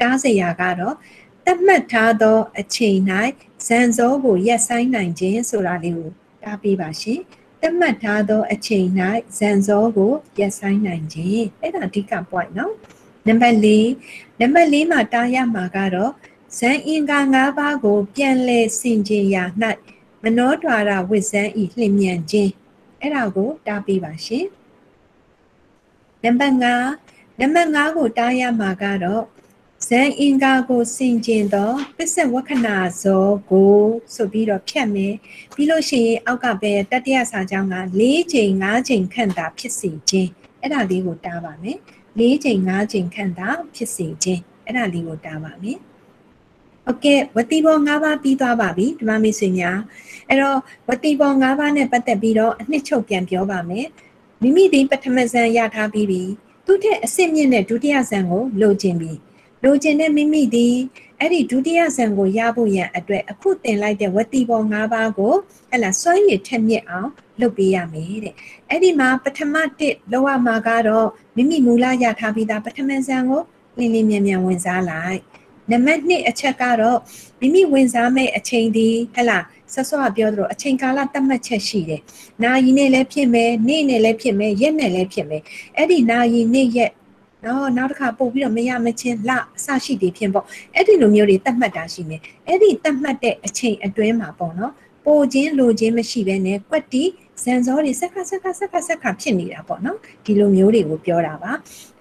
တားစရာကတော့တတ်မှတ်ထားသောအချိန်၌ဇန်ဇောကိုရက်ဆိုင်နိုင်ခြင်းဆိုတာလေးကိုတားပေးပါရှင် တတ်မှတ်ထားသောအချိန်၌ဇန်ဇောကိုရက်ဆိုင်နိုင်ခြင်းအဲ့ဒါအဓိက point နော်နံပါတ်4နံပါတ်4မှာတားရမှာကတော့ဇန်အင်္ဂါ၅ပါးကို ပြန်လဲဆင်ခြင်ရာ၌မနောဒွါရဝိဇ္ဇံဤလျင်မြန်ခြင်းအဲ့ဒါကိုတားပေးပါရှင်နံပါတ်5နံပါတ်5ကိုတားရမှာကတော့ ဇန်အင်္ဂါကိုဆင်ကျင်သောပစ္စဝက္ခဏာဇောကိုဆိုပြီးတော့ဖြတ်မယ်ပြီးလို့ရှိရင်အောက်ကပဲတတိယစာကြောင်းက၄ချိန်၅ချိန်ခန့်သာဖြစ်စေခြင်းအဲ့ဒါလေးကိုတားပါမယ်၄ချိန်၅ချိန်ခန့်သာဖြစ်စေခြင်းအဲ့ဒါလေးကိုတားပါမယ်โอเคဝတိဘော၅ပါးပြီးသွားပါပြီဒီမှာမိတ်ဆွေများအဲ့တော့ဝတိဘော၅ပါးနဲ့ပတ်သက်ပြီးတော့အနှစ်ချုပ်ပြန်ပြောပါမယ်မိမိဒီပထမဇန်ရထားပြီးပြီသူထက်အစစ်မြင့်တဲ့ဒုတိယဇန်ကိုလိုချင်ပြီ လိုချင်တဲ့မိမိဒီအဲ့ဒီဒုတိယဇန်ကိုရဖို့ရန်အတွက်အခုတင်လိုက်တဲ့ဝတိဘော၅ပါးကိုဟဲ့လားစွမ်းရည်ထက်မြက်အောင်လုပ်ပေးရမယ်တဲ့အဲ့ဒီမှာပထမတစ်လောက်ရမှာကတော့မိမိမူလရထားပြီးသားပထမဇန်ကိုလင်းလင်းမြန်မြန်ဝင်စားလိုက်နံပါတ်2အချက်ကတော့မိမိဝင်စားမဲ့အချိန်ဒီဟဲ့လားဆော့ဆော့ကပြောသလိုအချိန်ကာလသတ်မှတ်ချက်ရှိတယ်။နာယီနဲ့လည်းဖြစ်မယ်၊နေ့နဲ့လည်းဖြစ်မယ်၊ရက်နဲ့လည်းဖြစ်မယ်။အဲ့ဒီနာယီနေ့ရက် နော်နောက်တစ်ခါပို့ပြီးတော့မရမချင်းလအစရှိတွေဖြစ်ပေါ့အဲ့ဒီလိုမျိုးတွေသတ်မှတ်တာရှိမယ်အဲ့ဒီသတ်မှတ်တဲ့အချိန်အတွင်းမှာပေါ့နော်ပိုခြင်းလိုခြင်းမရှိဘဲနဲ့ကွက်တီဇန်ဇောတွေစက်ခါစက်ခါစက်ခါစက်ခါဖြစ်နေတာပေါ့နော်ဒီလိုမျိုးတွေကိုပြောတာပါ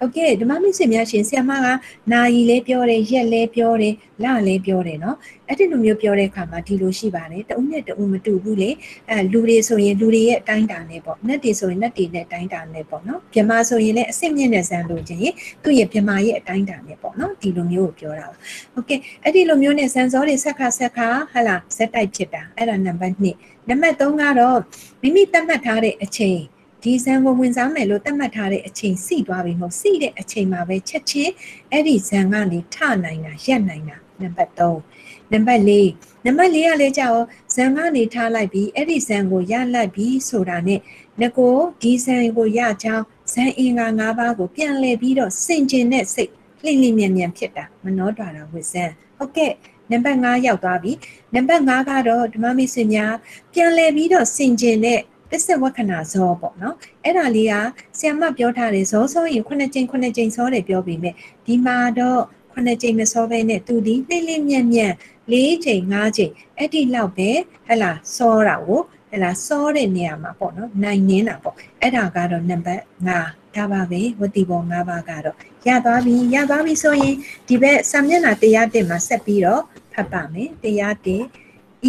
ဟုတ်ကဲ့ဓမ္မမိတ်ဆွေများရှင်ဆရာမကနာယီလဲပြောတယ်ရက်လဲပြောတယ်လလဲပြောတယ်နော်အဲ့ဒီလိုမျိုးပြောတဲ့အခါမှာဒီလိုရှိပါတယ်တဦးနဲ့တဦးမတူဘူးလေအဲလူတွေဆိုရင်လူတွေရဲ့အတိုင်းတာနဲ့ပေါ့နတ်တွေဆိုရင်နတ်တွေနဲ့အတိုင်းတာနဲ့ပေါ့နော်မြမဆိုရင်လည်းအစစ်မြင့်တဲ့ဇန်လိုချင်ရင်သူ့ရဲ့မြမရဲ့အတိုင်းတာနဲ့ပေါ့နော်ဒီလိုမျိုးကိုပြောတာပါဟုတ်ကဲ့အဲ့ဒီလိုမျိုးနဲ့ဇန်ဇောတွေဆက်ခါဆက်ခါဟလာဇက်တိုက်ဖြစ်တာအဲ့ဒါနံပါတ်1နံပါတ်3ကတော့မိမိသတ်မှတ်ထားတဲ့အချိန် ဒီဇန်ကိုဝင်စားမယ်လို့သတ်မှတ်ထားတဲ့အချိန်စီသွားပြီမဟုတ်စီတဲ့အချိန်မှာပဲချက်ချင်းအဲ့ဒီဇန်ကနေထနိုင်တာရက်နိုင်တာနံပါတ်3နံပါတ်4နံပါတ်4ကလည်းကြောက်ဇန်ကနေထားလိုက်ပြီးအဲ့ဒီဇန်ကိုရလိုက်ပြီးဆိုတာနဲ့ငကိုဒီဇန်ကိုရချောင်းဇန်အင်္ဂါ၅ပါးကိုပြန်လဲပြီးတော့စင်ကျင်တဲ့စိတ်လှိမ့်လှိမ့်မြန်မြန်ဖြစ်တာမနှောတွာတာဝိဇန်ဟုတ်ကဲ့နံပါတ်5ရောက်သွားပြီနံပါတ်5ကတော့ဓမ္မမိတ်ဆွေများပြန်လဲပြီးတော့စင်ကျင်တဲ့ ပစ္စဝက္ခဏဇောပေါ့နော်အဲ့ဒါလေးကဆီယမပြောထားတယ်ဇောဆိုရင်ခုနှစ်ကြိမ်ခုနှစ်ကြိမ်စောတယ်ပြောပြီးမြဲဒီမှာတော့ခုနှစ်ကြိမ်မစောဘဲနဲ့သူဒီနှိမ့်လိမ့်မြက်မြက်၄ချိန်၅ချိန်အဲ့ဒီလောက်ပဲဟဲ့လားစောတာကိုဟဲ့လားစောတဲ့နေရာမှာပေါ့နော်နိုင်နေတာပေါ့အဲ့ဒါကတော့နံပါတ်5ဒါပါပဲဝတိဘော5ပါးကတော့ရသွားပြီရသွားပြီဆိုရင်ဒီဘက်စာမျက်နှာတရားတင်မှာဆက်ပြီးတော့ဖတ်ပါမယ်တရားတင်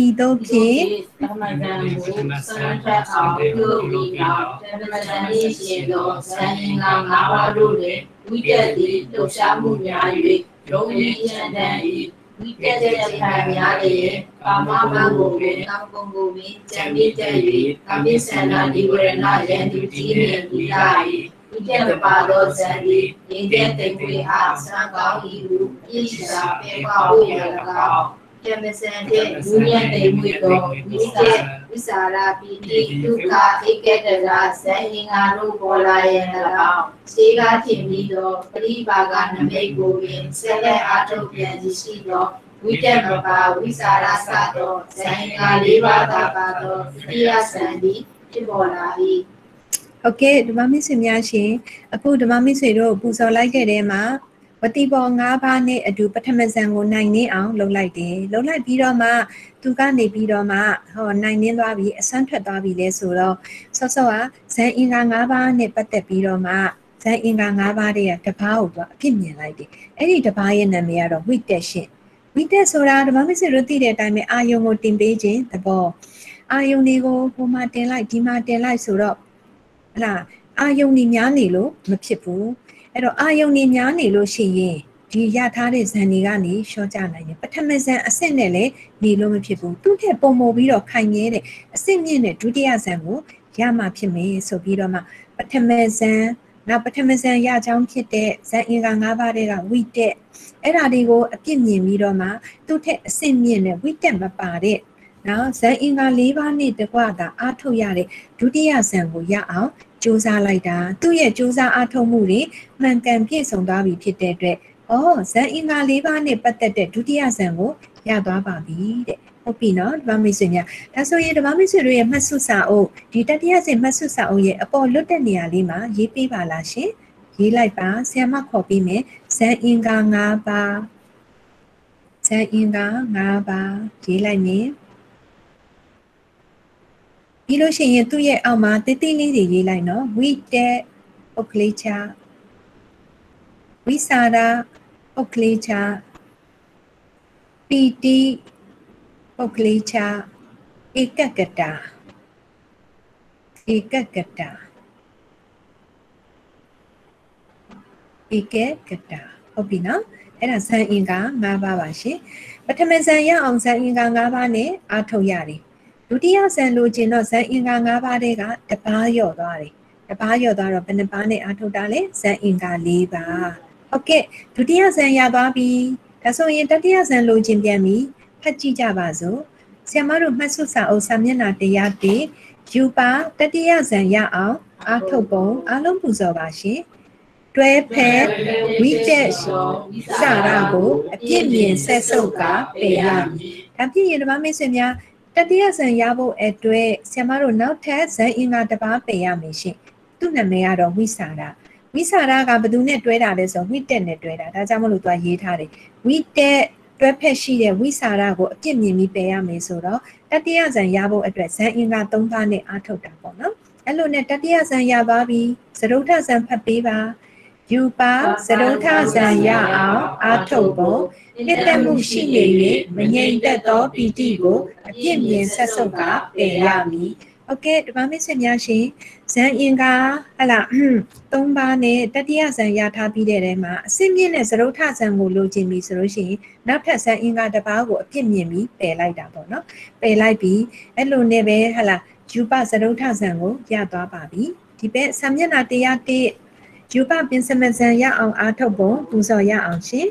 ဤသို့ဖြင့်သမဂံမူစံထက်အောင်ပြုပြီးတော့ဓမ္မတန်ဤရှင်သောဇန်ရင်ကငါးပါးတို့တွင်ဝိတက်သည်လှူရှားမှုများ၍ယုံကြည်ချမ်းသာ၏ဝိတက်တဲ့ခံများလျင်ကာမဘုံကိုပင်ကာမဂုဏ်ကိုပင်ကြံပြီးတဲ့၍ကာမိဆန္ဒဒီဝရဏယံဒီတိမြင်ပြီးလာ၏ဝိတက်မပါသောဇန်သည်ရင်းတဲ့တိတ်ဝေအားစံကောင်း၏ဟုဣရှိတာပေပါဖို့ရ၎င်း ကျမစံတဲ့လူညံ့တိမ်မွေသောဝိတက်ဝိစာရာပိတိဒုက္ခဧကတရာဇန်ရင်ငါတို့ပေါ်လာရန်၎င်းစေကားထင်ပြီးသောပရိပါကနမိတ်ကိုပင်ဆက်လက်အားထုတ်ပြန်ရှိသောဝိတက်မပါဝိစာရစသောဇန်ရင်ငါလေးပါးသာပါသောသတိယစံသည်ဖြစ်ပေါ်လာ၏ဟုတ်ကဲ့ဓမ္မမိတ်ဆွေများရှင်အခုဓမ္မမိတ်ဆွေတို့ပူဇော်လိုက်တဲ့တဲမှာ ဝတိဘော၅ပါးနဲ့အတူပထမဇန်ကိုနိုင်နေအောင်လုပ်လိုက်တယ်လုပ်လိုက်ပြီးတော့မှသူကနေပြီးတော့မှဟောနိုင်နေသွားပြီအဆန်းထွက်သွားပြီလဲဆိုတော့ဆော့ဆော့ကဇန်အင်္ဂါ၅ပါးနဲ့ပတ်သက်ပြီးတော့မှဇန်အင်္ဂါ၅ပါးတွေကတပားကိုသူအဖြစ်မြင်လိုက်တယ်အဲ့ဒီတပားရဲ့နာမည်ကတော့ဝိတက်ရှင်ဝိတက်ဆိုတာဓမ္မမိတ်ဆွေတို့သိတဲ့အတိုင်းပဲအာယုံကိုတင်ပေးခြင်းသဘောအာယုံတွေကိုဟိုမှာတင်လိုက်ဒီမှာတင်လိုက်ဆိုတော့ဟလာအာယုံနေများနေလို့မဖြစ်ဘူး အဲ့တော့အာယုံနေများနေလို့ရှိရင်ဒီရထားတဲ့ဇန်တွေကနေရှော့ကြနိုင်တယ်ပထမဇန်အဆင့်နဲ့လည်းနေလို့မဖြစ်ဘူးသူ့ထက်ပုံမပြီးတော့ခိုင်ရဲတဲ့အဆင့်မြင့်တဲ့ဒုတိယဇန်ကိုရမှဖြစ်မယ်ဆိုပြီးတော့မှပထမဇန်နောက်ပထမဇန်ရကြောင်းဖြစ်တဲ့ဇန်အင်္ဂါ၅ပါးတွေကဝိတက်အဲ့ဒါတွေကိုအပြစ်မြင်ပြီးတော့မှသူ့ထက်အဆင့်မြင့်တဲ့ဝိတက်မပါတဲ့နော်ဇန်အင်္ဂါ၄ပါးနဲ့တကွတာအားထုတ်ရတဲ့ဒုတိယဇန်ကိုရအောင် စူးစမ်းလိုက်တာသူ့ရဲ့စူးစမ်းအားထုတ်မှုတွေမှန်ကန်ပြည့်စုံသွားပြီဖြစ်တဲ့အတွက်ဩဇန်အင်္ဂါ၄ပါးနဲ့ပတ်သက်တဲ့ဒုတိယဇန်ကိုရသွားပါပြီတဲ့ဟုတ်ပြီနော်ဓမ္မမိတ်ဆွေများဒါဆိုရင်ဓမ္မမိတ်ဆွေတို့ရဲ့မှတ်စုစာအုပ်ဒီတတိယဆင့်မှတ်စုစာအုပ်ရဲ့အပေါ်လွတ်တဲ့နေရာလေးမှာရေးပေးပါလားရှင်ရေးလိုက်ပါဆရာမခေါ်ပြီးမယ်ဇန်အင်္ဂါ၅ပါးဇန်အင်္ဂါ၅ပါးရေးလိုက်မယ် ပြီးလို့ရှိရင်သူ့ရဲ့အောက်မှာတိတိလေးတွေရေးလိုက်နော်ဝိတက်ပုတ်ကလေးချဝိစာရပုတ်ကလေးချပီတိပုတ်ကလေးချဧကကတာဧကကတာဧကကတာဟုတ်ပြီနော်အဲ့ဒါဇန်အင်္ဂါ၅ပါးပါရှင်ပထမဇန်ရအောင်ဇန်အင်္ဂါ၅ပါးနဲ့အားထုတ်ရတယ် ဒုတိယဇန်လိုချင်တော့ဇန်အင်္ဂါ၅ပါးတွေကတပားရော့သွားတယ်တပားရော့သွားတော့ဘယ်နှပါးနဲ့အားထုတ်တာလဲဇန်အင်္ဂါ၄ပါးဟုတ်ကဲ့ဒုတိယဇန်ရသွားပြီဒါဆိုရင်တတိယဇန်လိုချင်ပြန်ပြီဖတ်ကြည့်ကြပါစို့ဆရာမတို့မှတ်စုစာအုပ်စာမျက်နှာတရားတေယူပါတတိယဇန်ရအောင်အားထုတ်ပုံအလုံးပူဇော်ပါရှင်တွဲဖက်ဝိတက်စာရကိုအပြစ်မြင်ဆက်ဆုပ်ကပေရမည်ဒါဖြစ်ရင်ဓမ္မမိတ်ဆွေများ တတိယဇန်ရဖို့အတွက်ဆရာမတို့နောက်ထပ်ဇန်အင်္ဂါတစ်ပါးပေရမယ်ရှင်သူ့နာမည်ကတော့ဝိစာရဝိစာရကဘယ်သူနဲ့တွဲတာလဲဆိုဝိတက်နဲ့တွဲတာဒါကြောင့်မလို့သူကရေးထားတယ်ဝိတက်တွဲဖက်ရှိတဲ့ဝိစာရကိုအပြစ်မြင်ပြီးပယ်ရမယ်ဆိုတော့တတိယဇန်ရဖို့အတွက်ဇန်အင်္ဂါ၃ပါးနဲ့အားထုတ်တာပေါ့နော်အဲ့လိုနဲ့တတိယဇန်ရပါပြီသရုတ်ထဇန်ဖတ်ပေးပါ ယူပါသရုတ်ထဇန်ရအောင်အားထုတ်ဖို့နှစ်သက်မှုရှိနေ၍မငြိမ်သက်သောပီတိကိုအပြစ်မြင်ဆက်ဆုပ်ကပယ်ရမည်โอเคဒီမှာမိတ်ဆွေများရှင်ဇန်အင်္ဂါဟလာ၃ပါးနဲ့တတိယဇန်ရထားပြီးတဲ့ထဲမှာအစစ်မြင့်တဲ့သရုတ်ထဇန်ကိုလိုချင်ပြီဆိုလို့ရှိရင်နောက်ထပ်ဇန်အင်္ဂါတစ်ပါးကိုအပြစ်မြင်ပြီးပယ်လိုက်တာပေါ့နော်ပယ်လိုက်ပြီးအဲ့လိုနဲ့ပဲဟလာယူပသရုတ်ထဇန်ကိုရသွားပါပြီဒီဘက်ဆံမျက်နှာတရားတိ ယူပပင်စမဇန်ရအောင်အားထုတ်ဖို့ပူဇော်ရအောင်ရှင်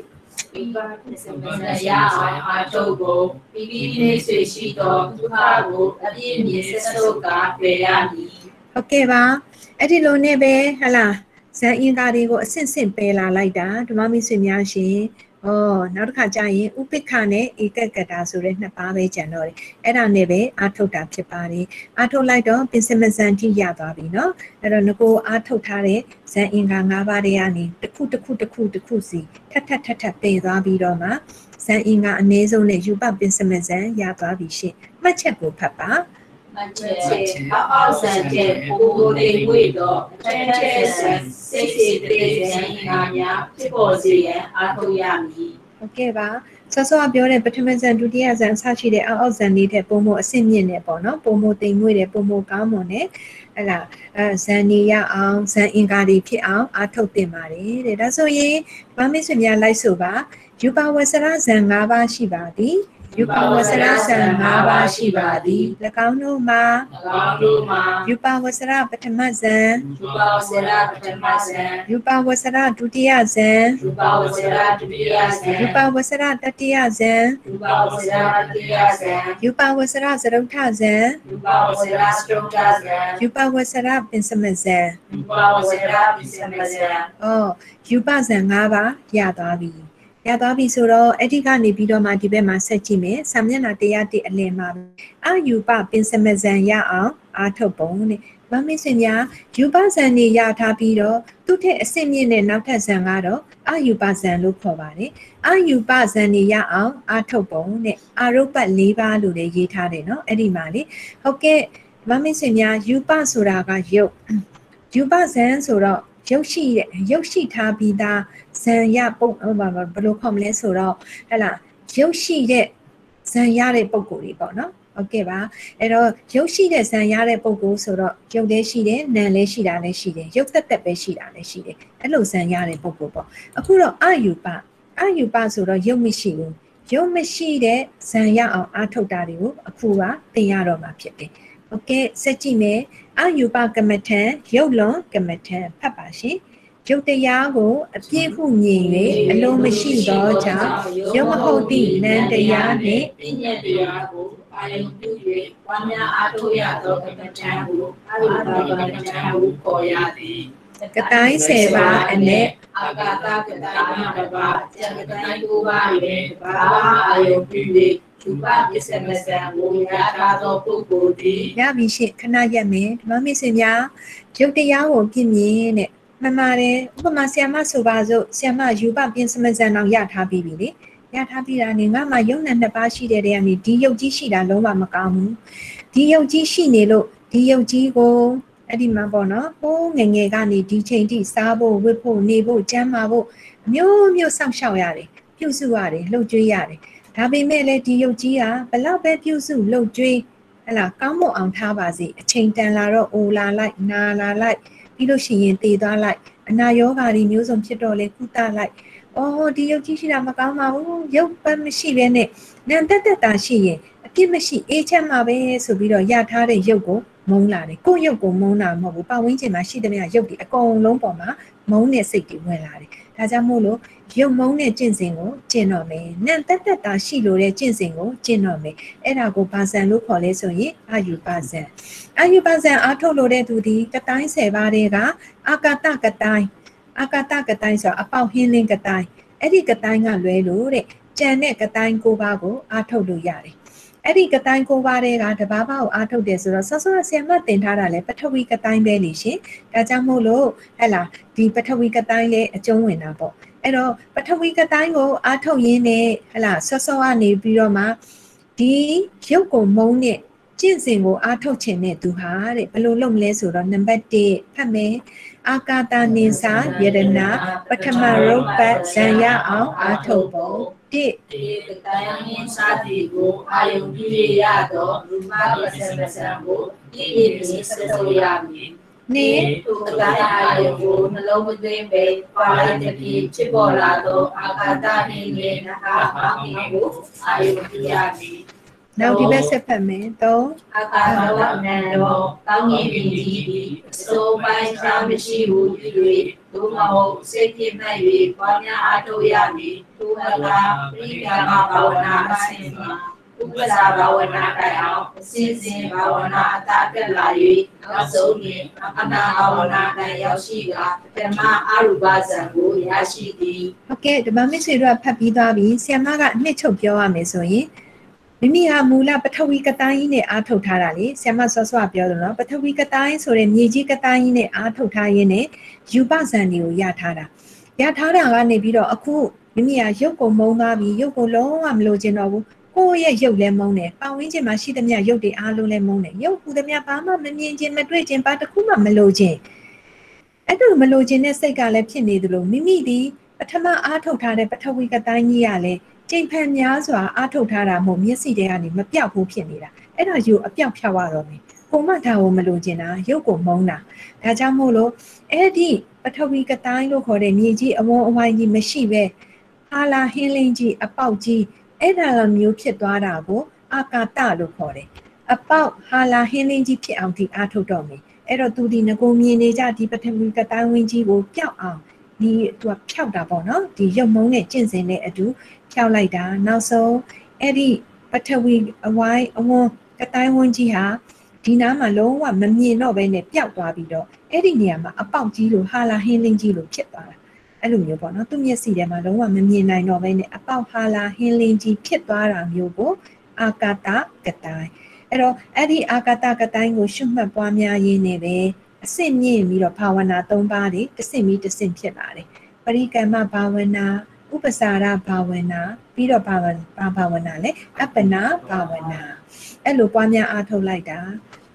မိဘပစ္စမဇရအောင်အာထုတ်ကိုပြီးပြီးလေးဆွေရှိသောဒုက္ခကိုအပြည့်မြင်ဆက်ဆုပ်ကပယ်ရမည်ဟုတ်ကဲ့ပါအဲ့ဒီလိုနဲ့ပဲဟလာဇန်အင်္ဂါတွေကိုအဆင့်ဆင့်ပယ်လာလိုက်တာဓမ္မမိတ်ဆွေများရှင်ဝ ဩနောက်တစ်ခါကျရင်ဥပိ္ပခနဲ့ဧကကတာဆိုတဲ့နှစ်ပါးပဲကျန်တော့တယ်အဲ့ဒါနဲ့ပဲအာထုတ်တာဖြစ်ပါတယ်အာထုတ်လိုက်တော့ပင်စမဇန်တိရသွားပြီเนาะအဲ့တော့ငကိုအာထုတ်ထားတဲ့ဇန်အင်္ဂါ၅ပါးတွေကနေတစ်ခုတစ်ခုတစ်ခုတစ်ခုစီထပ်ထပ်ထပ်ထပ်ပင်သွားပြီးတော့မှဇန်အင်္ဂါအနည်းဆုံးနဲ့ယူပပင်စမဇန်ရသွားပြီရှင့်မှတ်ချက်ကိုဖတ်ပါ မကျဲအောက်ဆန်တဲ့ပူပူလေးဝိတော့အထက်ထက်ဆန်စိတ်စိတ်တည်းဆန်ငါများဖြစ်ပေါ်စေရန်အားထုတ်ရမည်ဟုတ်ကဲ့ပါဆောစောကပြောတဲ့ပထမဇန်ဒုတိယဇန်အစရှိတဲ့အောက်အောက်ဇန်လေးတဲ့ပုံမအဆင့်မြင့်နေပေါ့နော်ပုံမတိမ်မွေ့တဲ့ပုံမကောင်းမွန်တဲ့ဟဲ့လားအဲဇန်နေရအောင်ဇန်အင်္ဂါတွေဖြစ်အောင်အားထုတ်တင်ပါတယ်တဲ့ဒါဆိုရင်ဗာမစ်ဆွေများလိုက်ဆိုပါယူပါဝဆရဇန်၅ပါးရှိပါသည် ယူပါဝဆရဇန်၅ပါးရှိပါသည်၎င်းတို့မှာ၎င်းတို့မှာယူပါဝဆရပထမဇန်ရူပဝစေရပထမဆန်ယူပါဝဆရဒုတိယဇန်ရူပဝစေရဒုတိယဆန်ယူပါဝဆရတတိယဇန်ရူပဝစေရတတိယဆန်ယူပါဝဆရသရုတ်ထဇံရူပဝစေရစတုတ္တဆန်ယူပါဝဆရပင်စမဇံရူပဝစေရပိစမဆန်။အော်ယူပဇံ၅ပါးရသွားပြီ။ ရသွားပြီဆိုတော့အဲ့ဒီကနေပြီးတော့မှဒီဘက်မှာဆက်ကြည့်မယ်။ဆာမျက်နှာတရားတိအလင်မှာအာယူပပင်စမဇံရအောင်အာထုတ်ပုံတဲ့။မမေ့စင်များယူပဇံနေရထားပြီးတော့သူ့ထက်အဆင့်မြင့်တဲ့နောက်ထပ်ဇံကတော့အာယူပဇံလို့ခေါ်ပါတယ်။အာယူပဇံနေရအောင်အာထုတ်ပုံတဲ့။အာရုပတ်၄ပါးလို့လည်းရေးထားတယ်နော်။အဲ့ဒီမှာလေဟုတ်ကဲ့မမေ့စင်များယူပဆိုတာကယုတ်ယူပဇံဆိုတော့ ရုပ်ရှိတဲ့ရုပ်ရှိထားပြီးသားဇံရပုံဘယ်လိုခေါ်မလဲဆိုတော့ဟဲ့လားရုပ်ရှိတဲ့ဇံရတဲ့ပုံကိုယ်တွေပေါ့နော်ဟုတ်ကဲ့ပါအဲ့တော့ရုပ်ရှိတဲ့ဇံရတဲ့ပုံကိုဆိုတော့ရုပ်လည်းရှိတယ်နာမ်လည်းရှိတာလည်းရှိတယ်ရုပ်သက်သက်ပဲရှိတာလည်းရှိတယ်အဲ့လိုဇံရတဲ့ပုံကိုပေါ့အခုတော့အယူပအယူပဆိုတော့ရုပ်မရှိဘူးရုပ်မရှိတဲ့ဇံရအောင်အထုတ်တာတွေကိုအခုကသင်ရတော့မှာဖြစ်တယ်ဟုတ်ကဲ့ဆက်ကြည့်မယ် အယူပကမ္မထံရုပ်လွန်ကမ္မထံဖတ်ပါရှင်ရုပ်တရားကိုအပြည့်ဟုမြင်၍အလုံးမရှိသောကြောင့်ရုပ်မဟုတ်သည့်နံတရားနှင့်ပြညတ်တရားကိုအာယုပြု၍ဝါများအားထုတ်ရသောကမ္မဋ္ဌာန်းကိုအာရုံပါကမ္မဋ္ဌာန်းကိုခေါ်ရသည်ကတိုင်းဆယ်ပါအနက်အာဂါတကတိုင်းမှာတပါကျန်ကတိုင်းကိုပါတွင်ဘာဝအာယုပြု၍ သူပပစ္စမစံကိုရထားသောပုဂ္ဂိုလ်သည်ရပြီရှင့်ခဏရက်မယ်ဓမ္မမိတ်ဆွေများရုပ်တရားကိုပြည့်မြင်တဲ့မှန်ပါတယ်ဥပမာဆီယမဆိုပါစို့ဆီယမယူပပြင်စမဇန်အောင်ရထားပြီးပြီလေရထားပြီးတာနေငါမှယုံနဲ့နှစ်ပါးရှိတဲ့တည်းကနေဒီယုတ်ကြီးရှိတာလုံးဝမကောင်းဘူးဒီယုတ်ကြီးရှိနေလို့ဒီယုတ်ကြီးကိုအဲ့ဒီမှာပေါ့နော်ဟိုးငယ်ငယ်ကနေဒီချိန်ထိစားဖို့ဝတ်ဖို့နေဖို့ကျန်းမာဖို့အမျိုးမျိုးစောင့်ရှောက်ရတယ်ပြုစုရတယ်လှုပ်ကြွေးရတယ် ဒါပေမဲ့လည်းဒီယုတ်ကြီးကဘလောက်ပဲပြုစုလှုပ်ကြွေးဟဲ့လားကောင်းမွန်အောင်ထားပါစေအချိန်တန်လာတော့အိုလာလိုက်နာလာလိုက်ပြီးလို့ရှိရင်တည်သွားလိုက်အနာရောဂါတွေမျိုးစုံဖြစ်တော့လေကုသလိုက်အော်ဒီရုပ်ကြီးရှိတာမကောင်းပါဘူးရုပ်ပတ်မရှိဘဲနဲ့နံတက်တက်တာရှိရင်အပြစ်မရှိအေးချမ်းမှာပဲဆိုပြီးတော့ရထားတဲ့ရုပ်ကိုမုန်းလာတယ်ကိုယ့်ရုပ်ကိုမုန်းတာမဟုတ်ဘူးပတ်ဝန်းကျင်မှာရှိတဲ့မြတ်ရုပ်ဒီအကုန်လုံးပေါ်မှာမုန်းတဲ့စိတ်တွေဝင်လာတယ်ဒါကြောင့်မို့လို့ ရုပ်မုန်းတဲ့ကျင့်စဉ်ကိုကျင့်တော့မယ်နံတက်တက်တာရှိလို့တဲ့ကျင့်စဉ်ကိုကျင့်တော့မယ်အဲ့ဒါကိုဘာဇန်လို့ခေါ်လဲဆိုရင်အာယူပါဇန်အာယူပါဇန်အားထုတ်လို့တဲ့သူဒီကတိုင်း၁၀ပါးတဲ့ကအာကာတကတိုင်းအာကာတကတိုင်းဆိုအပေါက်ဟင်းလင်းကတိုင်းအဲ့ဒီကတိုင်းကလွဲလို့တဲ့ကြံတဲ့ကတိုင်း၉ပါးကိုအားထုတ်လို့ရတယ်အဲ့ဒီကတိုင်း၉ပါးတဲ့ကတဘာဘာကိုအားထုတ်တယ်ဆိုတော့ဆောဆောဆီယမတင်ထားတာလဲပထဝီကတိုင်းပဲလေရှင်ဒါကြောင့်မို့လို့ဟဲ့လားဒီပထဝီကတိုင်းလဲအကျုံးဝင်တာပေါ့ အဲ့တော့ပထဝီကတိုင်းကိုအားထုတ်ရင်းနဲ့ဟဲ့လားဆောဆောကနေပြီးတော့မှဒီရုပ်ကိုမုံတဲ့ကျင့်စဉ်ကိုအားထုတ်ခြင်းနဲ့သူဟာတဲ့ဘယ်လိုလုပ်မလဲဆိုတော့နံပါတ်1ဖတ်မယ်အာကာတနိစာယရနာပထမရုပ်ပတ်ဇံရအောင်အားထုတ်ပုံ1ဒီကတိုင်းရင်းစာတိကိုအာယုပြုရသောရူပပစ္စမစံကိုဒီဒီစဆိုရမည် နှစ်သူကတိုင်းအာယုကိုနှလုံးမသွင်းပဲပါလိုက်တဲ့ပြီးဖြစ်ပေါ်လာသောအာကာသနှင့်လည်းနဟာပါမီကိုအာယုပြုရမည်နောက်ဒီဘက်ဆက်ဖတ်မယ်3အာကာသဝနံတော်ကောင်းငင်ပြည်ကြီးသည်အစိုးပိုင်းချာမရှိဟုပြု၍ဒုမဟုတ်စိတ်ပြည့်မဲ့၍ပွားများအားထုတ်ရမည်သူဟလာပရိက္ခမဘာဝနာအစဉ်မှာပ ဥပ္ပစာဘာဝနာတိုင်အောင်အစဉ်စဉ်ဘာဝနာအတာတက်လာ၍နောက်ဆုံးတွင်အနာဘာဝနာတိုင်ရောက်ရှိကဓမ္မအရူပဇံကိုရရှိသည်ဟုတ်ကဲ့ဓမ္မမိတ်ဆွေတို့ကဖတ်ပြီးသွားပြီဆီယမကအနှစ်ချုပ်ပြောရမယ်ဆိုရင်မိမိဟာမူလပထဝီကတိုင်းကြီးနဲ့အားထုတ်ထားတာလေဆီယမဆော့ဆော့ပြောတယ်နော်ပထဝီကတိုင်းဆိုတဲ့မြေကြီးကတိုင်းကြီးနဲ့အားထုတ်ထားရင်းနဲ့ယူပဇံတွေကိုရထားတာရထားတာကနေပြီးတော့အခုမိမိဟာရုပ်ကိုမုံသွားပြီရုပ်ကိုလုံးဝမလိုချင်တော့ဘူး ကိုယ့်ရဲ့ရုပ်လည်းမုံတယ်ပတ်ဝန်းကျင်မှာရှိသမျှရုပ်တွေအားလုံးလည်းမုံတယ်ရုပ်ဟူသမျှဘာမှမမြင်ခြင်းမတွေ့ခြင်းဘာတစ်ခုမှမလိုခြင်းအဲ့ဒါမလိုခြင်းတဲ့စိတ်ကလည်းဖြစ်နေသလိုမိမိဒီပထမအားထုတ်ထားတဲ့ပထဝီကတိုင်းကြီးကလည်းကြိမ်ဖန်များစွာအားထုတ်ထားတာမဟုတ်မျက်စိထဲကနေမပြောက်ဘူးဖြစ်နေတာအဲ့ဒါယူအပြောက်ဖြောက်ရတော့မယ်ကိုမဒါကိုမလိုချင်တာရုပ်ကိုမုန်းတာဒါကြောင့်မို့လို့အဲ့ဒီပထဝီကတိုင်းလို့ခေါ်တဲ့မြေကြီးအဝန်းအဝိုင်းကြီးမရှိပဲဟာလာဟင်းလင်းကြီးအပေါက်ကြီး အဲ့ဒါလိုမျိုးဖြစ်သွားတာကိုအာကာတလို့ခေါ်တယ်အပေါက်ဟာလာဟင်းလင်းကြီးဖြစ်အောင်ဒီအားထုတ်တော့မယ်အဲ့တော့သူဒီငကိုမြင်နေကြဒီပထဝီကတိုင်းဝင်းကြီးကိုပျောက်အောင်ဒီသူကဖြောက်တာပေါ့နော်ဒီရုပ်မုံနဲ့ကျင့်စဉ်နဲ့အတူဖြောက်လိုက်တာနောက်ဆုံးအဲ့ဒီပထဝီအဝိုင်းအဝန်းကတိုင်းဝန်းကြီးဟာဒီနားမှာလုံးဝမမြင်တော့ဘဲနဲ့ပျောက်သွားပြီးတော့အဲ့ဒီနေရာမှာအပေါက်ကြီးလိုဟာလာဟင်းလင်းကြီးလိုဖြစ်သွားတာ အဲ့လိုမျိုးပေါ့နော်သူ့မျက်စိထဲမှာလုံးဝမမြင်နိုင်တော့ဘဲနဲ့အပေါက်ဟာလာဟင်းလင်းကြီးဖြစ်သွားတာမျိုးကိုအာကာတကတိုင်းအဲ့တော့အဲ့ဒီအာကာတကတိုင်းကိုရှုမှတ်ပွားများရင်းနဲ့ပဲအစစ်မြင့်ပြီးတော့ဘာဝနာ၃ပါးတွေတစ်စင့်ပြီးတစ်စင့်ဖြစ်လာတယ်ပရိကမ္မဘာဝနာဥပစာရဘာဝနာပြီးတော့ဘာဝဘာဘာဝနာလဲအပ္ပနာဘာဝနာအဲ့လိုပွားများအားထုတ်လိုက်တာ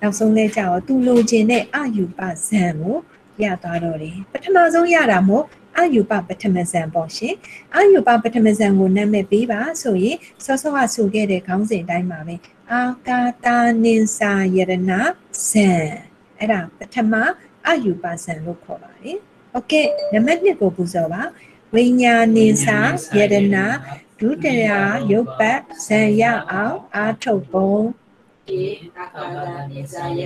နောက်ဆုံးလဲကြတော့သူလိုချင်တဲ့အယူပဇံကိုရသွားတော့တယ်ပထမဆုံးရတာမို့ အာယူပပထမဇံပေါ့ရှင်အာယူပပထမဇံကိုနာမည်ပေးပါဆိုရင်စောစောကဆိုခဲ့တဲ့ခေါင်းစဉ်တိုင်းပါပဲအာကာတာနိစာယရဏဇံအဲ့ဒါပထမအာယူပဇံလို့ခေါ်ပါတယ်ဟုတ်ကဲ့နံပါတ်1ကိုပူဇော်ပါဝိညာဏင်စာယတနာဒုတရာယုတ်ပတ်ဇံရအောင်အာထုတ်ပုံ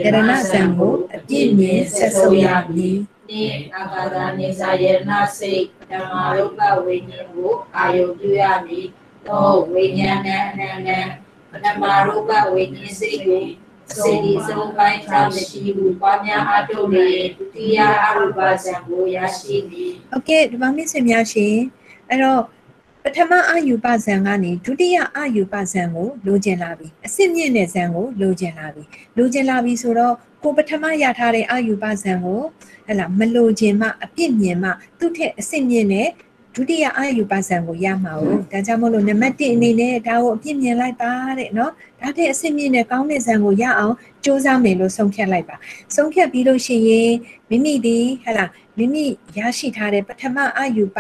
ယတနာဇံကိုအပြည့်မြင်ဆက်ဆိုရမည် နှင့်အာကာသနိစ္စယနာစိတ်ဓမ္မရုပဝိညာဉ်ကိုအာယုပြုရမည်သောဝိညာဏအနန္တပထမရုပဝိညာဉ်စိတ်ကိုစေဒီဆုံးပိုင်း from the key ကိုပွားများအားထုတ်လေဒုတိယအရူပဇံကိုရရှိသည် Okay ဒီမှာမိတ်ဆွေများရှင်အဲ့တော့ပထမအာယူပဇံကနေဒုတိယအာယူပဇံကိုလိုချင်လာပြီအစစ်မြင့်တဲ့ဇံကိုလိုချင်လာပြီလိုချင်လာပြီဆိုတော့ကိုပထမရထားတဲ့အာယူပဇံကို ဟဲ့လားမလိုချင်မှအပြစ်မြင်မှသူ့ထက်အစစ်မြင့်တဲ့ဒုတိယအာယူပဇံကိုရမှာ哦ဒါကြောင့်မို့လို့နံပါတ်1အနေနဲ့ဒါကိုအပြစ်မြင်လိုက်ပါတဲ့เนาะဒါတဲ့အစစ်မြင့်တဲ့ကောင်းတဲ့ဇံကိုရအောင်စူးစမ်းမယ်လို့ဆုံးဖြတ်လိုက်ပါဆုံးဖြတ်ပြီးလို့ရှိရင်မိမိဒီဟဲ့လားမိမိရရှိထားတဲ့ပထမအာယူပ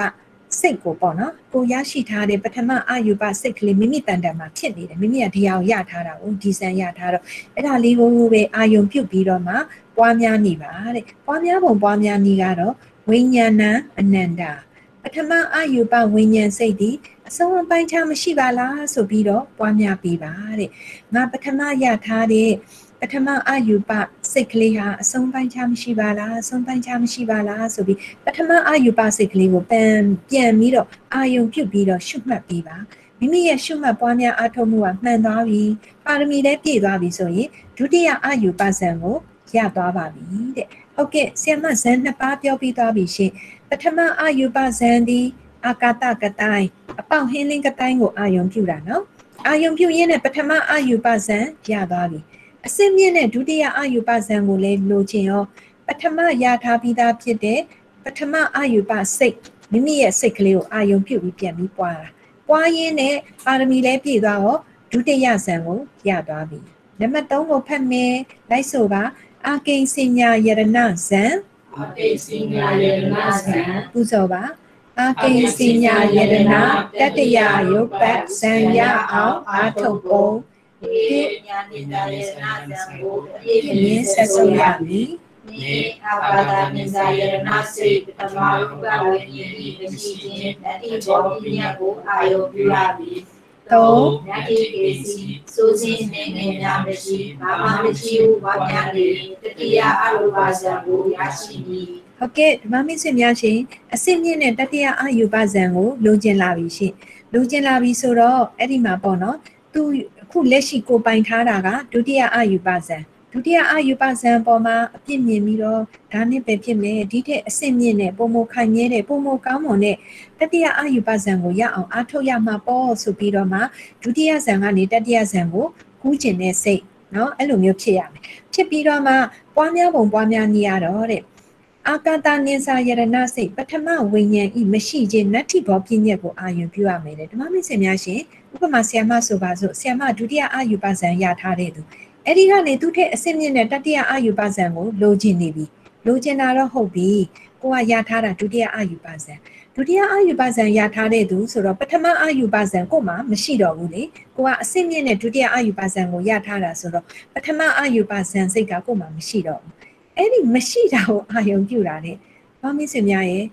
စိတ်ကိုပေါ့နော်ကိုရရှိထားတဲ့ပထမအာယူပစိတ်ကလေးမိမိတန်တန်မှာဖြစ်နေတယ်မိမိကဒီအောင်ရထားတာကိုဒီဇန်ရထားတော့အဲ့ဒါလေးကိုပဲအာယုံပြုတ်ပြီးတော့မှ ပွားများနေပါတဲ့ပွားများပုံပွားများနည်းကတော့ဝိညာဏအနန္တာပထမအာယူပဝိညာဉ်စိတ်ဒီအဆုံးအပိုင်းခြားမရှိပါလားဆိုပြီးတော့ပွားများပြီးပါတဲ့ငါပထမရထားတဲ့ပထမအာယူပစိတ်ကလေးဟာအဆုံးပိုင်းခြားမရှိပါလားအဆုံးပိုင်းခြားမရှိပါလားဆိုပြီးပထမအာယူပစိတ်ကလေးကိုပြန်ပြန်ပြီးတော့အာယုံပြုတ်ပြီးတော့ရှုမှတ်ပြီးပါမိမိရဲ့ရှုမှတ်ပွားများအားထုတ်မှုကမှန်သွားပြီပါရမီလည်းပြည့်သွားပြီဆိုရင်ဒုတိယအာယူပဇံကို ရသွားပါပြီတဲ့ဟုတ်ကဲ့ဆရာမဇန်နှစ်ပါးပြောပြီးသွားပြီရှင်ပထမအာယူပဇံဒီအာကာတကတိုင်းအပေါက်ဟင်းလင်းကတိုင်းကိုအာယုံပြုတာနော်အာယုံပြုရင်းနဲ့ပထမအာယူပဇံရသွားပြီအစင်းမြင့်တဲ့ဒုတိယအာယူပဇံကိုလည်းလိုချင်ရောပထမရထားပြီးသားဖြစ်တဲ့ပထမအာယူပစိတ်မိမိရဲ့စိတ်ကလေးကိုအာယုံပြုတ်ပြီးပြန်ပြီးပွားတာပွားရင်းနဲ့ပါရမီလည်းပြည့်သွားတော့ဒုတိယဇံကိုရသွားပြီနံပါတ်3ကိုဖတ်မယ်လိုက်ဆိုပါ အာကိဉ္စညာယရဏဇံအပိစိညာယေနဇံပူဇော်ပါအာကိဉ္စညာယရဏတတ္တယယုတ်ပတ်ဇံရအောင်အာထုတ်ပုံဒီညာနိတာယေနဇံကိုအပြည့်ပြမြင်းင်ဆဆက်က်ဆုံးဆုံးရရမည်မည်နိအာဘာဒနိဇာယေနစိတ်ပထမရုပဝိညာဉ်ဤမရှိခြင်းတတိဘောပညာကိုအာယုပြုရမည် သုံးမြတ်တိကေစီစိုးခြင်းနေငယ်များမရှိဘာမှမရှိဘူးဘာများနေတတိယအရူပါဇံကိုရရှိမည်ဟုတ်ကဲ့ဓမ္မမိတ်ဆွေများရှင်အစစ်မြင့်တဲ့တတိယအာယူပဇံကိုလိုချင်လာပြီရှင်လိုချင်လာပြီဆိုတော့အဲ့ဒီမှာပေါ့နော်သူအခုလက်ရှိကိုပိုင်ထားတာကဒုတိယအာယူပဇံဒုတိယအာယူပဇံပေါ်မှာအပြစ်မြင်ပြီးတော့ဒါနဲ့ပဲဖြစ်မယ်ဒီထက်အဆင့်မြင့်တဲ့ပုံမခိုင်မြဲတဲ့ပုံမကောင်းမွန်တဲ့ တတိယအာယူပဇံကိုရအောင်အားထုတ်ရမှာပေါ့ဆိုပြီးတော့မှဒုတိယဇံကနေတတိယဇံကိုကူးကျင်တဲ့စိတ်เนาะအဲ့လိုမျိုးဖြစ်ရမယ်ဖြစ်ပြီးတော့မှပွားများပုံပွားများနေရတော့တဲ့အာကာတနိစာယရဏစိတ်ပထမဝိညာဉ်ဤမရှိခြင်းနတ္ထိဘောပြည့်ညက်ကိုအာယုံပြုရမယ်တဲ့ဓမ္မမင်းစင်များရှင်ဥပမာဆီယမဆိုပါစို့ဆီယမဒုတိယအာယူပဇံရထားတဲ့သူအဲ့ဒီကနေသူထက်အစစ်မြင့်တဲ့တတိယအာယူပဇံကိုလိုချင်နေပြီလိုချင်တာတော့ဟုတ်ပြီကိုကရထားတာဒုတိယအာယူပဇံဒု တိယအာယူပဇံရထားတဲ့သူဆိုတော့ပထမအာယူပဇံကိုမှမရှိတော့ဘူးလေကိုကအစစ်မြင့်တဲ့ဒုတိယအာယူပဇံကိုရထားတာဆိုတော့ပထမအာယူပဇံစိတ်ကကိုမှမရှိတော့ဘူးအဲ့ဒီမရှိတာကိုအာယုံပြုတာတဲ့ဘာမင်းစင်များရဲ့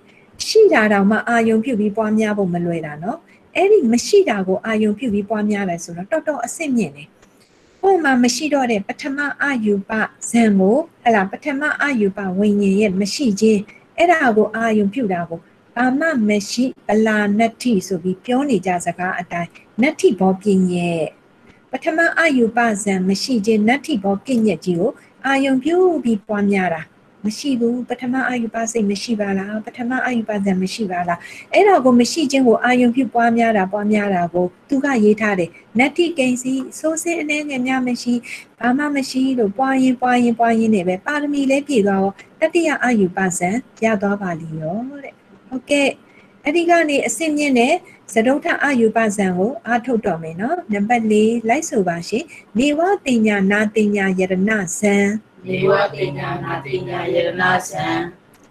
ရှိတာတောင်မှအာယုံပြုပြီးပွားများဖို့မလွယ်တာနော်အဲ့ဒီမရှိတာကိုအာယုံပြုပြီးပွားများတယ်ဆိုတော့တော်တော်အစစ်မြင့်တယ်ဟိုမှာမရှိတော့တဲ့ပထမအာယူပဇံကိုဟဲ့လားပထမအာယူပဝိညာဉ်ရဲ့မရှိခြင်းအဲ့ဒါကိုအာယုံပြုတာကို ဘာမှမရှိပလာနတ္ထိဆိုပြီးပြောနေကြစကားအတိုင်းနတ္ထိဘောပြင်းရဲ့ပထမအာယူပဇံမရှိခြင်းနတ္ထိဘောပြင်းရဲ့ကြီးကိုအာယုံပြုပြီးပွားများတာမရှိဘူးပထမအာယူပစိတ်မရှိပါလားပထမအာယူပဇံမရှိပါလားအဲ့ဒါကိုမရှိခြင်းကိုအာယုံပြုပွားများတာပွားများတာကိုသူကရေးထားတယ်နတ္တိကိဉ္စီစိုးစင်းအနေငယ်များမရှိဘာမှမရှိလို့ပွားရင်ပွားရင်ပွားရင်နေပဲပါရမီလည်းပြည့်သွားတော့တတိယအာယူပဇံရသွားပါလိရောတဲ့ ဟုတ်ကဲ့အဲ့ဒီကနေအစင်မြင့်တဲ့သဒုဋ္ဌအာယူပဇံကိုအားထုတ်တော့မယ်နော်နံပါတ်၄လိုက်ဆိုပါရှင်နေဝတင်ညာနာတင်ညာယရဏဇံနေဝတိညာနာတိညာယရဏဇံ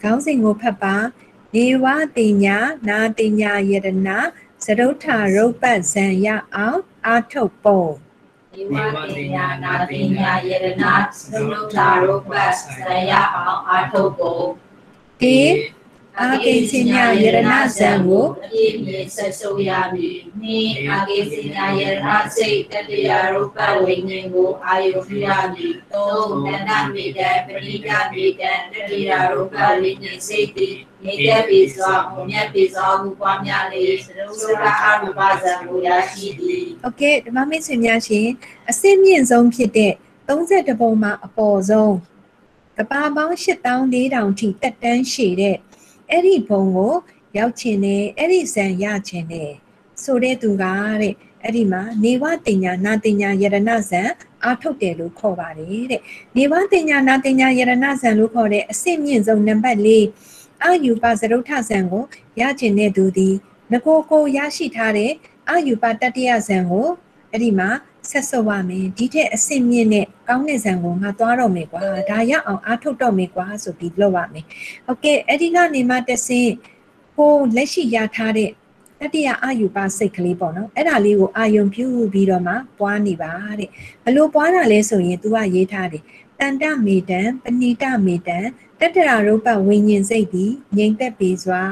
ခေါင်းစဉ်ကိုဖတ်ပါနေဝတင်ညာနာတင်ညာယရဏသဒုဋ္ဌရုပ်ပတ်ဇံရအောင်အားထုတ်ပုံနေဝတိညာနာတိညာယရဏသုဒ္ဓရုပ္ပစရအောင်အာထုပ်ကိုဒီ အာကိဉ္စညယရဏဇံကိုအပြည့်အမြဆက်ဆုံးရမည်။နှင်းအာကိဉ္စညယရဏစိတ်တတရားရူပဝိညာဉ်ကိုအာယုပြုရမည်။သုံးနန္ဒမေတ္တပရိယမေတ္တတတရားရူပဝိညာဉ်စိတ်တိနေတ္ပိသောမြတ်ပိသောဘုရားများလေသရုပ်ရာအရူပဇံကိုရရှိသည်။ Okay ဓမ္မမိတ်ဆွေများရှင်အစစ်မြင့်ဆုံးဖြစ်တဲ့32ပုံမှာအပေါ်ဆုံးကဘာပေါင်း8400ထိတက်တန်းရှိတဲ့ အဲ့ဒီဘုံကိုရောက်ချင်တယ်အဲ့ဒီဇံရချင်တယ်ဆိုတဲ့သူကတဲ့အဲ့ဒီမှာနေဝတင်ညာနာတင်ညာယရဏဇံအာထုတ်တယ်လို့ခေါ်ပါတယ်တဲ့နေဝတင်ညာနာတင်ညာယရဏဇံလို့ခေါ်တဲ့အစင့်မြင့်ဆုံးနံပါတ်၄အာယူပသရုဋ္ဌဇံကိုရချင်တဲ့သူဒီငကိုကိုရရှိထားတဲ့အာယူပတတိယဇံကိုအဲ့ဒီမှာ ဆက်ဆုပ်ရမယ်ဒီထက်အစင့်မြင့်တဲ့ကောင်းတဲ့ဇံကိုငါသွားတော့မယ်ကွာဒါရအောင်အားထုတ်တော့မယ်ကွာဆိုပြီးလုပ်ရမယ်โอเคအဲ့ဒီကနေမှတဆင့်ကိုလက်ရှိရထားတဲ့တတိယအာယူပစိတ်ကလေးပေါ့နော်အဲ့ဒါလေးကိုအာယုံပြုပြီးတော့မှပွားနေပါတဲ့ဘလို့ပွားတာလဲဆိုရင် तू ကရေးထားတယ်တန်တမေတံပဏိတမေတံတတရာရုပ္ပဝိညာဉ်စိတ်သည်ငြိမ်သက်ပေစွာ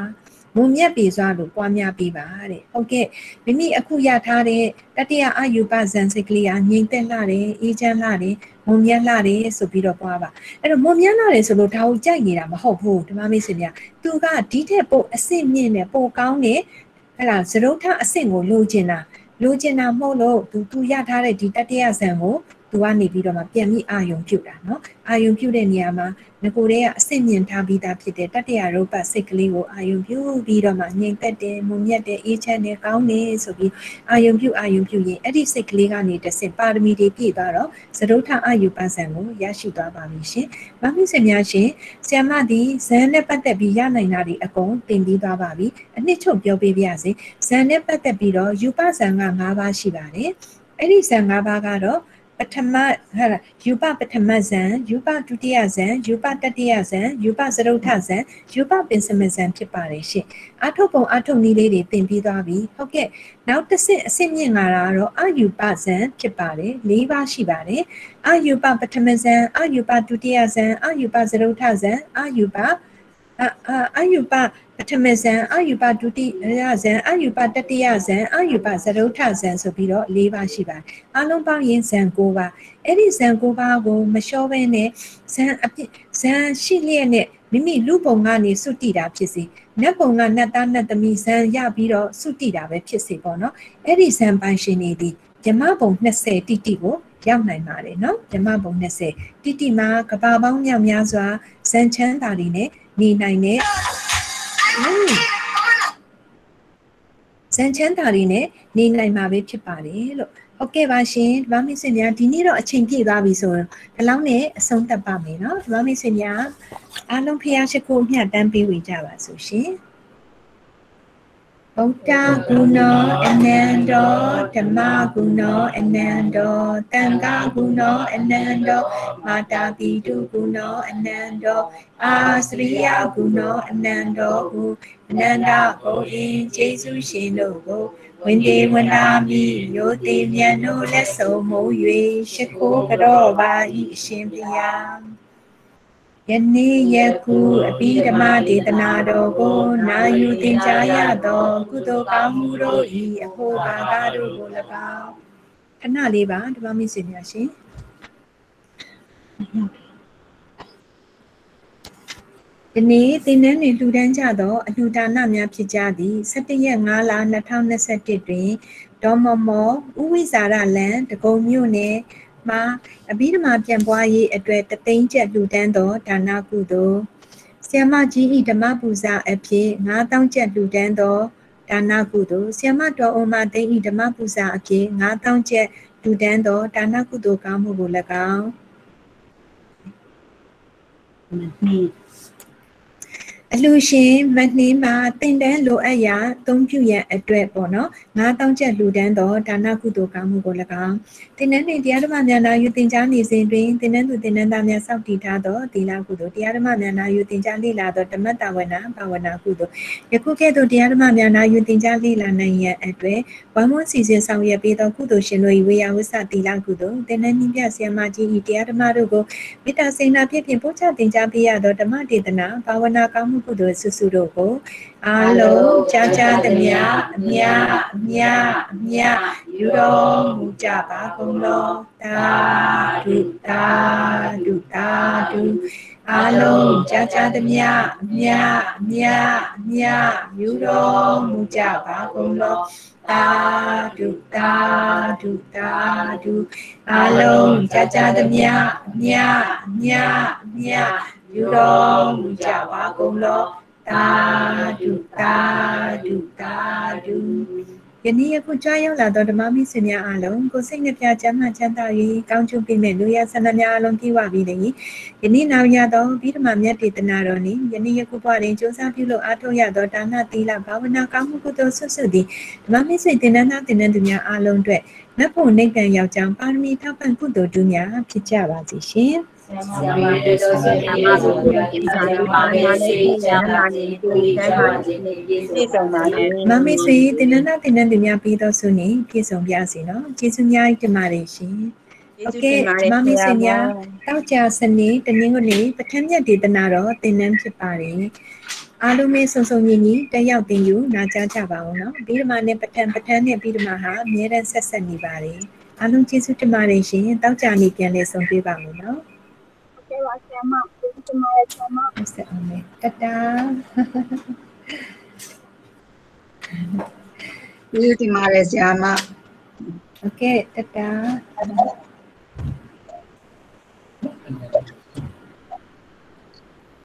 မုံမြတ်ပေစွာလို့ပွားများပေးပါတဲ့ဟုတ်ကဲ့မိမိအခုရထားတဲ့တတိယအာယူပဇံစိတ်ကလေးကငြိမ်သက်လာတယ်အေးချမ်းလာတယ်မုံမြတ်လာတယ်ဆိုပြီးတော့ပွားပါအဲ့တော့မုံမြတ်လာတယ်ဆိုလို့ဒါကိုကြိုက်နေတာမဟုတ်ဘူးဓမ္မမိတ်ဆွေများသူကဒီထက်ပိုအဆင့်မြင့်တဲ့ပိုကောင်းတဲ့အဲ့ဒါဇရုထအဆင့်ကိုလိုချင်တာလိုချင်တာမဟုတ်လို့သူသူရထားတဲ့ဒီတတိယဇံကို သူကနေပြီးတော့မှပြန်ပြီးအာယုံပြုတ်တာနော်အာယုံပြုတ်တဲ့နေရာမှာငကိုတဲကအစစ်မြင်ထားပြီးသားဖြစ်တဲ့တတရာရုပ်ပတ်စိတ်ကလေးကိုအာယုံပြုတ်ပြီးတော့မှငြိမ်သက်တယ်မုံမြတ်တယ်အေးချမ်းတယ်ကောင်းတယ်ဆိုပြီးအာယုံပြုတ်အာယုံပြုတ်ရင်အဲ့ဒီစိတ်ကလေးကနေတဆင့်ပါရမီတွေပြည့်သွားတော့သရုပ်ထအာယုပန်းဆံကိုရရှိသွားပါပြီရှင်။မမင်းစင်များရှင်ဆ iam မဒီဇန်နဲ့ပတ်သက်ပြီးရနိုင်တာတွေအကုန်သင်ပြီးသွားပါပြီ။အနှစ်ချုပ်ပြောပေးပါရစေ။ဇန်နဲ့ပတ်သက်ပြီးတော့ယူပဇန်က၅ပါးရှိပါတယ်။အဲ့ဒီဇန်၅ပါးကတော့ ပထမဟာယူပပထမဇံယူပဒုတိယဇံယူပတတိယဇံယူပသရုဋ္ဌဇံယူပပင်စမဇံဖြစ်ပါတယ်ရှင်အာထုတ်ပုံအာထုတ်နည်းလေးတွေသင်ပြီးသွားပြီဟုတ်ကဲ့နောက်တစ်ဆင့်အဆင့်မြင့်လာတာကတော့အာယူပဇံဖြစ်ပါတယ်၄ပါးရှိပါတယ်အာယူပပထမဇံအာယူပဒုတိယဇံအာယူပသရုဋ္ဌဇံအာယူပ အာယုပပထမဇန်အာယုပဒုတိယဇန်အာယုပတတိယဇန်အာယုပသရုထဇန်ဆိုပြီးတော့၄ပါးရှိပါတယ်အလုံးပေါင်းရင်ဇန်၉ပါးအဲ့ဒီဇန်၉ပါးကိုမလျှောဘဲနဲ့ဇန်အဖြစ်ဇန်ရှိလျက်နဲ့မိမိလူပုံကနေစွတ်တိတာဖြစ်စေနတ်ပုံကနတ်သားနတ်သမီးဇန်ရပြီးတော့စွတ်တိတာပဲဖြစ်စေပေါ့နော်အဲ့ဒီဇန်ပိုင်ရှင်နေသည်မြမပုံ20တိတိကိုရောက်နိုင်ပါတယ်နော်မြမပုံ20တိတိမှာကဘာပေါင်းမြောက်များစွာဇန်ချမ်းသာတွေနဲ့ နေနိုင်တဲ့ဇန်ချမ်းသာတွေနဲ့နေနိုင်မှာပဲဖြစ်ပါတယ်လို့ဟုတ်ကဲ့ပါရှင်ဒီမမစ်စင်များဒီနေ့တော့အချိန်ပြည့်သွားပြီဆိုတော့ဒီလောက်နဲ့အဆုံးသတ်ပါမယ်เนาะဒီမမစ်စင်များအားလုံးဖျားရှိခိုးမျှတမ်းပေးဝေကြပါစို့ရှင် ဗုဒ္ဓဂုဏောအနန္တောဓမ္မဂုဏောအနန္တောတန်ခါဂုဏောအနန္တောမာတာပိတုဂုဏောအနန္တောအာစရိယဂုဏောအနန္တောဟုအနန္တဘုရင်ကျေးဇူးရှင်တို့ကိုဝိနေဝနာမိယောတိမြတ်တို့လက်ဆုံးမိုး၍ရှိခိုးကြောပါ၏အရှင်ဘုရား ယနေ့ယခုအပိဓမ္မဒေသနာတော်ကိုနာယူသင်ကြားရသောကုသိုလ်ကောင်းမှုတို့၏အဖို့ဘာသာတို့ကို၎င်းခဏလေးပါဓမ္မမိတ်ဆွေများရှင်ဒီနေ့သင်တန်းတွင်လှူဒန်းကြသောအလှူဒါနများဖြစ်ကြသည့်17ရက်5လ2021တွင်ဒေါ်မမောဥဝိဇာရလန်တကုံမြို့နယ် မှာအဘိဓမ္မာပြန်ပွားရေးအတွက်တသိန်းကျပ်လှူဒန်းသောဒါနကုသိုလ်ဆ iam မကြီးဤဓမ္မပူဇာအဖြစ်9000ကျပ်လှူဒန်းသောဒါနကုသိုလ်ဆ iam မတော်အုံမသိန်းဤဓမ္မပူဇာအဖြစ်9000ကျပ်လှူဒန်းသောဒါနကုသိုလ်ကောင်းမှုကို၎င်း အလှရှင်မနှင်းမှာတင်တန်းလိုအပ်ရာအသုံးပြုရန်အတွက်ပေါ့နော်9000ကျပ်လူတန်းသောဒါနကုသိုလ်ကောင်းမှုကို၎င်းတင်တန်းနှင့်တရားဓမ္မများနာယူတင်ကြားနေစဉ်တွင်တင်တန်းသူတင်တန်းသားများစောင့်တည်ထားသောသီလကုသိုလ်တရားဓမ္မများနာယူတင်ကြားလေ့လာသောဓမ္မတာဝနာဘာဝနာကုသိုလ်ယခုကဲ့သို့တရားဓမ္မများနာယူတင်ကြားလေ့လာနိုင်ရန်အတွက်ဝမ်းမွန်းစီစဉ်ဆောင်ရွက်ပေးသောကုသိုလ်ရှင်တို့၏ဝေယဝစ္စသီလကုသိုလ်တင်တန်းနှင်းပြဆရာမကြီး၏တရားဓမ္မတို့ကိုမေတ္တာစေနာဖြင့်ဖြင့်ပို့ချတင်ကြားပေးရသောဓမ္မဒေသနာဘာဝနာကောင်းမှုကုသိုလ်စုစုတို့ကိုအာလုံးကြားကြားသမျှအမြအမြအမြယူတော်မူကြပါကုန်လောတာဒုတာဒုတာဒုအာလုံးကြားကြားသမျှအမြအမြအမြယူတော်မူကြပါကုန်လောတာဒုတာဒုတာဒုအာလုံးကြားကြားသမျှအမြအမြအမြ ယူတော်မူကြပါကုန်လောတာဒုတာဒုတာဒုယနေ့ယခုကြားရောက်လာသောဓမ္မမိတ်ဆွေများအားလုံးကိုစိတ်နှပြချမ်းသာချမ်းသာ၍ကောင်းချီးပေးမဲ့လူရဆန္ဒများအလုံးပြည့်ဝပြီးနေ။ယနေ့နောက်ရသောဗိဓမာမြတ်တေသနာတော်နှင့်ယနေ့ယခုဘဝတွင်စ조사ပြုလို့အားထုတ်ရသောဒါနသီလဘာဝနာကောင်းမှုကုသိုလ်ဆွဆွသည်ဓမ္မမိတ်ဆွေတင်နန်းသားတင်နန်းသူများအားလုံးအတွက်နတ်ဖို့နိဗ္ဗာန်ရောက်ကြောင်းပါရမီထောက်ပံ့ကုသိုလ်တို့များဖြစ်ကြပါစေရှင်။ ဆရာမတော်တော်ဆိုရင်ဒီဆိုရင်ဒီကနေ့ပါမယ်စေချမ်းသာခြင်းကိုချမ်းသာခြင်းနဲ့ပြည့်စုံပါစေ မမေဆွေတင်နန်းနာတင်နန်းသူများပြီးတော့ဆုနေပြည့်စုံပြစေနော်ကျေးဇူးများကြီးတင်ပါတယ်ရှင်โอเคမမေဆွေများတောက်ကြစနေတနင်္ဂနွေပထမရက်ဒေသနာတော့တင်နန်းဖြစ်ပါတယ်အားလုံးမင်းစုံစုံညီညီတက်ရောက်တင်ယူနာကြားကြပါအောင်နော်ပြီးတော့မှနဲ့ပထမပထမနဲ့ပြီးတော့မှဟာအများနဲ့ဆက်ဆက်နေပါတယ်အားလုံးကျေးဇူးတင်ပါတယ်ရှင်တောက်ကြနေပြန်လဲဆုံတွေ့ပါမယ်နော် ခဲ့ပါဆရာမဘုရားကျွန်တော်ရဲ့ဆရာမဟုတ်ဆက်အောင်မယ်တတာဒီဒီမှာလေဆရာမโอเคတတာ